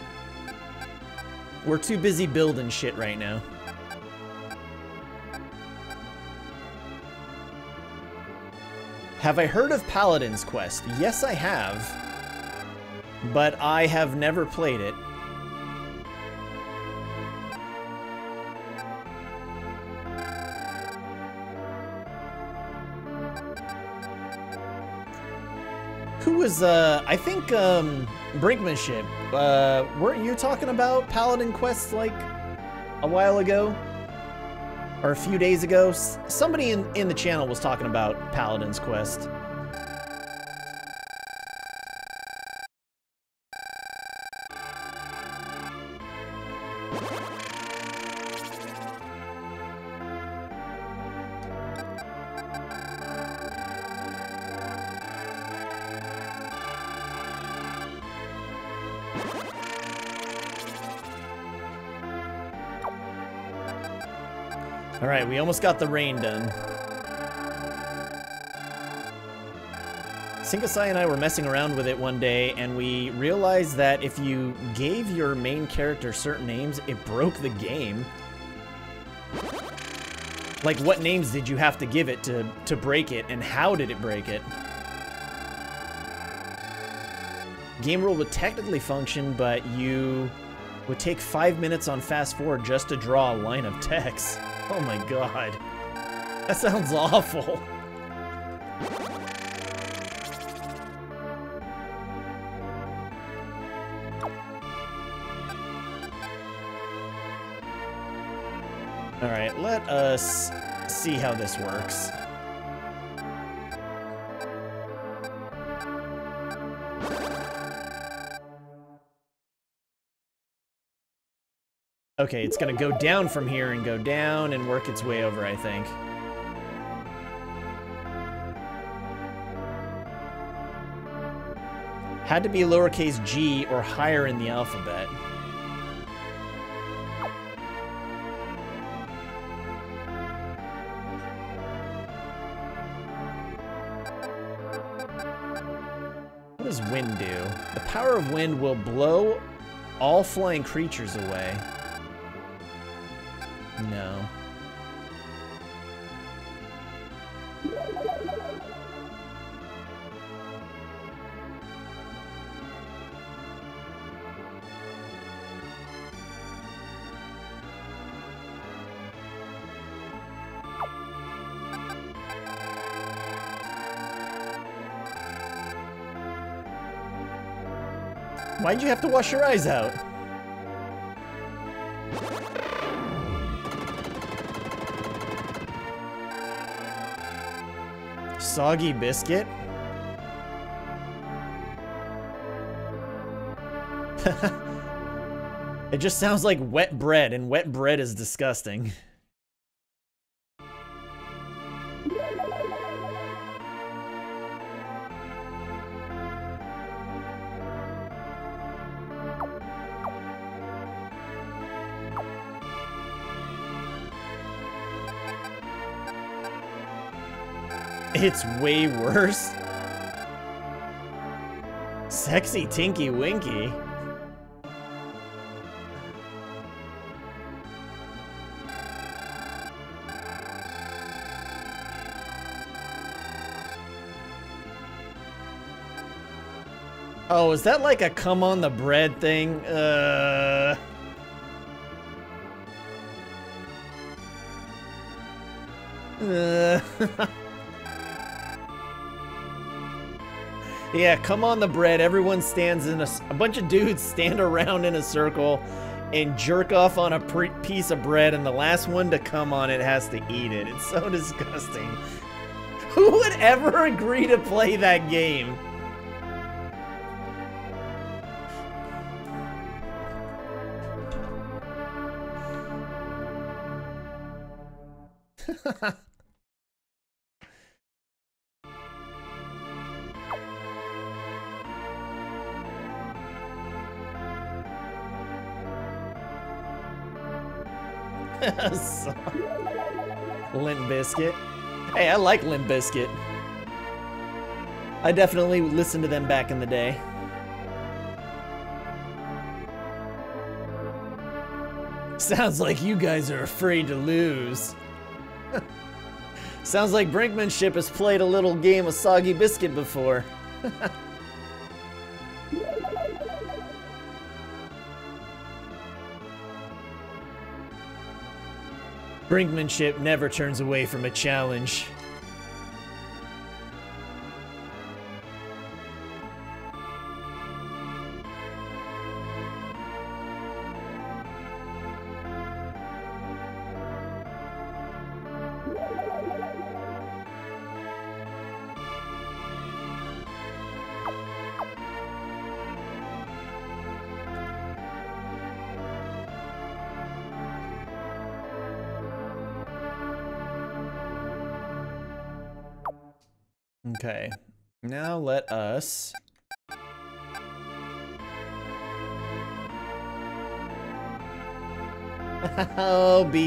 We're too busy building shit right now. Have I heard of Paladin's Quest? Yes, I have. But I have never played it. Who was, uh, I think, um, Brinkmanship. Uh, weren't you talking about Paladin Quest, like, a while ago? or a few days ago, somebody in, in the channel was talking about Paladin's Quest. Alright, we almost got the rain done. Sinkasai and I were messing around with it one day, and we realized that if you gave your main character certain names, it broke the game. Like, what names did you have to give it to, to break it, and how did it break it? Game rule would technically function, but you would take five minutes on fast forward just to draw a line of text. Oh my god. That sounds awful. Us see how this works. Okay, it's gonna go down from here and go down and work its way over, I think. Had to be lowercase g or higher in the alphabet. Of wind will blow all flying creatures away. No. Why'd you have to wash your eyes out? Soggy biscuit? it just sounds like wet bread, and wet bread is disgusting. It's way worse. Sexy Tinky Winky. Oh, is that like a come on the bread thing? Uh... Uh... Yeah, come on the bread. Everyone stands in a, a bunch of dudes stand around in a circle and jerk off on a piece of bread, and the last one to come on it has to eat it. It's so disgusting. Who would ever agree to play that game? Bizkit. Hey, I like Limp Bizkit. I definitely listened to them back in the day. Sounds like you guys are afraid to lose. Sounds like Brinkmanship has played a little game of Soggy Biscuit before. Brinkmanship never turns away from a challenge.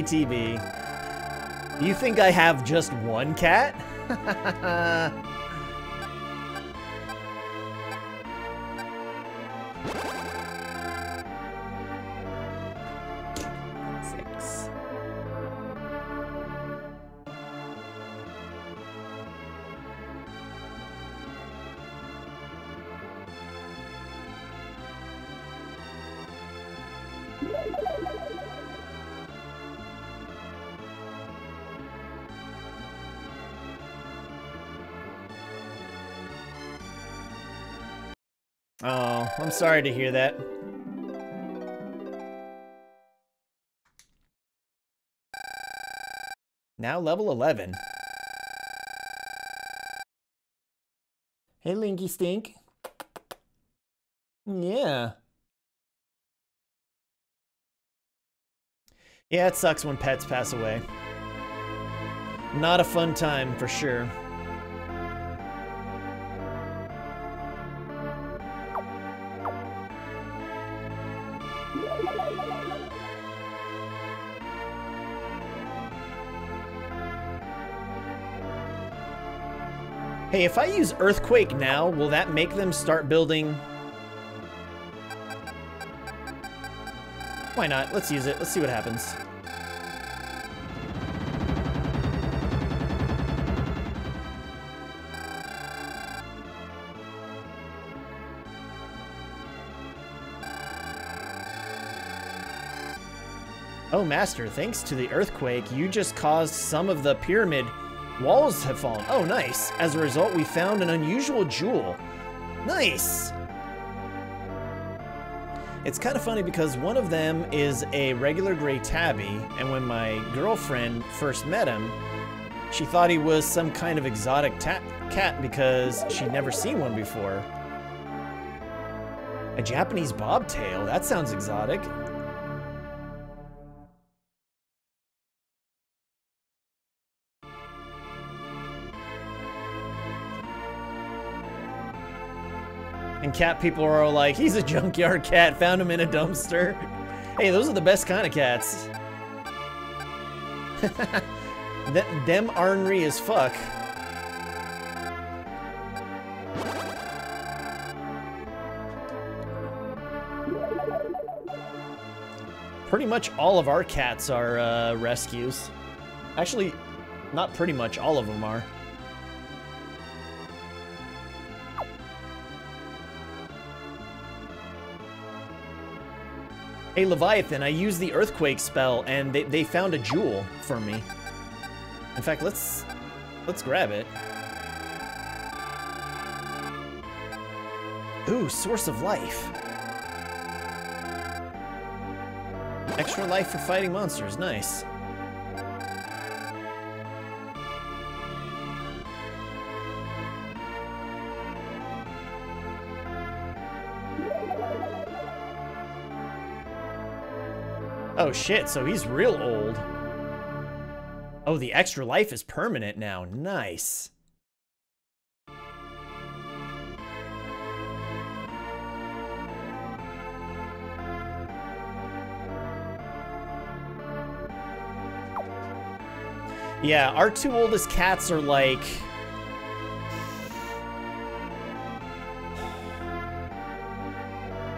BTB. You think I have just one cat? I'm sorry to hear that. Now level 11. Hey, Linky Stink. Yeah. Yeah, it sucks when pets pass away. Not a fun time, for sure. Hey, if I use Earthquake now, will that make them start building... Why not? Let's use it. Let's see what happens. Oh, Master, thanks to the earthquake, you just caused some of the pyramid walls have fallen. Oh, nice. As a result, we found an unusual jewel. Nice! It's kind of funny because one of them is a regular gray tabby, and when my girlfriend first met him, she thought he was some kind of exotic cat because she'd never seen one before. A Japanese bobtail? That sounds exotic. Cat people are like, he's a junkyard cat, found him in a dumpster. Hey, those are the best kind of cats. Th them ornery as fuck. Pretty much all of our cats are uh, rescues. Actually, not pretty much, all of them are. Hey, Leviathan, I used the Earthquake spell, and they, they found a jewel for me. In fact, let's... let's grab it. Ooh, Source of Life. Extra life for fighting monsters, nice. Oh shit, so he's real old. Oh, the extra life is permanent now. Nice. Yeah, our two oldest cats are like...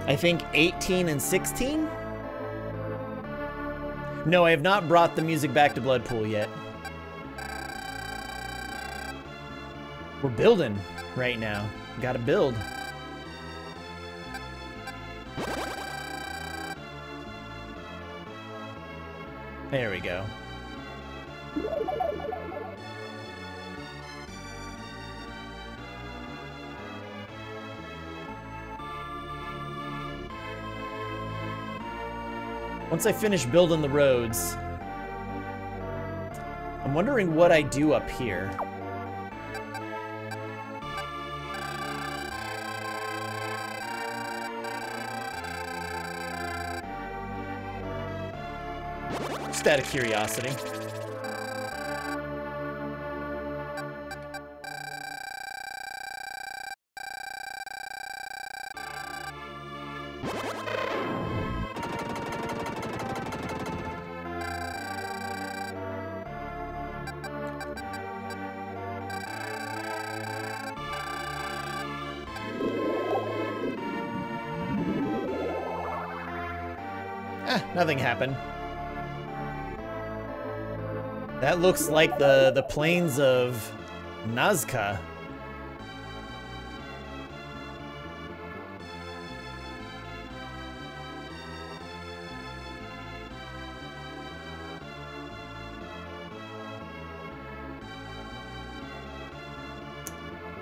I think 18 and 16? No, I have not brought the music back to Bloodpool yet. We're building right now. Gotta build. There we go. Once I finish building the roads, I'm wondering what I do up here. Just out of curiosity. Nothing happened. That looks like the, the plains of Nazca.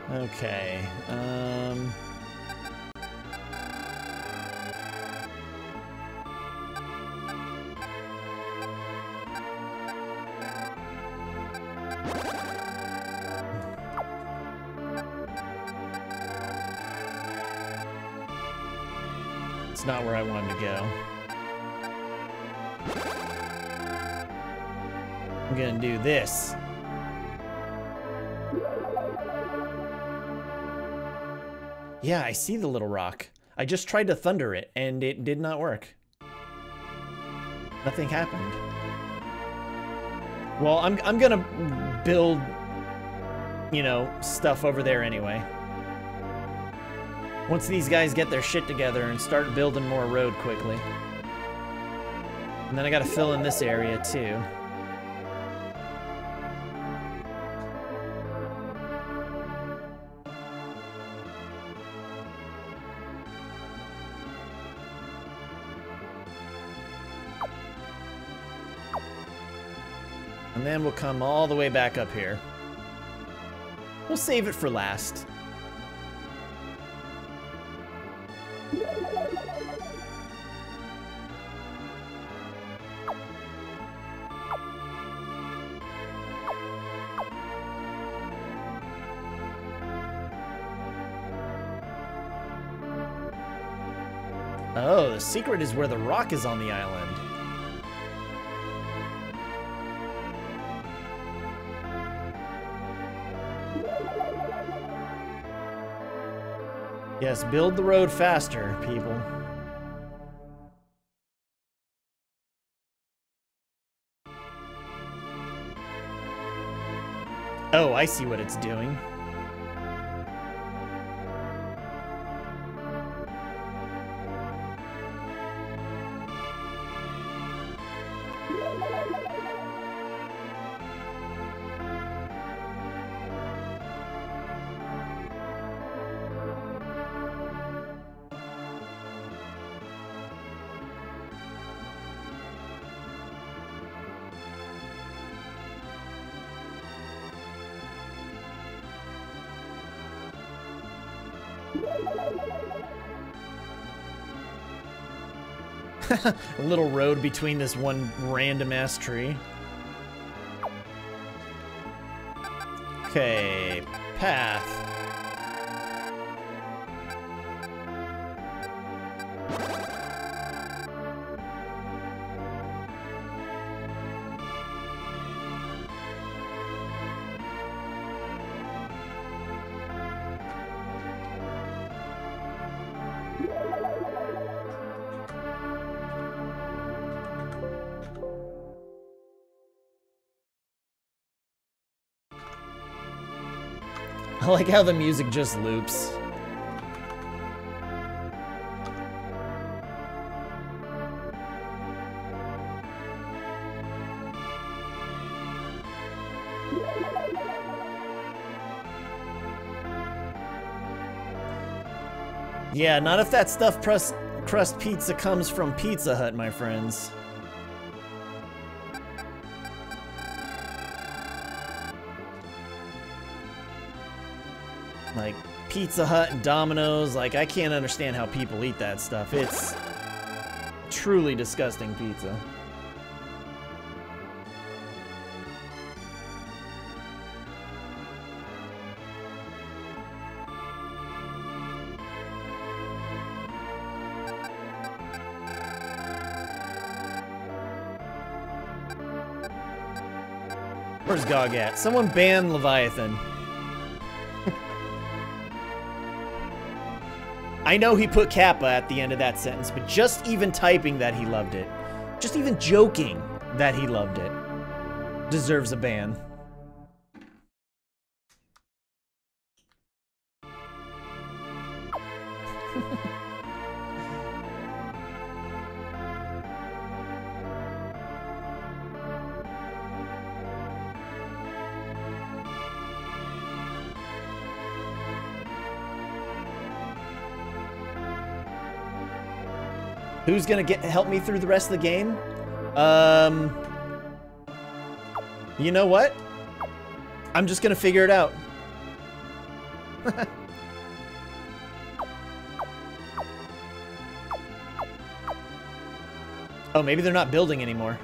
Okay, um... this. Yeah, I see the little rock. I just tried to thunder it, and it did not work. Nothing happened. Well, I'm, I'm gonna build, you know, stuff over there anyway. Once these guys get their shit together and start building more road quickly. And then I gotta fill in this area too. Then we'll come all the way back up here. We'll save it for last. Oh, the secret is where the rock is on the island. Yes, build the road faster, people. Oh, I see what it's doing. little road between this one random ass tree. Okay, I like how the music just loops. Yeah, not if that stuffed crust, crust pizza comes from Pizza Hut, my friends. Pizza Hut and Domino's. Like, I can't understand how people eat that stuff. It's truly disgusting pizza. Where's Gog at? Someone ban Leviathan. I know he put Kappa at the end of that sentence, but just even typing that he loved it, just even joking that he loved it, deserves a ban. Who's gonna get help me through the rest of the game? Um, you know what? I'm just gonna figure it out. oh, maybe they're not building anymore.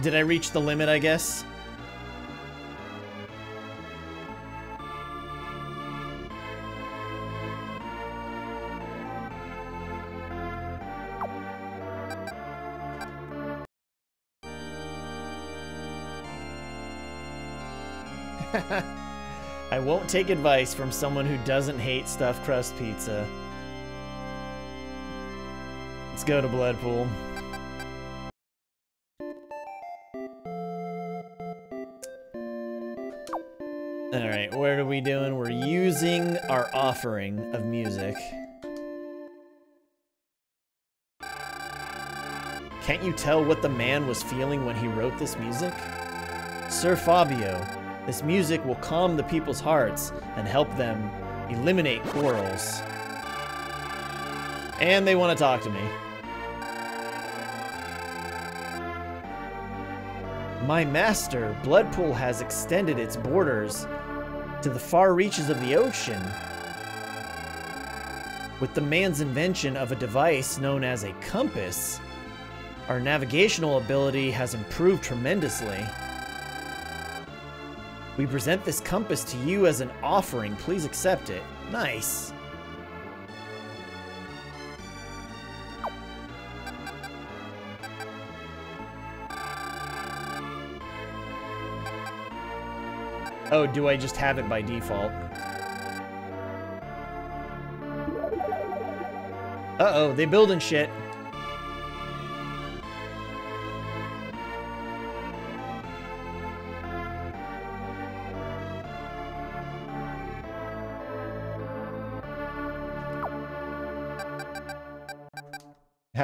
Did I reach the limit, I guess? I won't take advice from someone who doesn't hate stuffed crust pizza. Let's go to Bloodpool. Alright, what are we doing? We're using our offering of music. Can't you tell what the man was feeling when he wrote this music? Sir Fabio, this music will calm the people's hearts and help them eliminate quarrels. And they want to talk to me. My master, Bloodpool has extended its borders to the far reaches of the ocean. With the man's invention of a device known as a compass, our navigational ability has improved tremendously. We present this compass to you as an offering. Please accept it. Nice. Oh, do I just have it by default? Uh-oh, they building shit.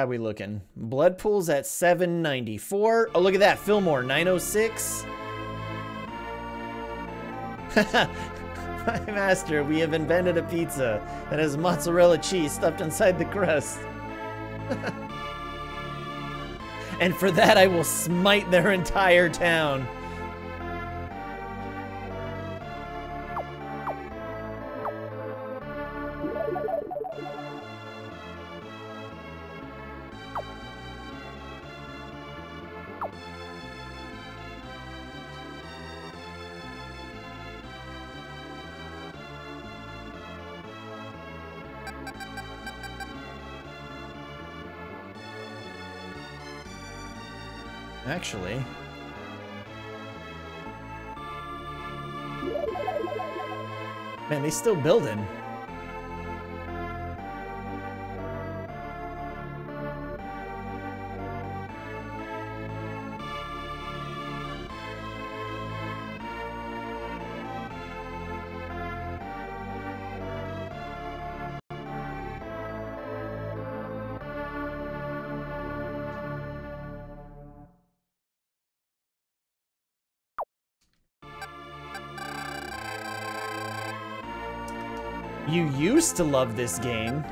How we looking? Bloodpool's at 794. Oh, look at that. Fillmore, 906. My master, we have invented a pizza that has mozzarella cheese stuffed inside the crust. and for that I will smite their entire town. Actually. Man, they still building. Used to love this game.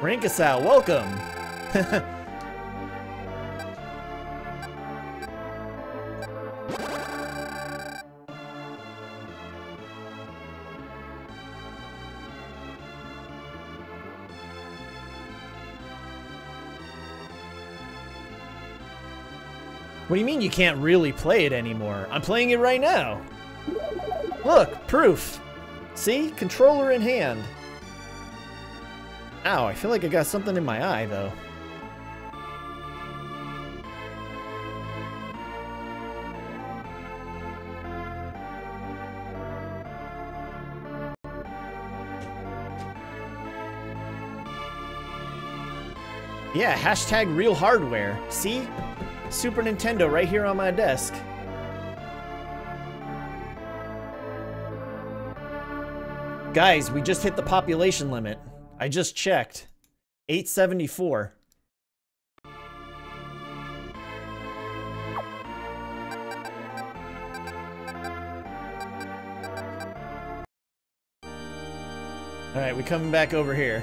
Rankasal, welcome! What do you mean you can't really play it anymore? I'm playing it right now. Look, proof. See? Controller in hand. Ow, I feel like I got something in my eye, though. Yeah, hashtag real hardware. See? Super Nintendo right here on my desk. Guys, we just hit the population limit. I just checked. 874. Alright, we coming back over here.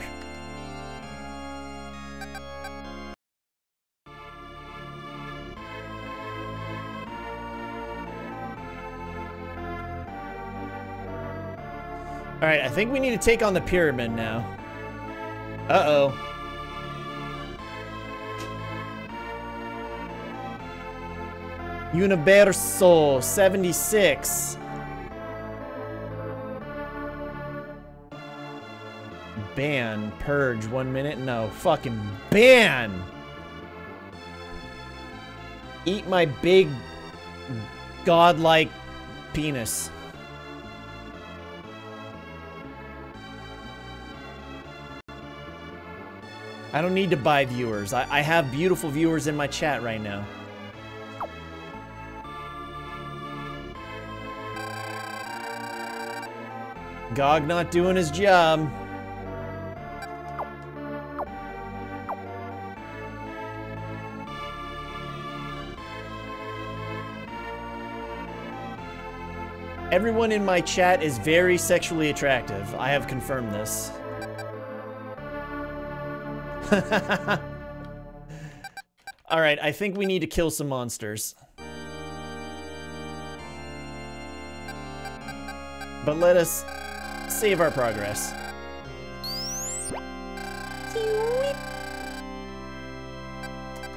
Alright, I think we need to take on the pyramid now. Uh-oh. Universo 76. Ban. Purge. One minute. No. Fucking ban. Eat my big godlike penis. I don't need to buy viewers. I, I have beautiful viewers in my chat right now. Gog not doing his job. Everyone in my chat is very sexually attractive. I have confirmed this. Alright, I think we need to kill some monsters. But let us save our progress.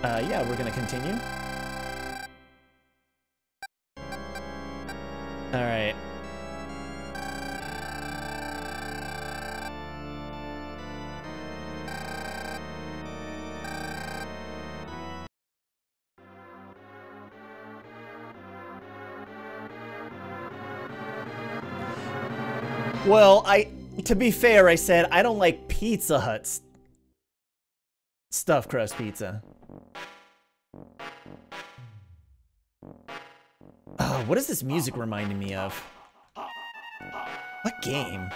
Uh, yeah, we're gonna continue. Alright. Well, I to be fair, I said I don't like Pizza Hut's stuffed crust pizza. Oh, what is this music reminding me of? What game?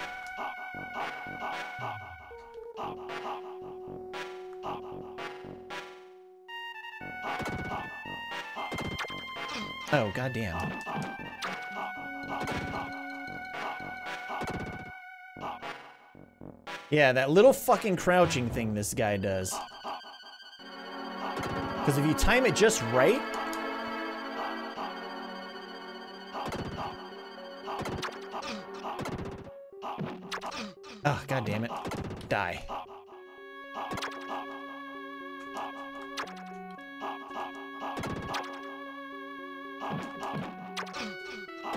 Oh, goddamn. Yeah, that little fucking crouching thing this guy does. Because if you time it just right... Ah, oh, god damn it. Die.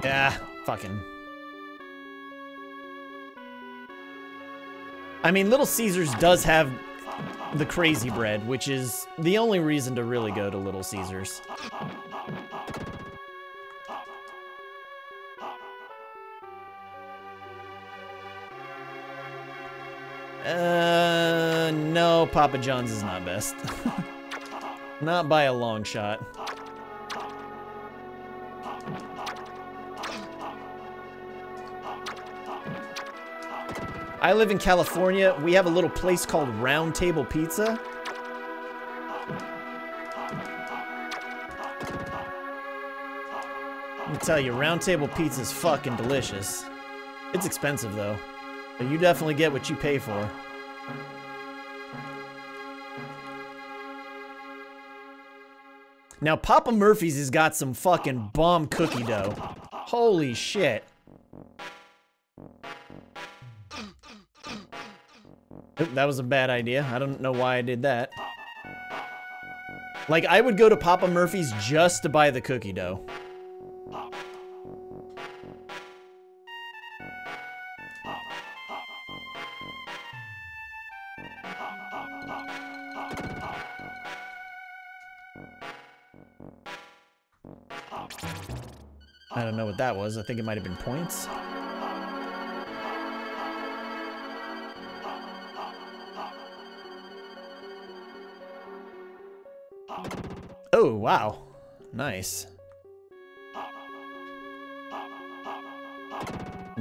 Yeah, fucking... I mean, Little Caesars does have the crazy bread, which is the only reason to really go to Little Caesars. Uh, no, Papa John's is not best. not by a long shot. I live in California. We have a little place called Round Table Pizza. Let me tell you, Round Table Pizza is fucking delicious. It's expensive though, but you definitely get what you pay for. Now, Papa Murphy's has got some fucking bomb cookie dough. Holy shit. That was a bad idea. I don't know why I did that. Like, I would go to Papa Murphy's just to buy the cookie dough. I don't know what that was. I think it might have been points. Wow. Nice.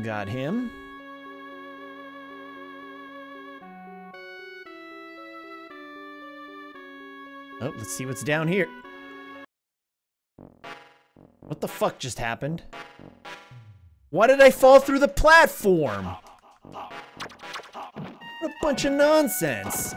Got him. Oh, let's see what's down here. What the fuck just happened? Why did I fall through the platform? What a bunch of nonsense.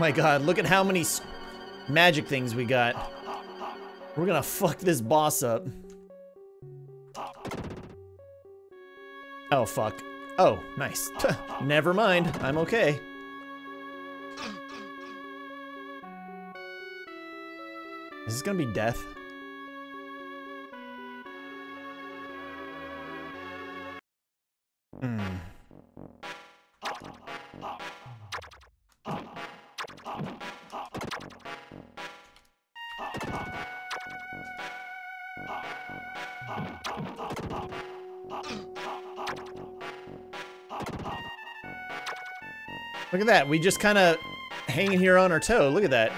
My god, look at how many magic things we got. We're gonna fuck this boss up. Oh, fuck. Oh, nice. Never mind, I'm okay. Is this gonna be death? Look at that. We just kind of hanging here on our toe. Look at that.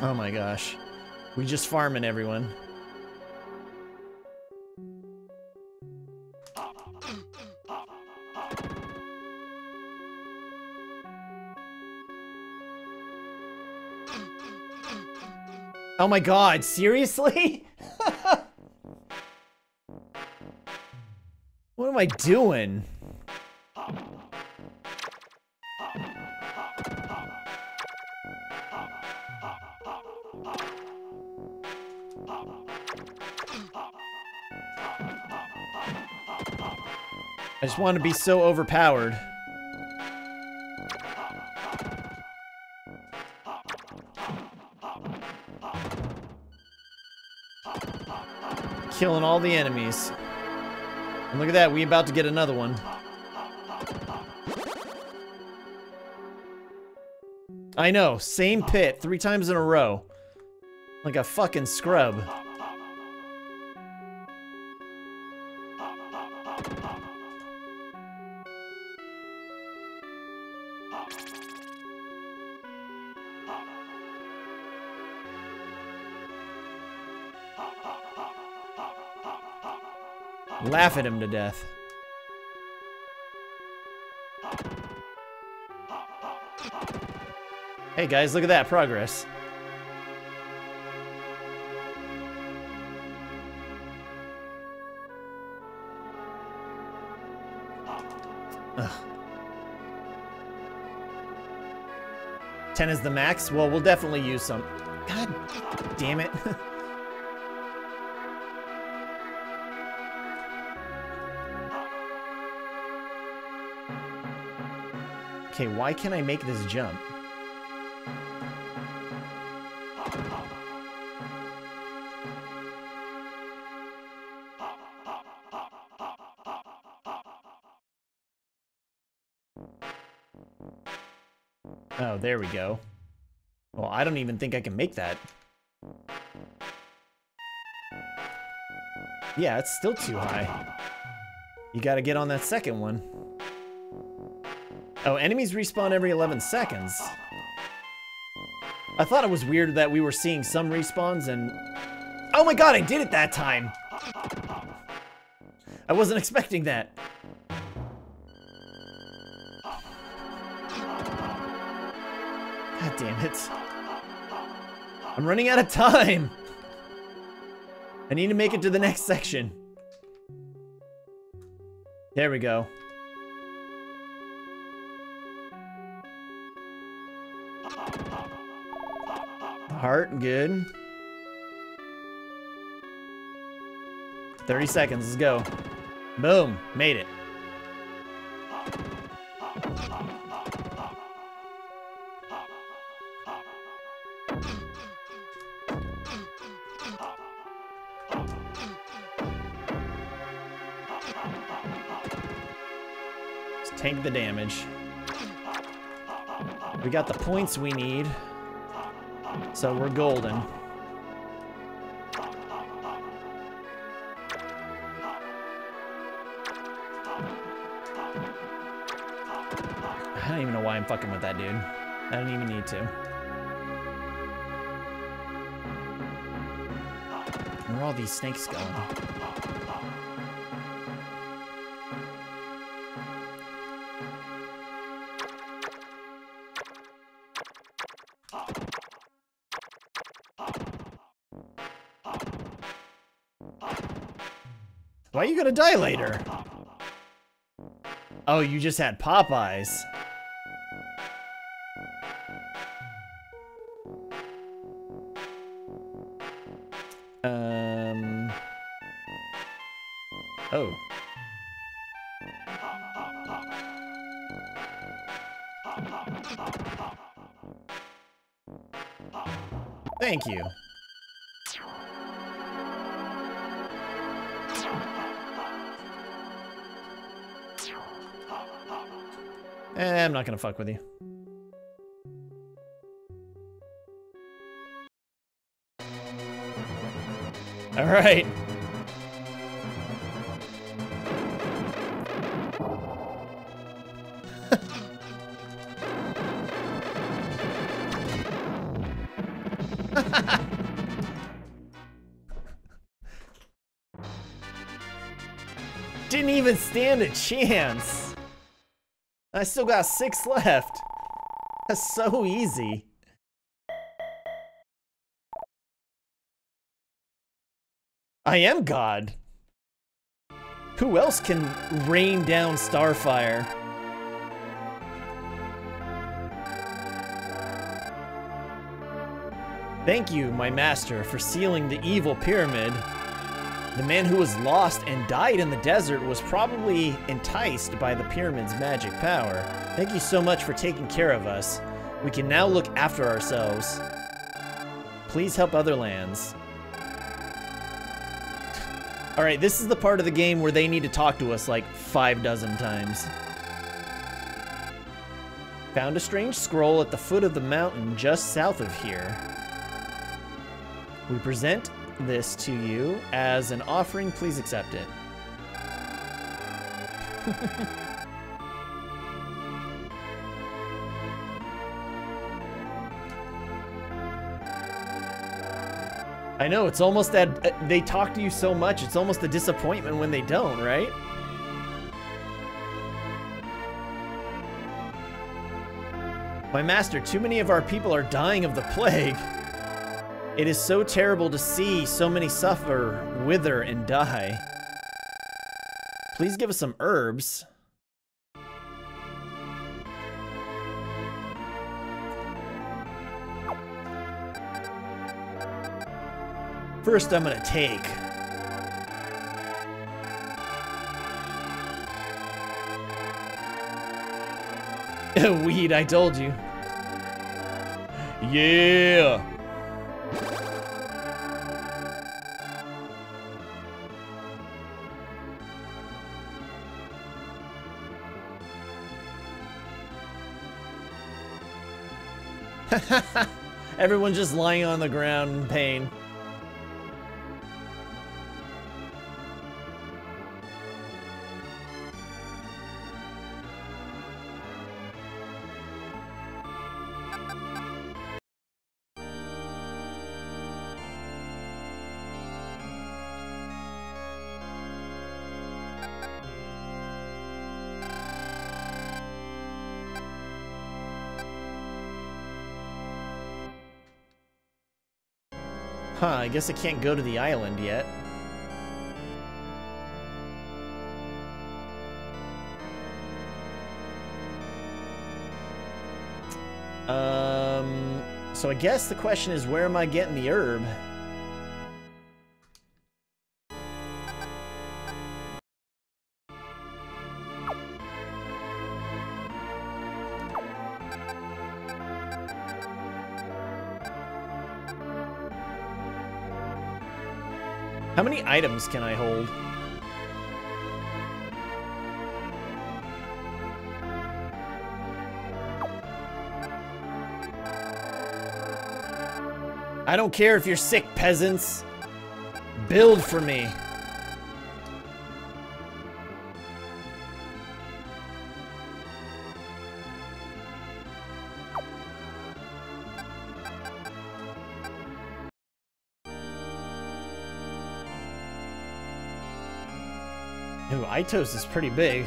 Oh my gosh. We just farming everyone. Oh my god, seriously? what am I doing? I just want to be so overpowered. Killing all the enemies. And look at that, we about to get another one. I know, same pit, three times in a row. Like a fucking scrub. Laugh at him to death. Hey guys, look at that progress. Ugh. 10 is the max? Well, we'll definitely use some. God damn it. okay, why can't I make this jump? Oh, there we go. Well, I don't even think I can make that. Yeah, it's still too high. You gotta get on that second one. Oh, enemies respawn every 11 seconds. I thought it was weird that we were seeing some respawns and... Oh my god, I did it that time! I wasn't expecting that. God damn it. I'm running out of time! I need to make it to the next section. There we go. Good. 30 seconds, let's go. Boom, made it. Let's tank the damage. We got the points we need. So we're golden. I don't even know why I'm fucking with that dude. I don't even need to. Where are all these snakes going? You gonna die later? Oh, you just had Popeyes. Um. Oh. Thank you. I'm not gonna fuck with you. All right. Didn't even stand a chance. I still got six left. That's so easy. I am God. Who else can rain down Starfire? Thank you, my master, for sealing the evil pyramid. The man who was lost and died in the desert was probably enticed by the pyramid's magic power. Thank you so much for taking care of us. We can now look after ourselves. Please help other lands. Alright, this is the part of the game where they need to talk to us like five dozen times. Found a strange scroll at the foot of the mountain just south of here. We present this to you as an offering. Please accept it. I know, it's almost that uh, they talk to you so much, it's almost a disappointment when they don't, right? My master, too many of our people are dying of the plague. It is so terrible to see so many suffer, wither, and die. Please give us some herbs. First, I'm gonna take. Weed, I told you. Yeah! Everyone's just lying on the ground in pain. Guess I can't go to the island yet. Um, so So I guess the question is, where am I getting the herb? Items can I hold? I don't care if you're sick, peasants. Build for me. Ooh, Aitos is pretty big.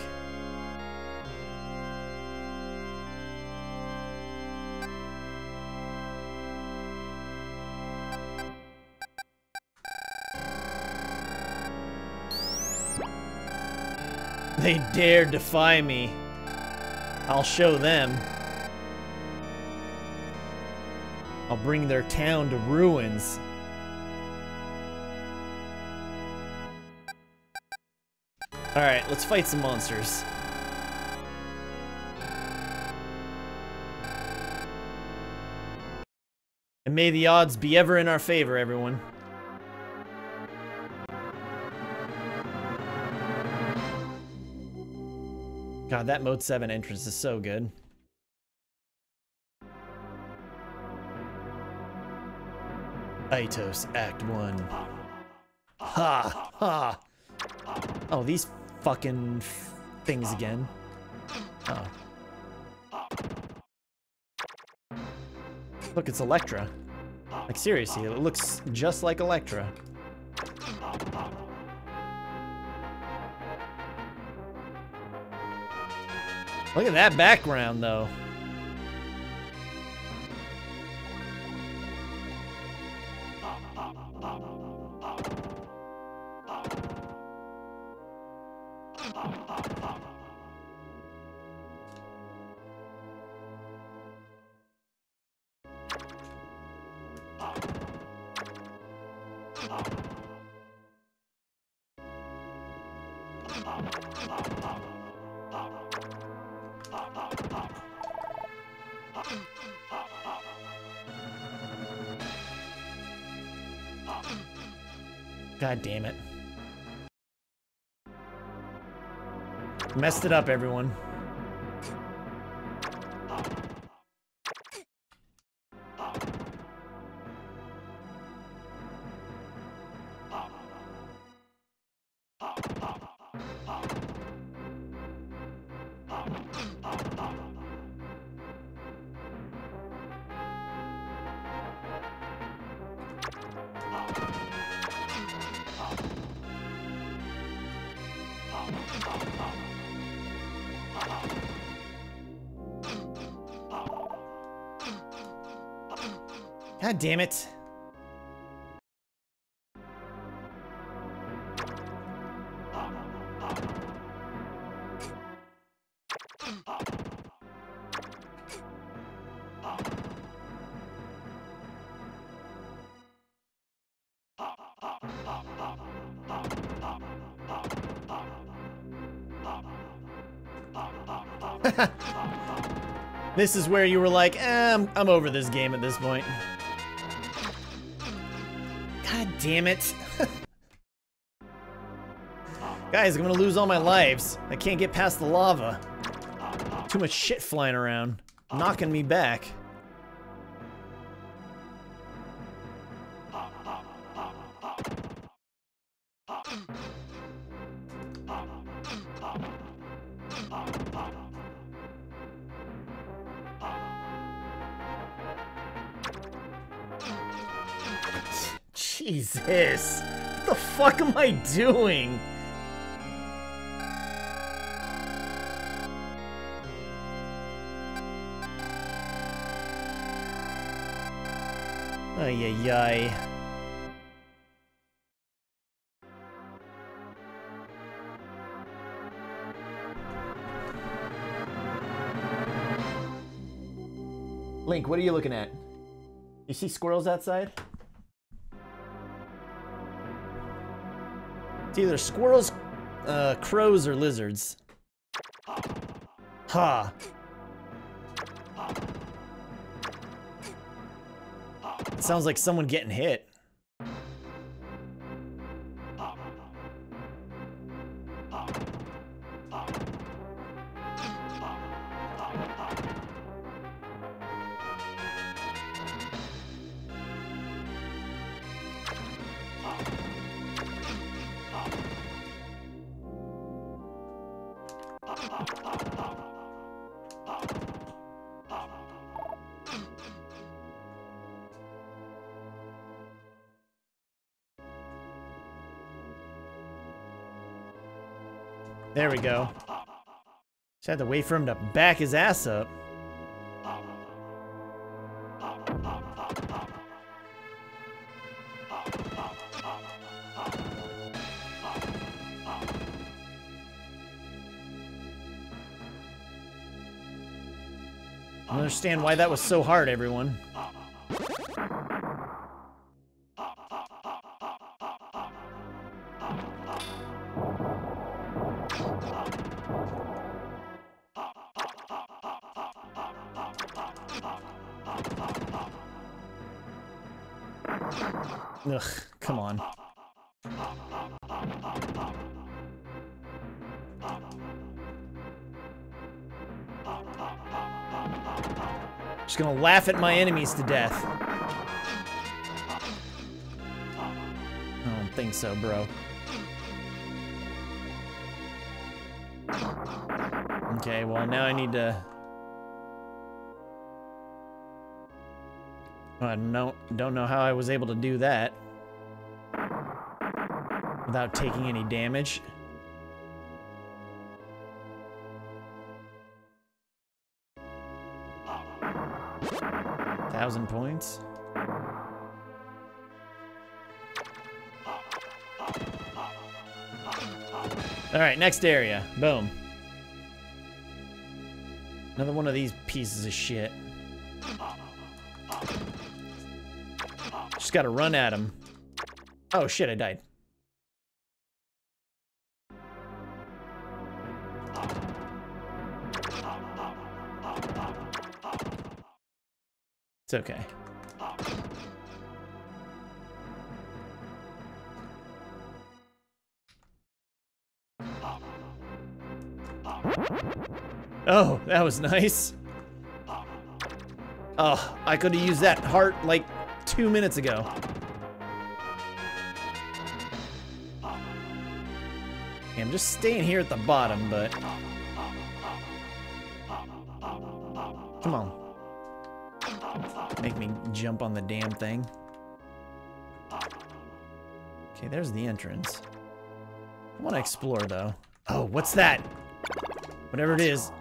They dare defy me. I'll show them. I'll bring their town to ruins. Alright, let's fight some monsters. And may the odds be ever in our favor, everyone. God, that Mode 7 entrance is so good. Aitos, Act 1. Ha! Ha! Oh, these fucking things ah. again. Oh. Look, it's Electra. Like, seriously, it looks just like Electra. Look at that background, though. Messed it up, everyone. Damn it. this is where you were like, eh, I'm, I'm over this game at this point. Damn it. Guys, I'm gonna lose all my lives. I can't get past the lava. Too much shit flying around. Knocking me back. Fuck am I doing? Ay, ay, ay. Link, what are you looking at? You see squirrels outside? Either squirrels, uh, crows, or lizards. Ha! It sounds like someone getting hit. Go. Just had to wait for him to back his ass up. I understand why that was so hard, everyone. Laugh at my enemies to death. I don't think so, bro. Okay, well now I need to... I don't, don't know how I was able to do that. Without taking any damage. Thousand points. All right, next area. Boom. Another one of these pieces of shit. Just gotta run at him. Oh shit, I died. It's okay. Oh, that was nice. Oh, I could have used that heart like two minutes ago. I'm just staying here at the bottom, but... entrance. I want to explore, though. Oh, what's that? Whatever it is.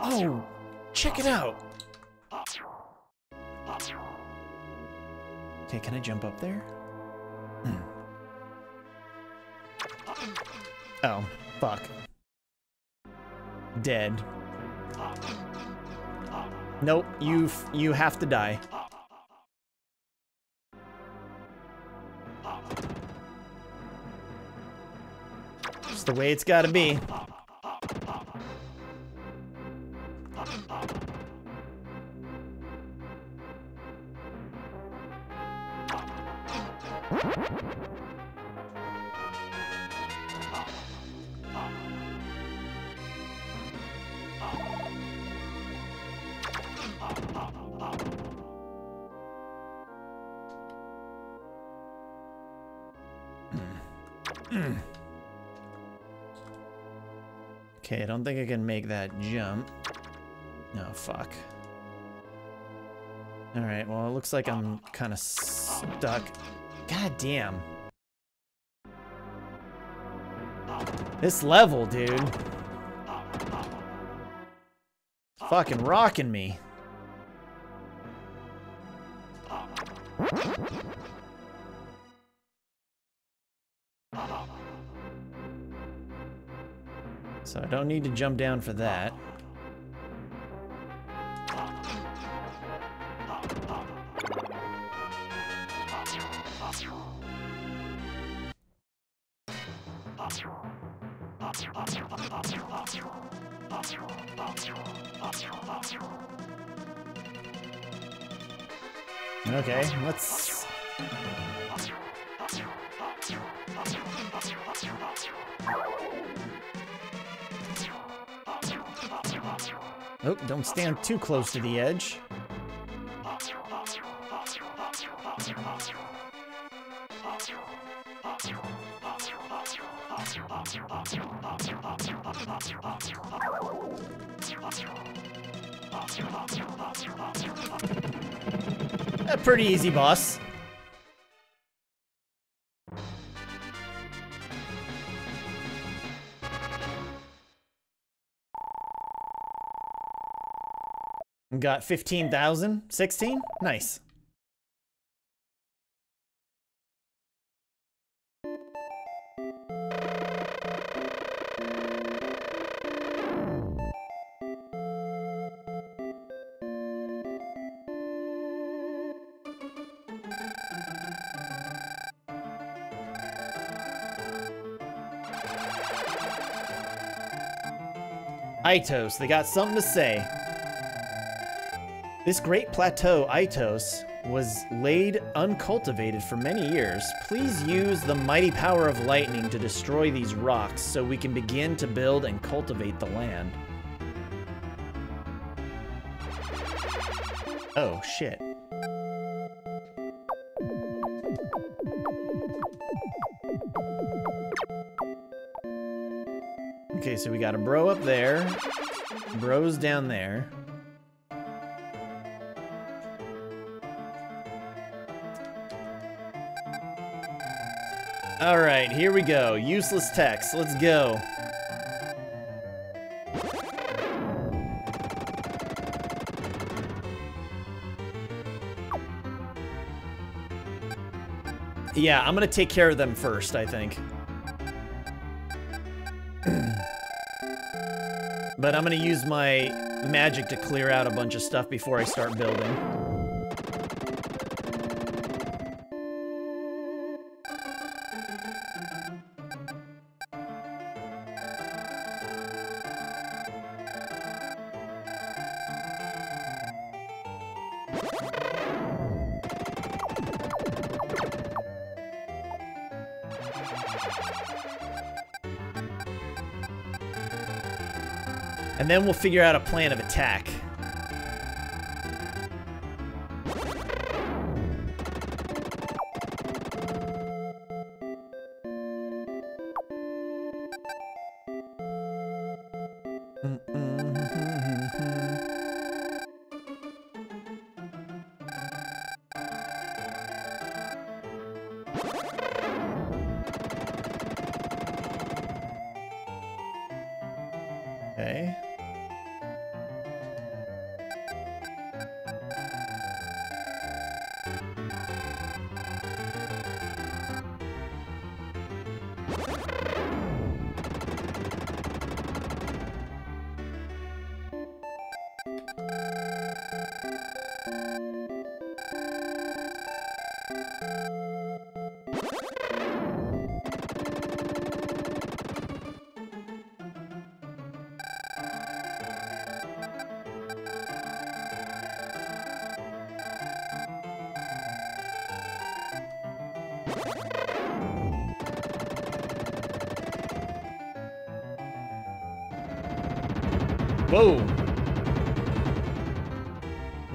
Oh, check it out. Okay, can I jump up there? Hmm. oh, fuck. Dead. Nope, you you have to die. The way it's gotta be. Like I'm kind of stuck. God damn. This level, dude. Fucking rocking me. So I don't need to jump down for that. Too close to the edge. A pretty easy boss. Got 15,000? 16? Nice. Aitos, they got something to say. This great plateau, Aitos, was laid uncultivated for many years. Please use the mighty power of lightning to destroy these rocks so we can begin to build and cultivate the land. Oh, shit. Okay, so we got a bro up there. Bro's down there. All right, here we go. Useless text. Let's go. Yeah, I'm gonna take care of them first, I think. but I'm gonna use my magic to clear out a bunch of stuff before I start building. Then we'll figure out a plan of attack.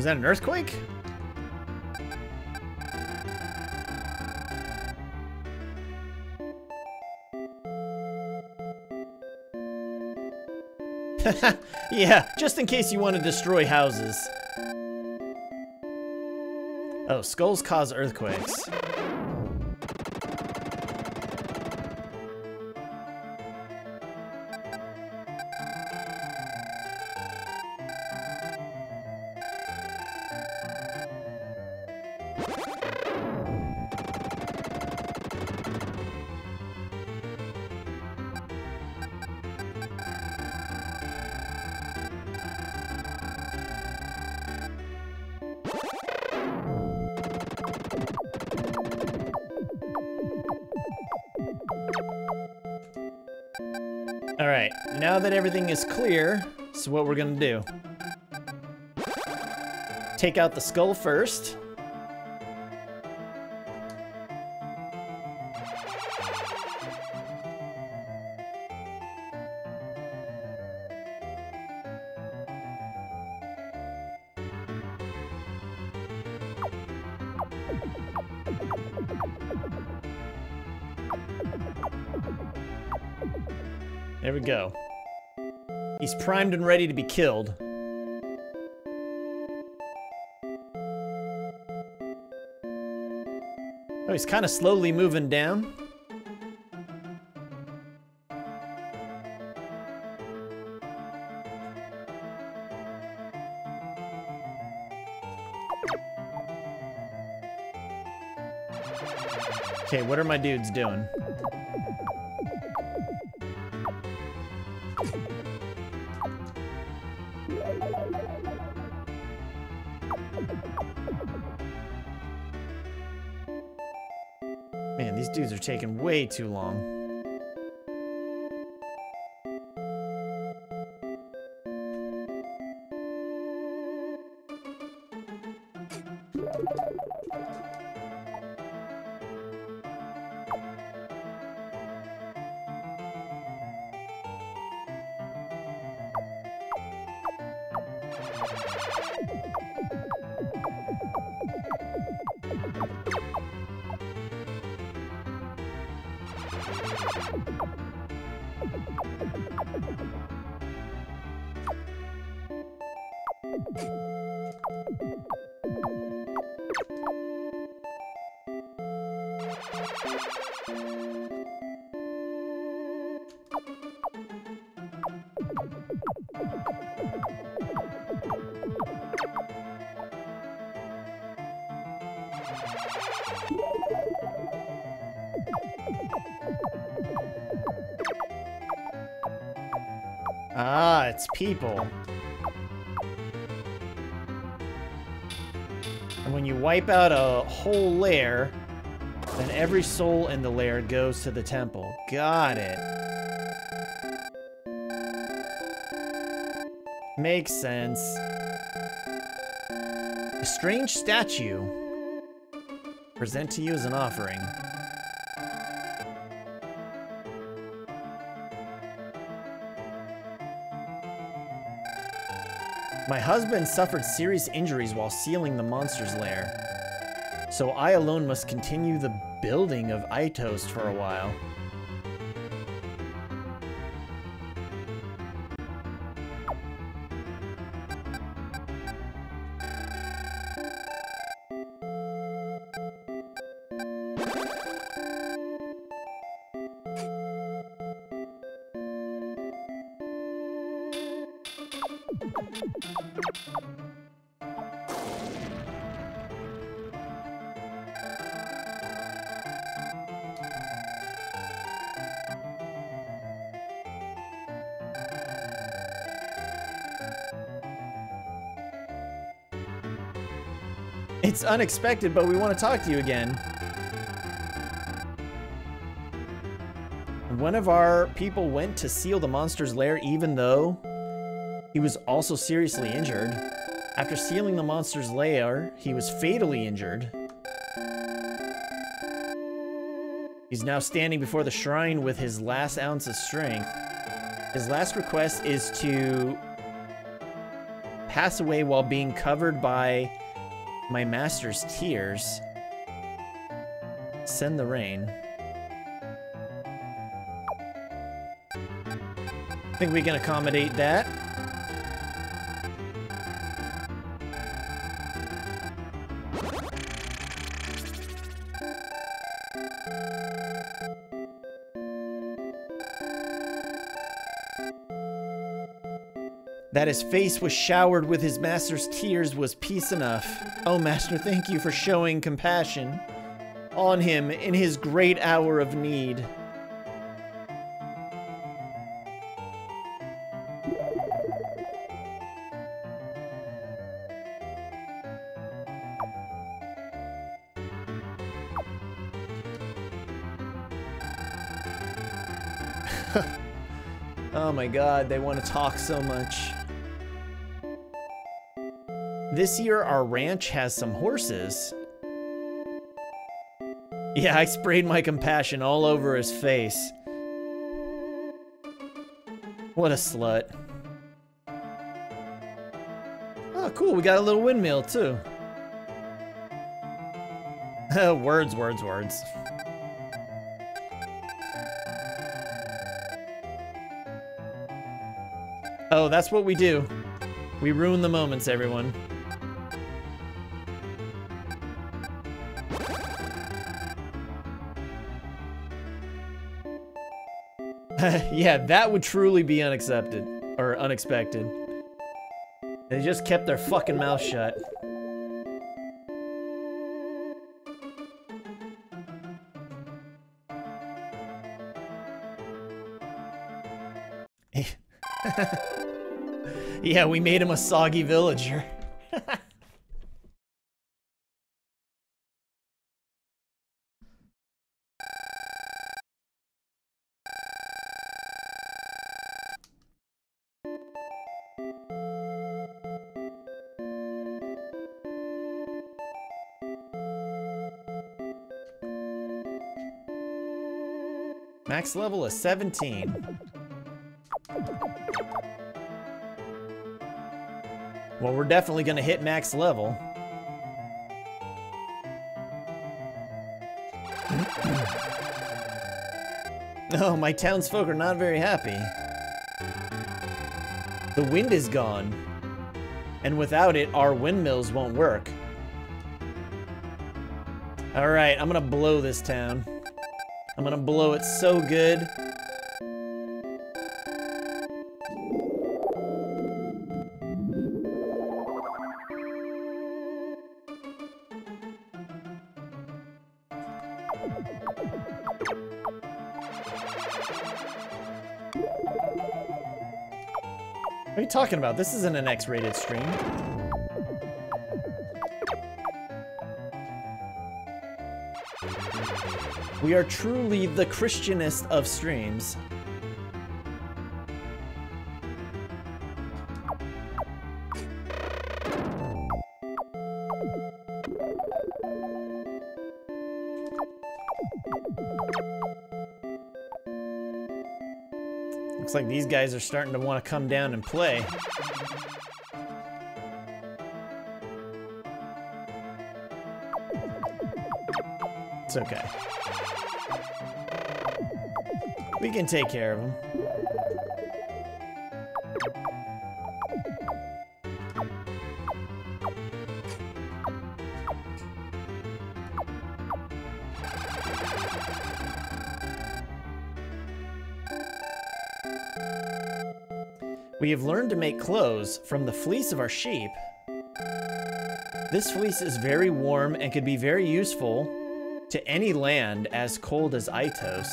That an earthquake? yeah, just in case you want to destroy houses. Oh, skulls cause earthquakes. Clear, so what we're gonna do. Take out the skull first. There we go. Primed and ready to be killed. Oh, he's kind of slowly moving down. Okay, what are my dudes doing? Are taking way too long. Out a whole lair, then every soul in the lair goes to the temple. Got it. Makes sense. A strange statue. Present to you as an offering. My husband suffered serious injuries while sealing the monster's lair. So I alone must continue the building of Aitos for a while. It's unexpected, but we want to talk to you again. One of our people went to seal the monster's lair even though he was also seriously injured. After sealing the monster's lair, he was fatally injured. He's now standing before the shrine with his last ounce of strength. His last request is to pass away while being covered by my master's tears. Send the rain. I think we can accommodate that. That his face was showered with his master's tears was peace enough. Oh, master, thank you for showing compassion on him in his great hour of need. Oh my god, they want to talk so much. This year, our ranch has some horses. Yeah, I sprayed my compassion all over his face. What a slut. Oh, cool, we got a little windmill, too. words, words, words. Oh, that's what we do. We ruin the moments, everyone. Yeah, that would truly be unaccepted. Or unexpected. They just kept their fucking mouth shut. yeah, we made him a soggy villager. Level is 17. Well, we're definitely gonna hit max level. oh, my townsfolk are not very happy. The wind is gone. And without it, our windmills won't work. Alright, I'm gonna blow this town. Gonna blow it so good. What are you talking about? This isn't an X-rated stream. We are truly the Christianest of streams. Looks like these guys are starting to want to come down and play. It's okay. We can take care of them. We have learned to make clothes from the fleece of our sheep. This fleece is very warm and could be very useful to any land as cold as Aitos.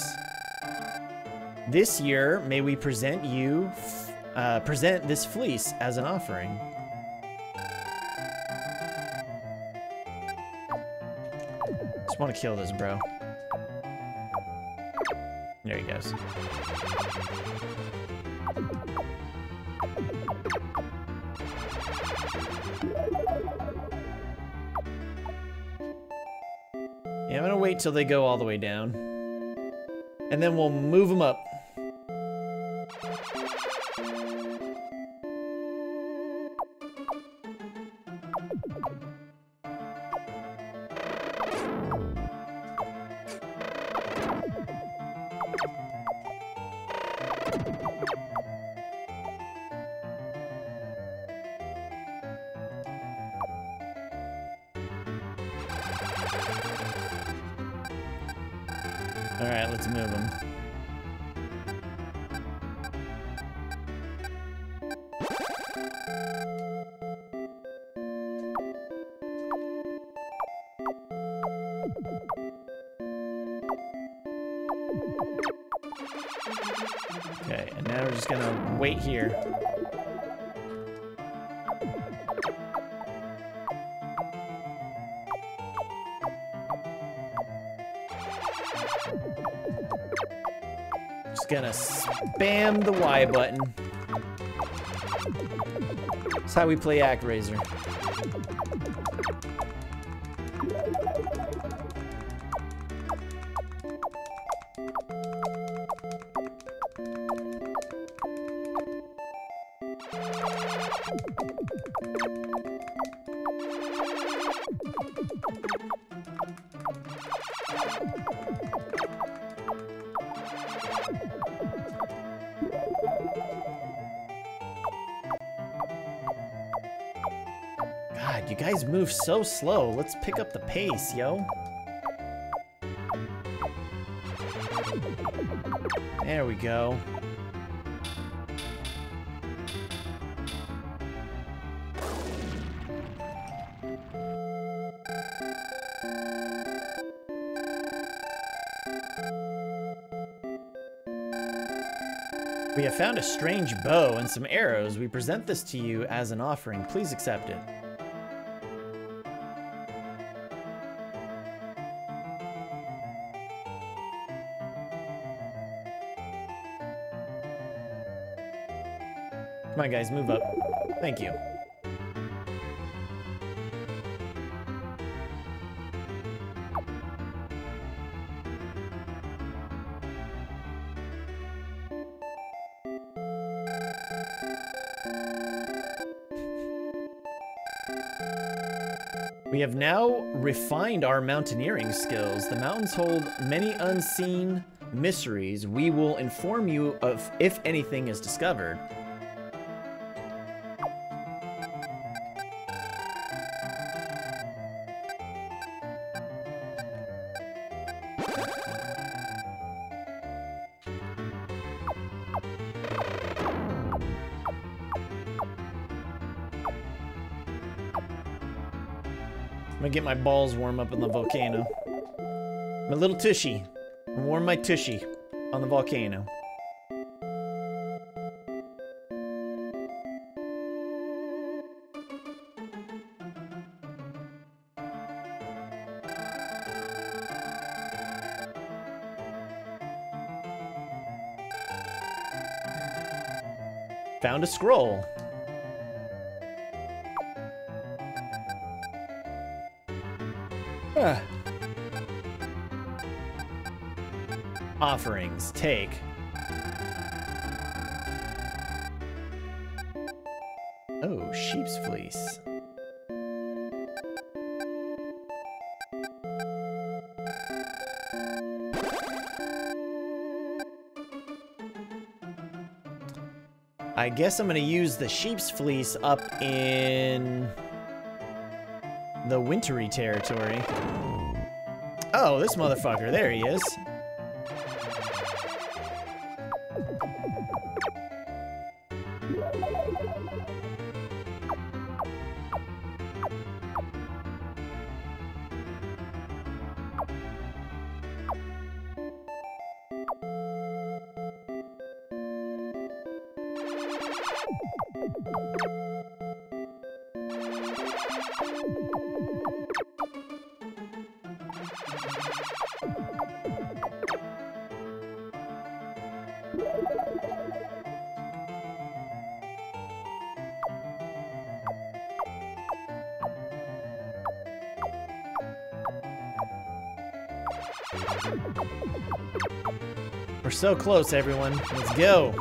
This year, may we present you, uh, present this fleece as an offering. Just want to kill this bro. There he goes. They go all the way down. And then we'll move them up. All right, let's move them. Gonna spam the Y button. That's how we play ActRaiser. So slow. Let's pick up the pace, yo. There we go. We have found a strange bow and some arrows. We present this to you as an offering. Please accept it. On, guys, move up. Thank you. We have now refined our mountaineering skills. The mountains hold many unseen mysteries. We will inform you of if anything is discovered. My balls warm up in the volcano. My little tushy. Warm my tushy on the volcano. Found a scroll. Offerings, take. Oh, sheep's fleece. I guess I'm gonna use the sheep's fleece up in the wintry territory. Oh, this motherfucker. There he is. So close, everyone. Let's go.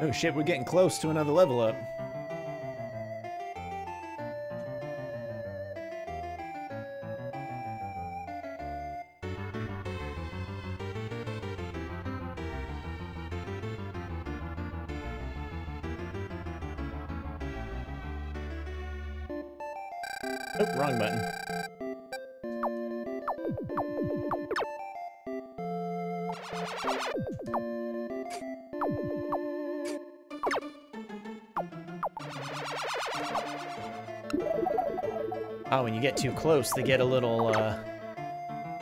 Oh shit, we're getting close to another level up. Get too close, they get a little, uh,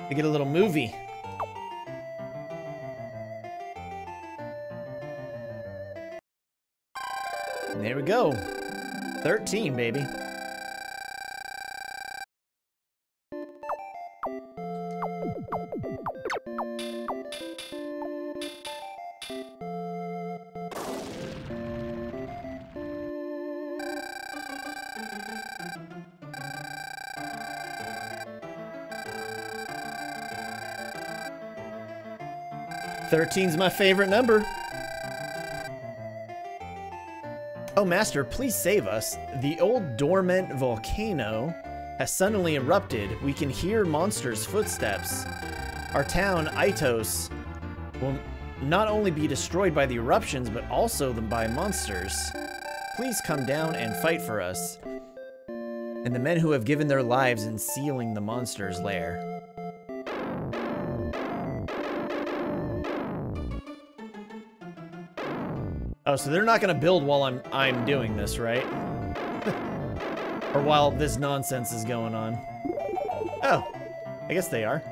they get a little movie. And there we go. 13, baby. Thirteen's my favorite number. Oh, Master, please save us. The old dormant volcano has suddenly erupted. We can hear monsters' footsteps. Our town, Aitos, will not only be destroyed by the eruptions, but also by monsters. Please come down and fight for us. And the men who have given their lives in sealing the monster's lair. Oh, so they're not gonna build while I'm I'm doing this, right? or while this nonsense is going on. Oh, I guess they are.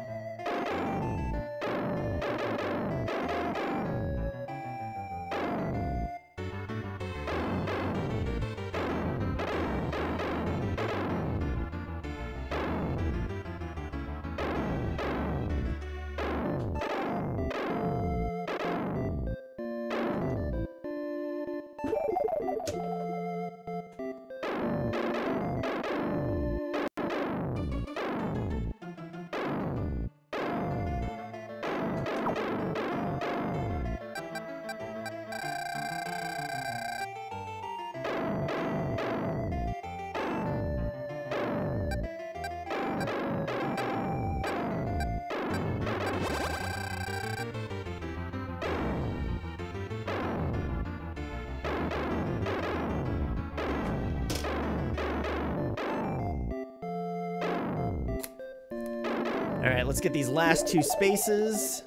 Let's get these last two spaces.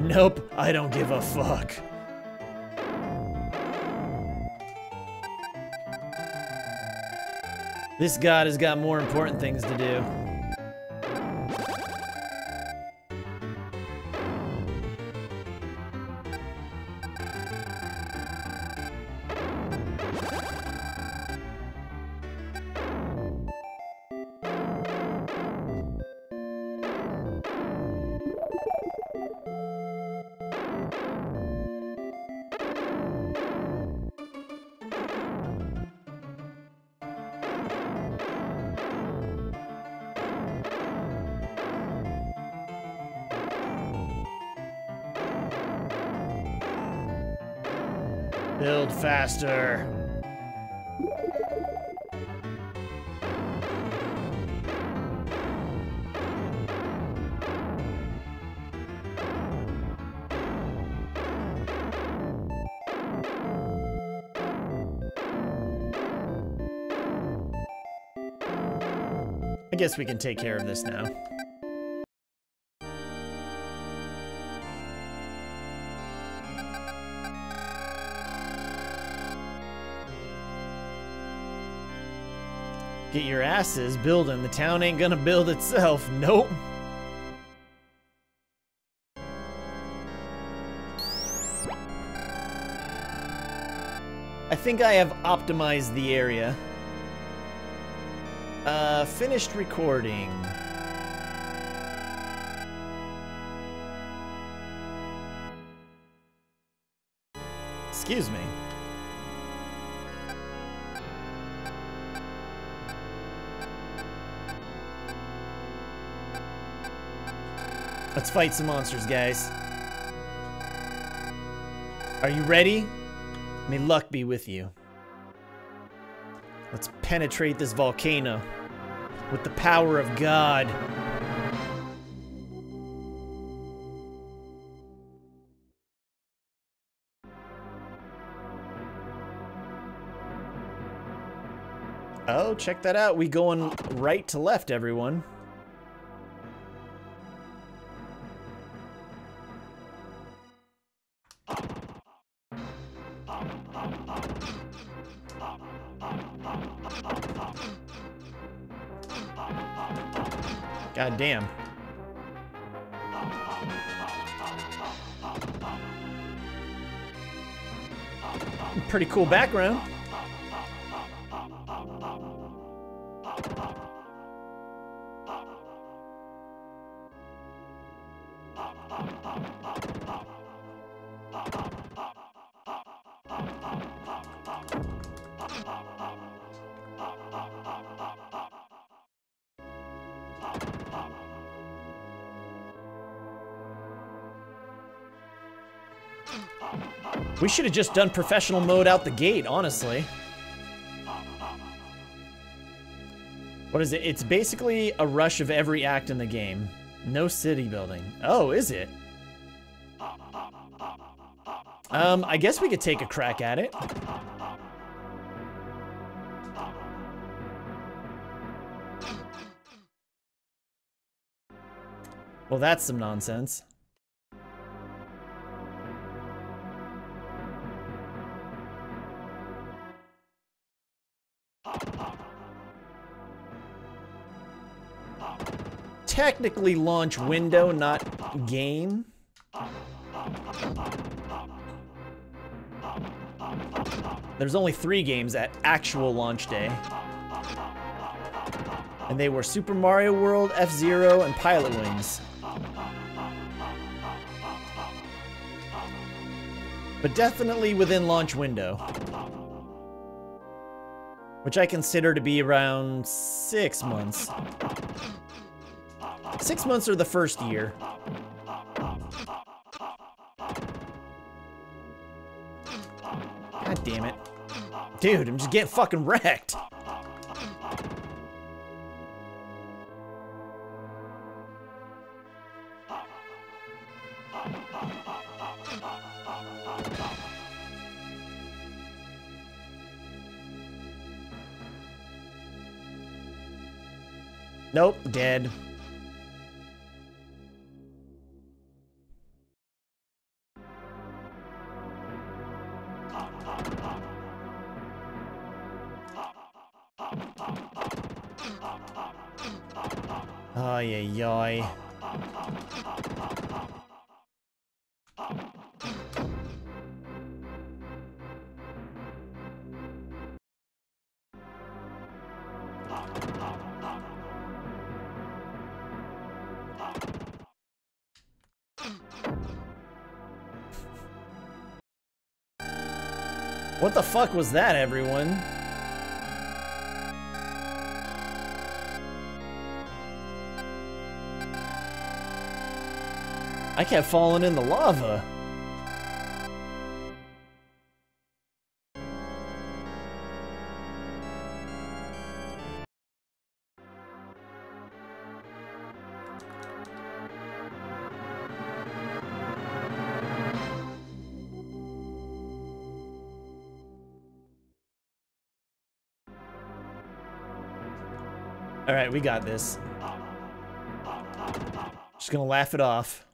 Nope, I don't give a fuck. This god has got more important things to do. Guess we can take care of this now. Get your asses building. The town ain't gonna build itself. Nope. I think I have optimized the area. Uh, finished recording. Excuse me. Let's fight some monsters, guys. Are you ready? May luck be with you. Let's penetrate this volcano with the power of God. Oh, check that out. We going right to left, everyone. Damn. Pretty cool background. Should have just done professional mode out the gate, honestly. What is it? It's basically a rush of every act in the game. No city building. Oh, is it? Um, I guess we could take a crack at it. Well, that's some nonsense. Technically launch window, not game. There's only three games at actual launch day. And they were Super Mario World, F-Zero, and Pilotwings. But definitely within launch window. Which I consider to be around six months. Six months or the first year. God damn it. Dude, I'm just getting fucking wrecked. Nope, dead. Ay, ay. What the fuck was that, everyone? I kept falling in the lava. All right, we got this. Just gonna laugh it off.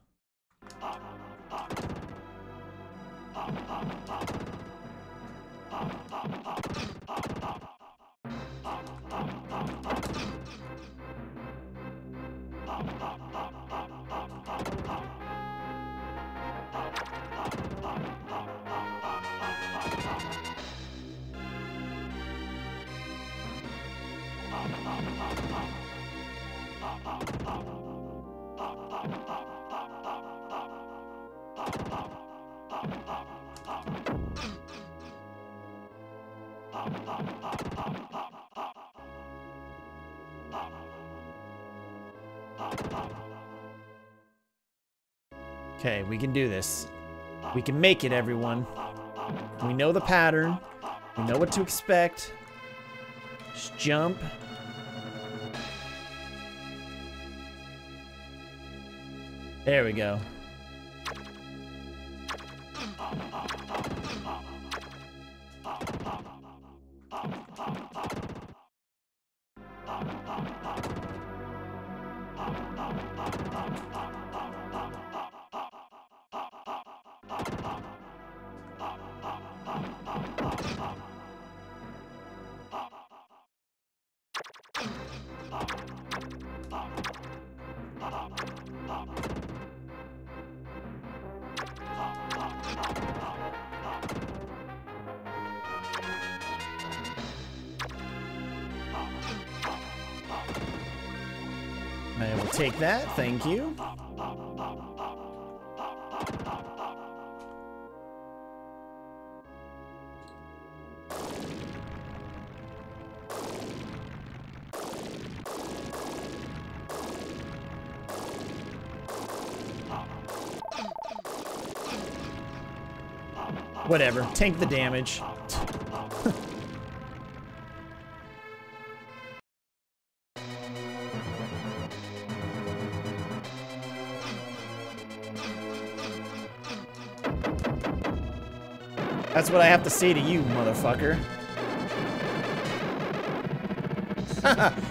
Can make it, everyone. We know the pattern. We know what to expect. Just jump. There we go. Thank you. Whatever, tank the damage. What I have to say to you, motherfucker.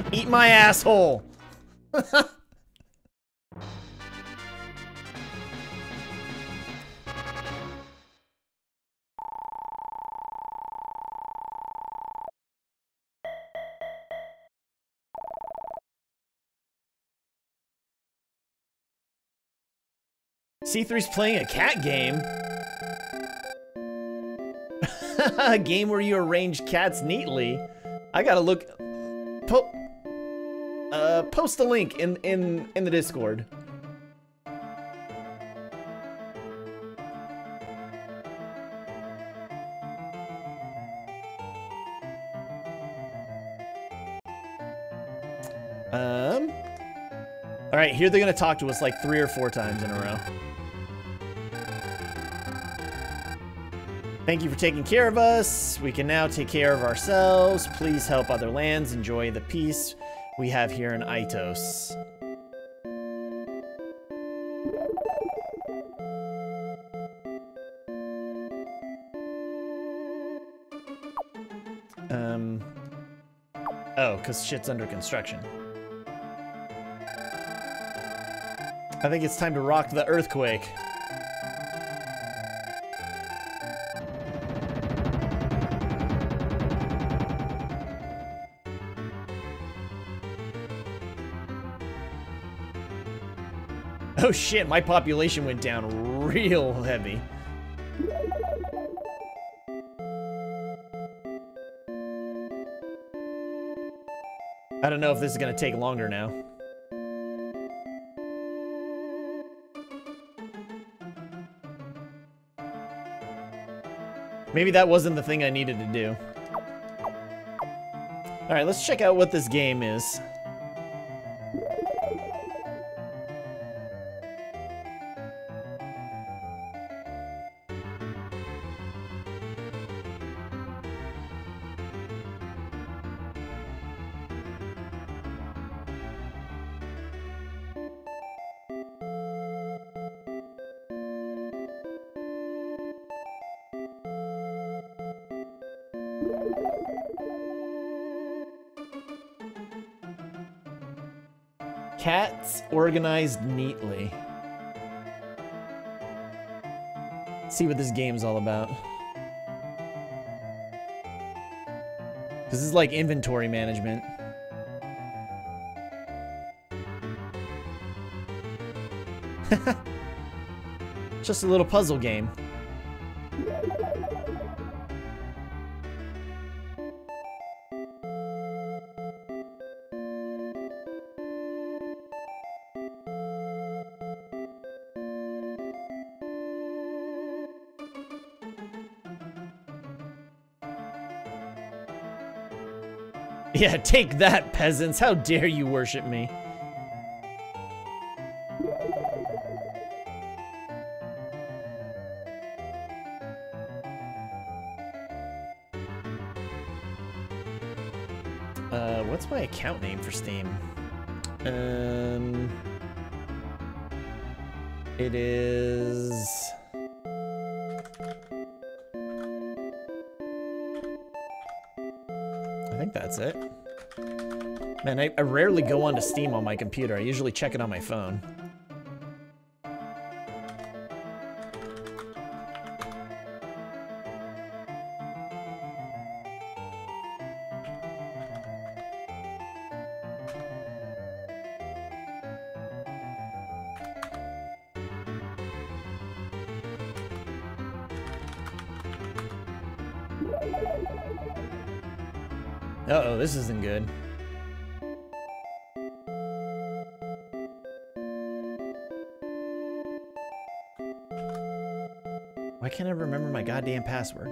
Eat my asshole. C3's playing a cat game. a game where you arrange cats neatly. I gotta look. Po uh, post a link in in in the Discord. Um. All right, here they're gonna talk to us like three or four times in a row. Thank you for taking care of us. We can now take care of ourselves. Please help other lands enjoy the peace we have here in Aitos. Um. Oh, because shit's under construction. I think it's time to rock the earthquake. Oh shit, my population went down real heavy. I don't know if this is gonna take longer now. Maybe that wasn't the thing I needed to do. Alright, let's check out what this game is. Organized neatly. see what this game's all about. This is like inventory management. Just a little puzzle game. Yeah, take that, peasants. How dare you worship me? Uh, what's my account name for Steam? Um, it is... rarely go onto Steam on my computer. I usually check it on my phone. Uh-oh, this isn't good. Goddamn password?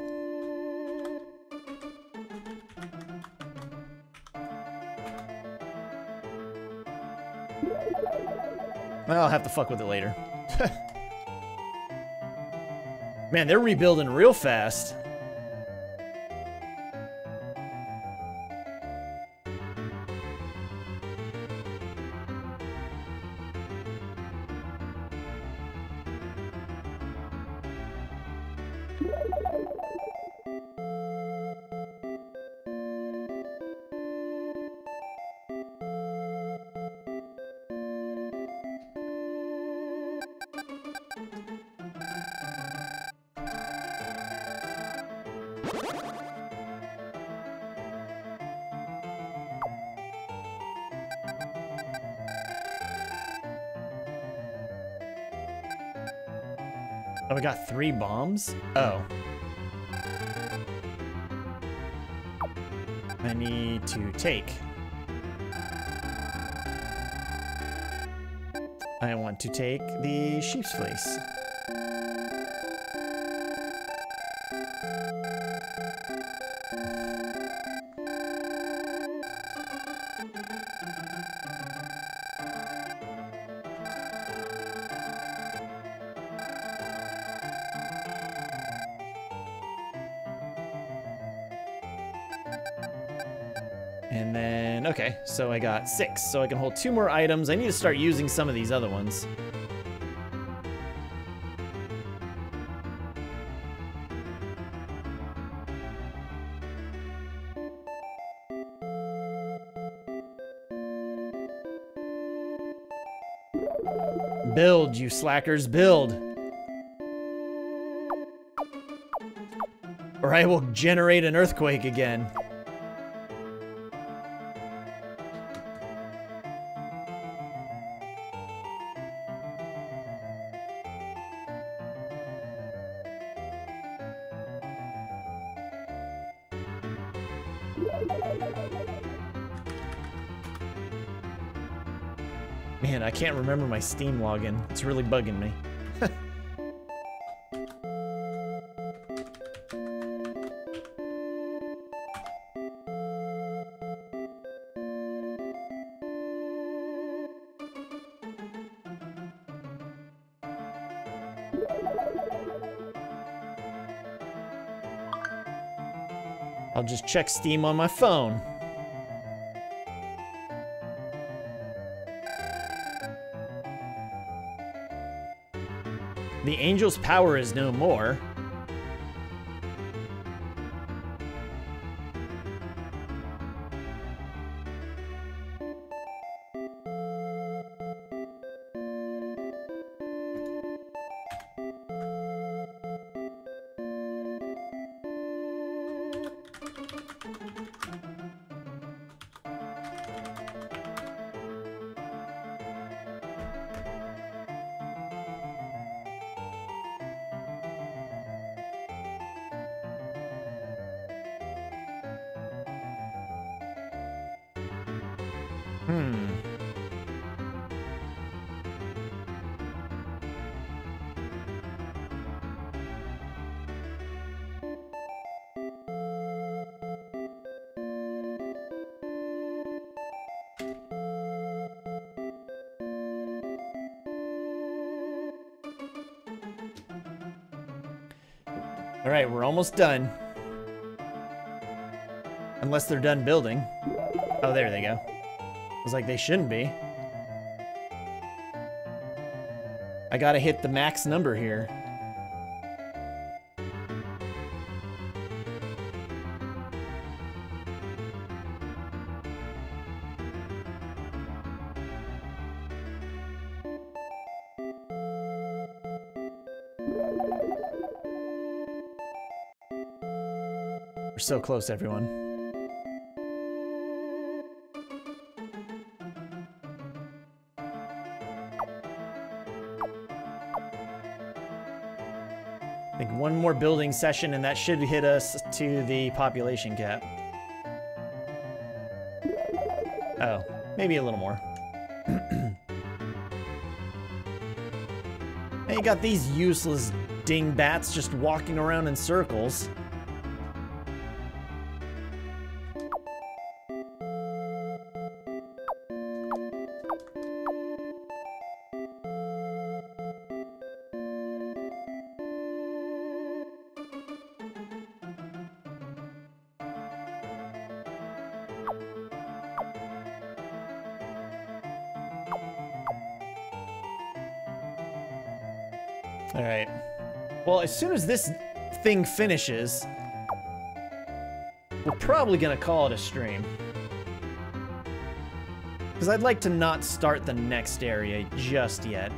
I'll have to fuck with it later. Man, they're rebuilding real fast. Three bombs? Oh. I need to take. I want to take the sheep's fleece. So I got six. So I can hold two more items. I need to start using some of these other ones. Build, you slackers, build. Or I will generate an earthquake again. Can't remember my Steam login. It's really bugging me. I'll just check Steam on my phone. Angel's power is no more. Almost done. Unless they're done building. Oh, there they go. I was like, they shouldn't be. I gotta hit the max number here. So close, everyone. I think one more building session and that should hit us to the population cap. Oh, maybe a little more. and you got these useless dingbats just walking around in circles. As soon as this thing finishes, we're probably gonna call it a stream. Because I'd like to not start the next area just yet.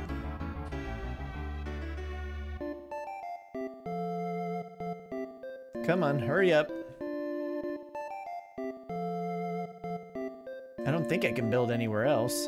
Come on, hurry up. I don't think I can build anywhere else.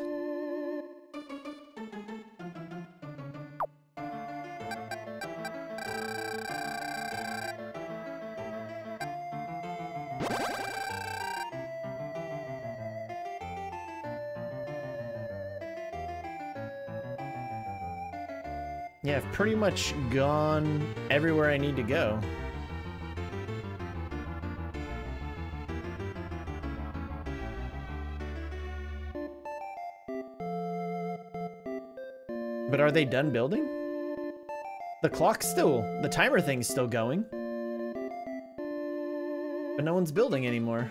Pretty much gone everywhere I need to go. But are they done building? The clock's still, the timer thing's still going. But no one's building anymore.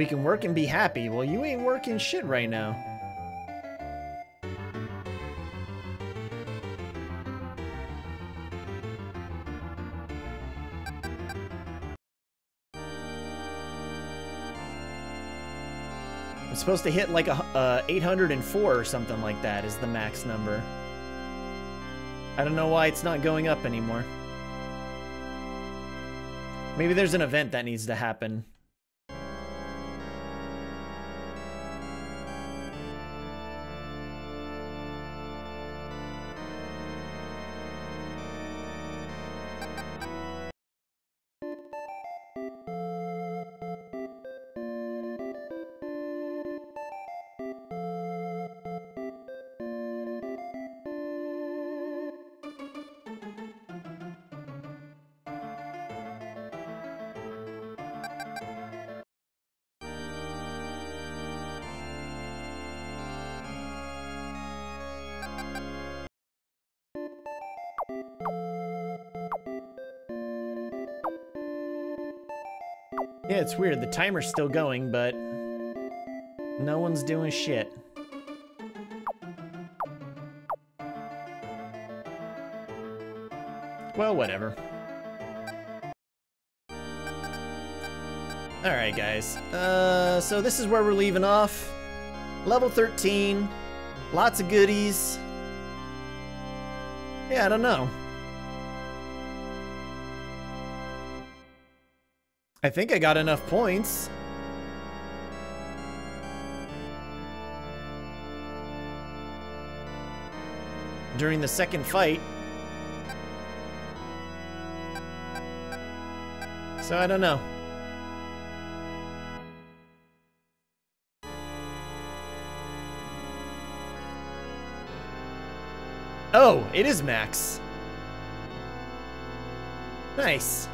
We can work and be happy. Well, you ain't working shit right now. I'm supposed to hit like a uh, 804 or something like that is the max number. I don't know why it's not going up anymore. Maybe there's an event that needs to happen. It's weird. The timer's still going, but no one's doing shit. Well, whatever. Alright, guys. Uh, so this is where we're leaving off. Level 13. Lots of goodies. Yeah, I don't know. I think I got enough points. During the second fight. So I don't know. Oh, it is max. Nice.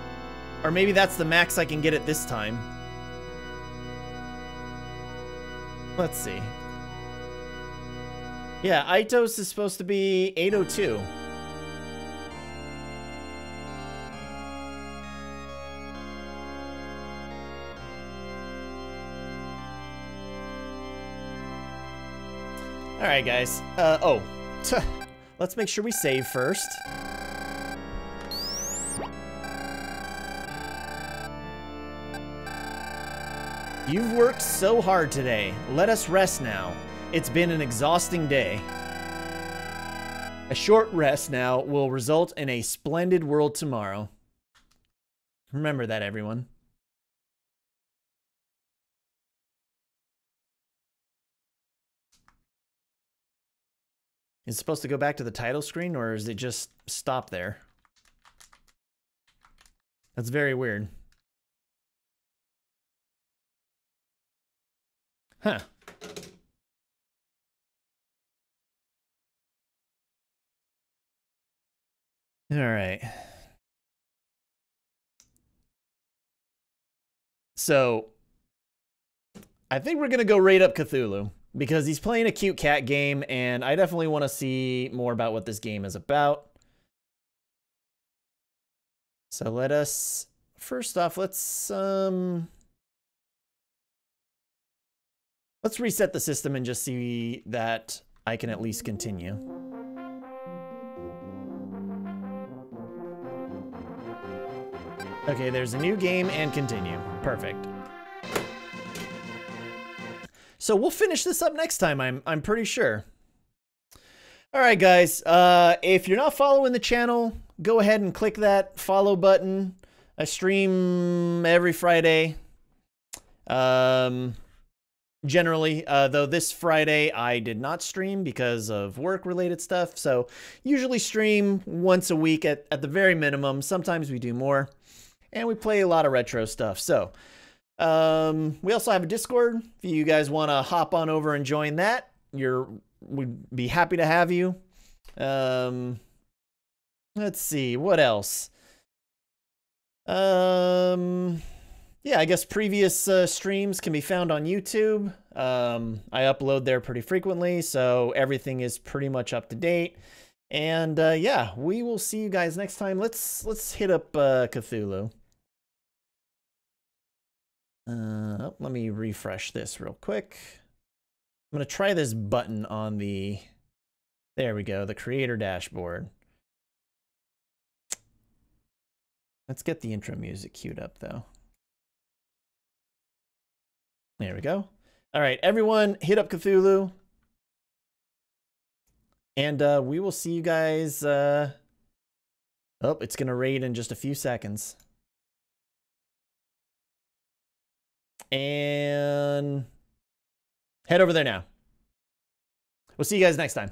Or maybe that's the max I can get it this time. Let's see. Yeah, Aitos is supposed to be 802. Alright, guys. Uh, oh. Let's make sure we save first. You've worked so hard today. Let us rest now. It's been an exhausting day. A short rest now will result in a splendid world tomorrow. Remember that, everyone. Is supposed to go back to the title screen, or is it just stop there? That's very weird. Huh. All right. So, I think we're going to go rate up Cthulhu because he's playing a cute cat game, and I definitely want to see more about what this game is about. So let us, first off, let's, um, let's reset the system and just see that I can at least continue. Okay, there's a new game and continue. Perfect. So we'll finish this up next time, I'm, I'm pretty sure. All right, guys. Uh, if you're not following the channel, go ahead and click that follow button. I stream every Friday. Um, generally, uh, though this Friday I did not stream because of work-related stuff. So usually stream once a week at, at the very minimum. Sometimes we do more. And we play a lot of retro stuff. So um, we also have a Discord. If you guys want to hop on over and join that, you're we'd be happy to have you. Um, let's see what else. Um, yeah, I guess previous uh, streams can be found on YouTube. Um, I upload there pretty frequently, so everything is pretty much up to date. And uh, yeah, we will see you guys next time. Let's let's hit up uh, Cthulhu. Uh, oh, let me refresh this real quick. I'm to try this button on the, there we go, the creator dashboard. Let's get the intro music queued up though. There we go. All right, everyone hit up Cthulhu. And uh, we will see you guys. Uh... Oh, it's going to raid in just a few seconds. And head over there now. We'll see you guys next time.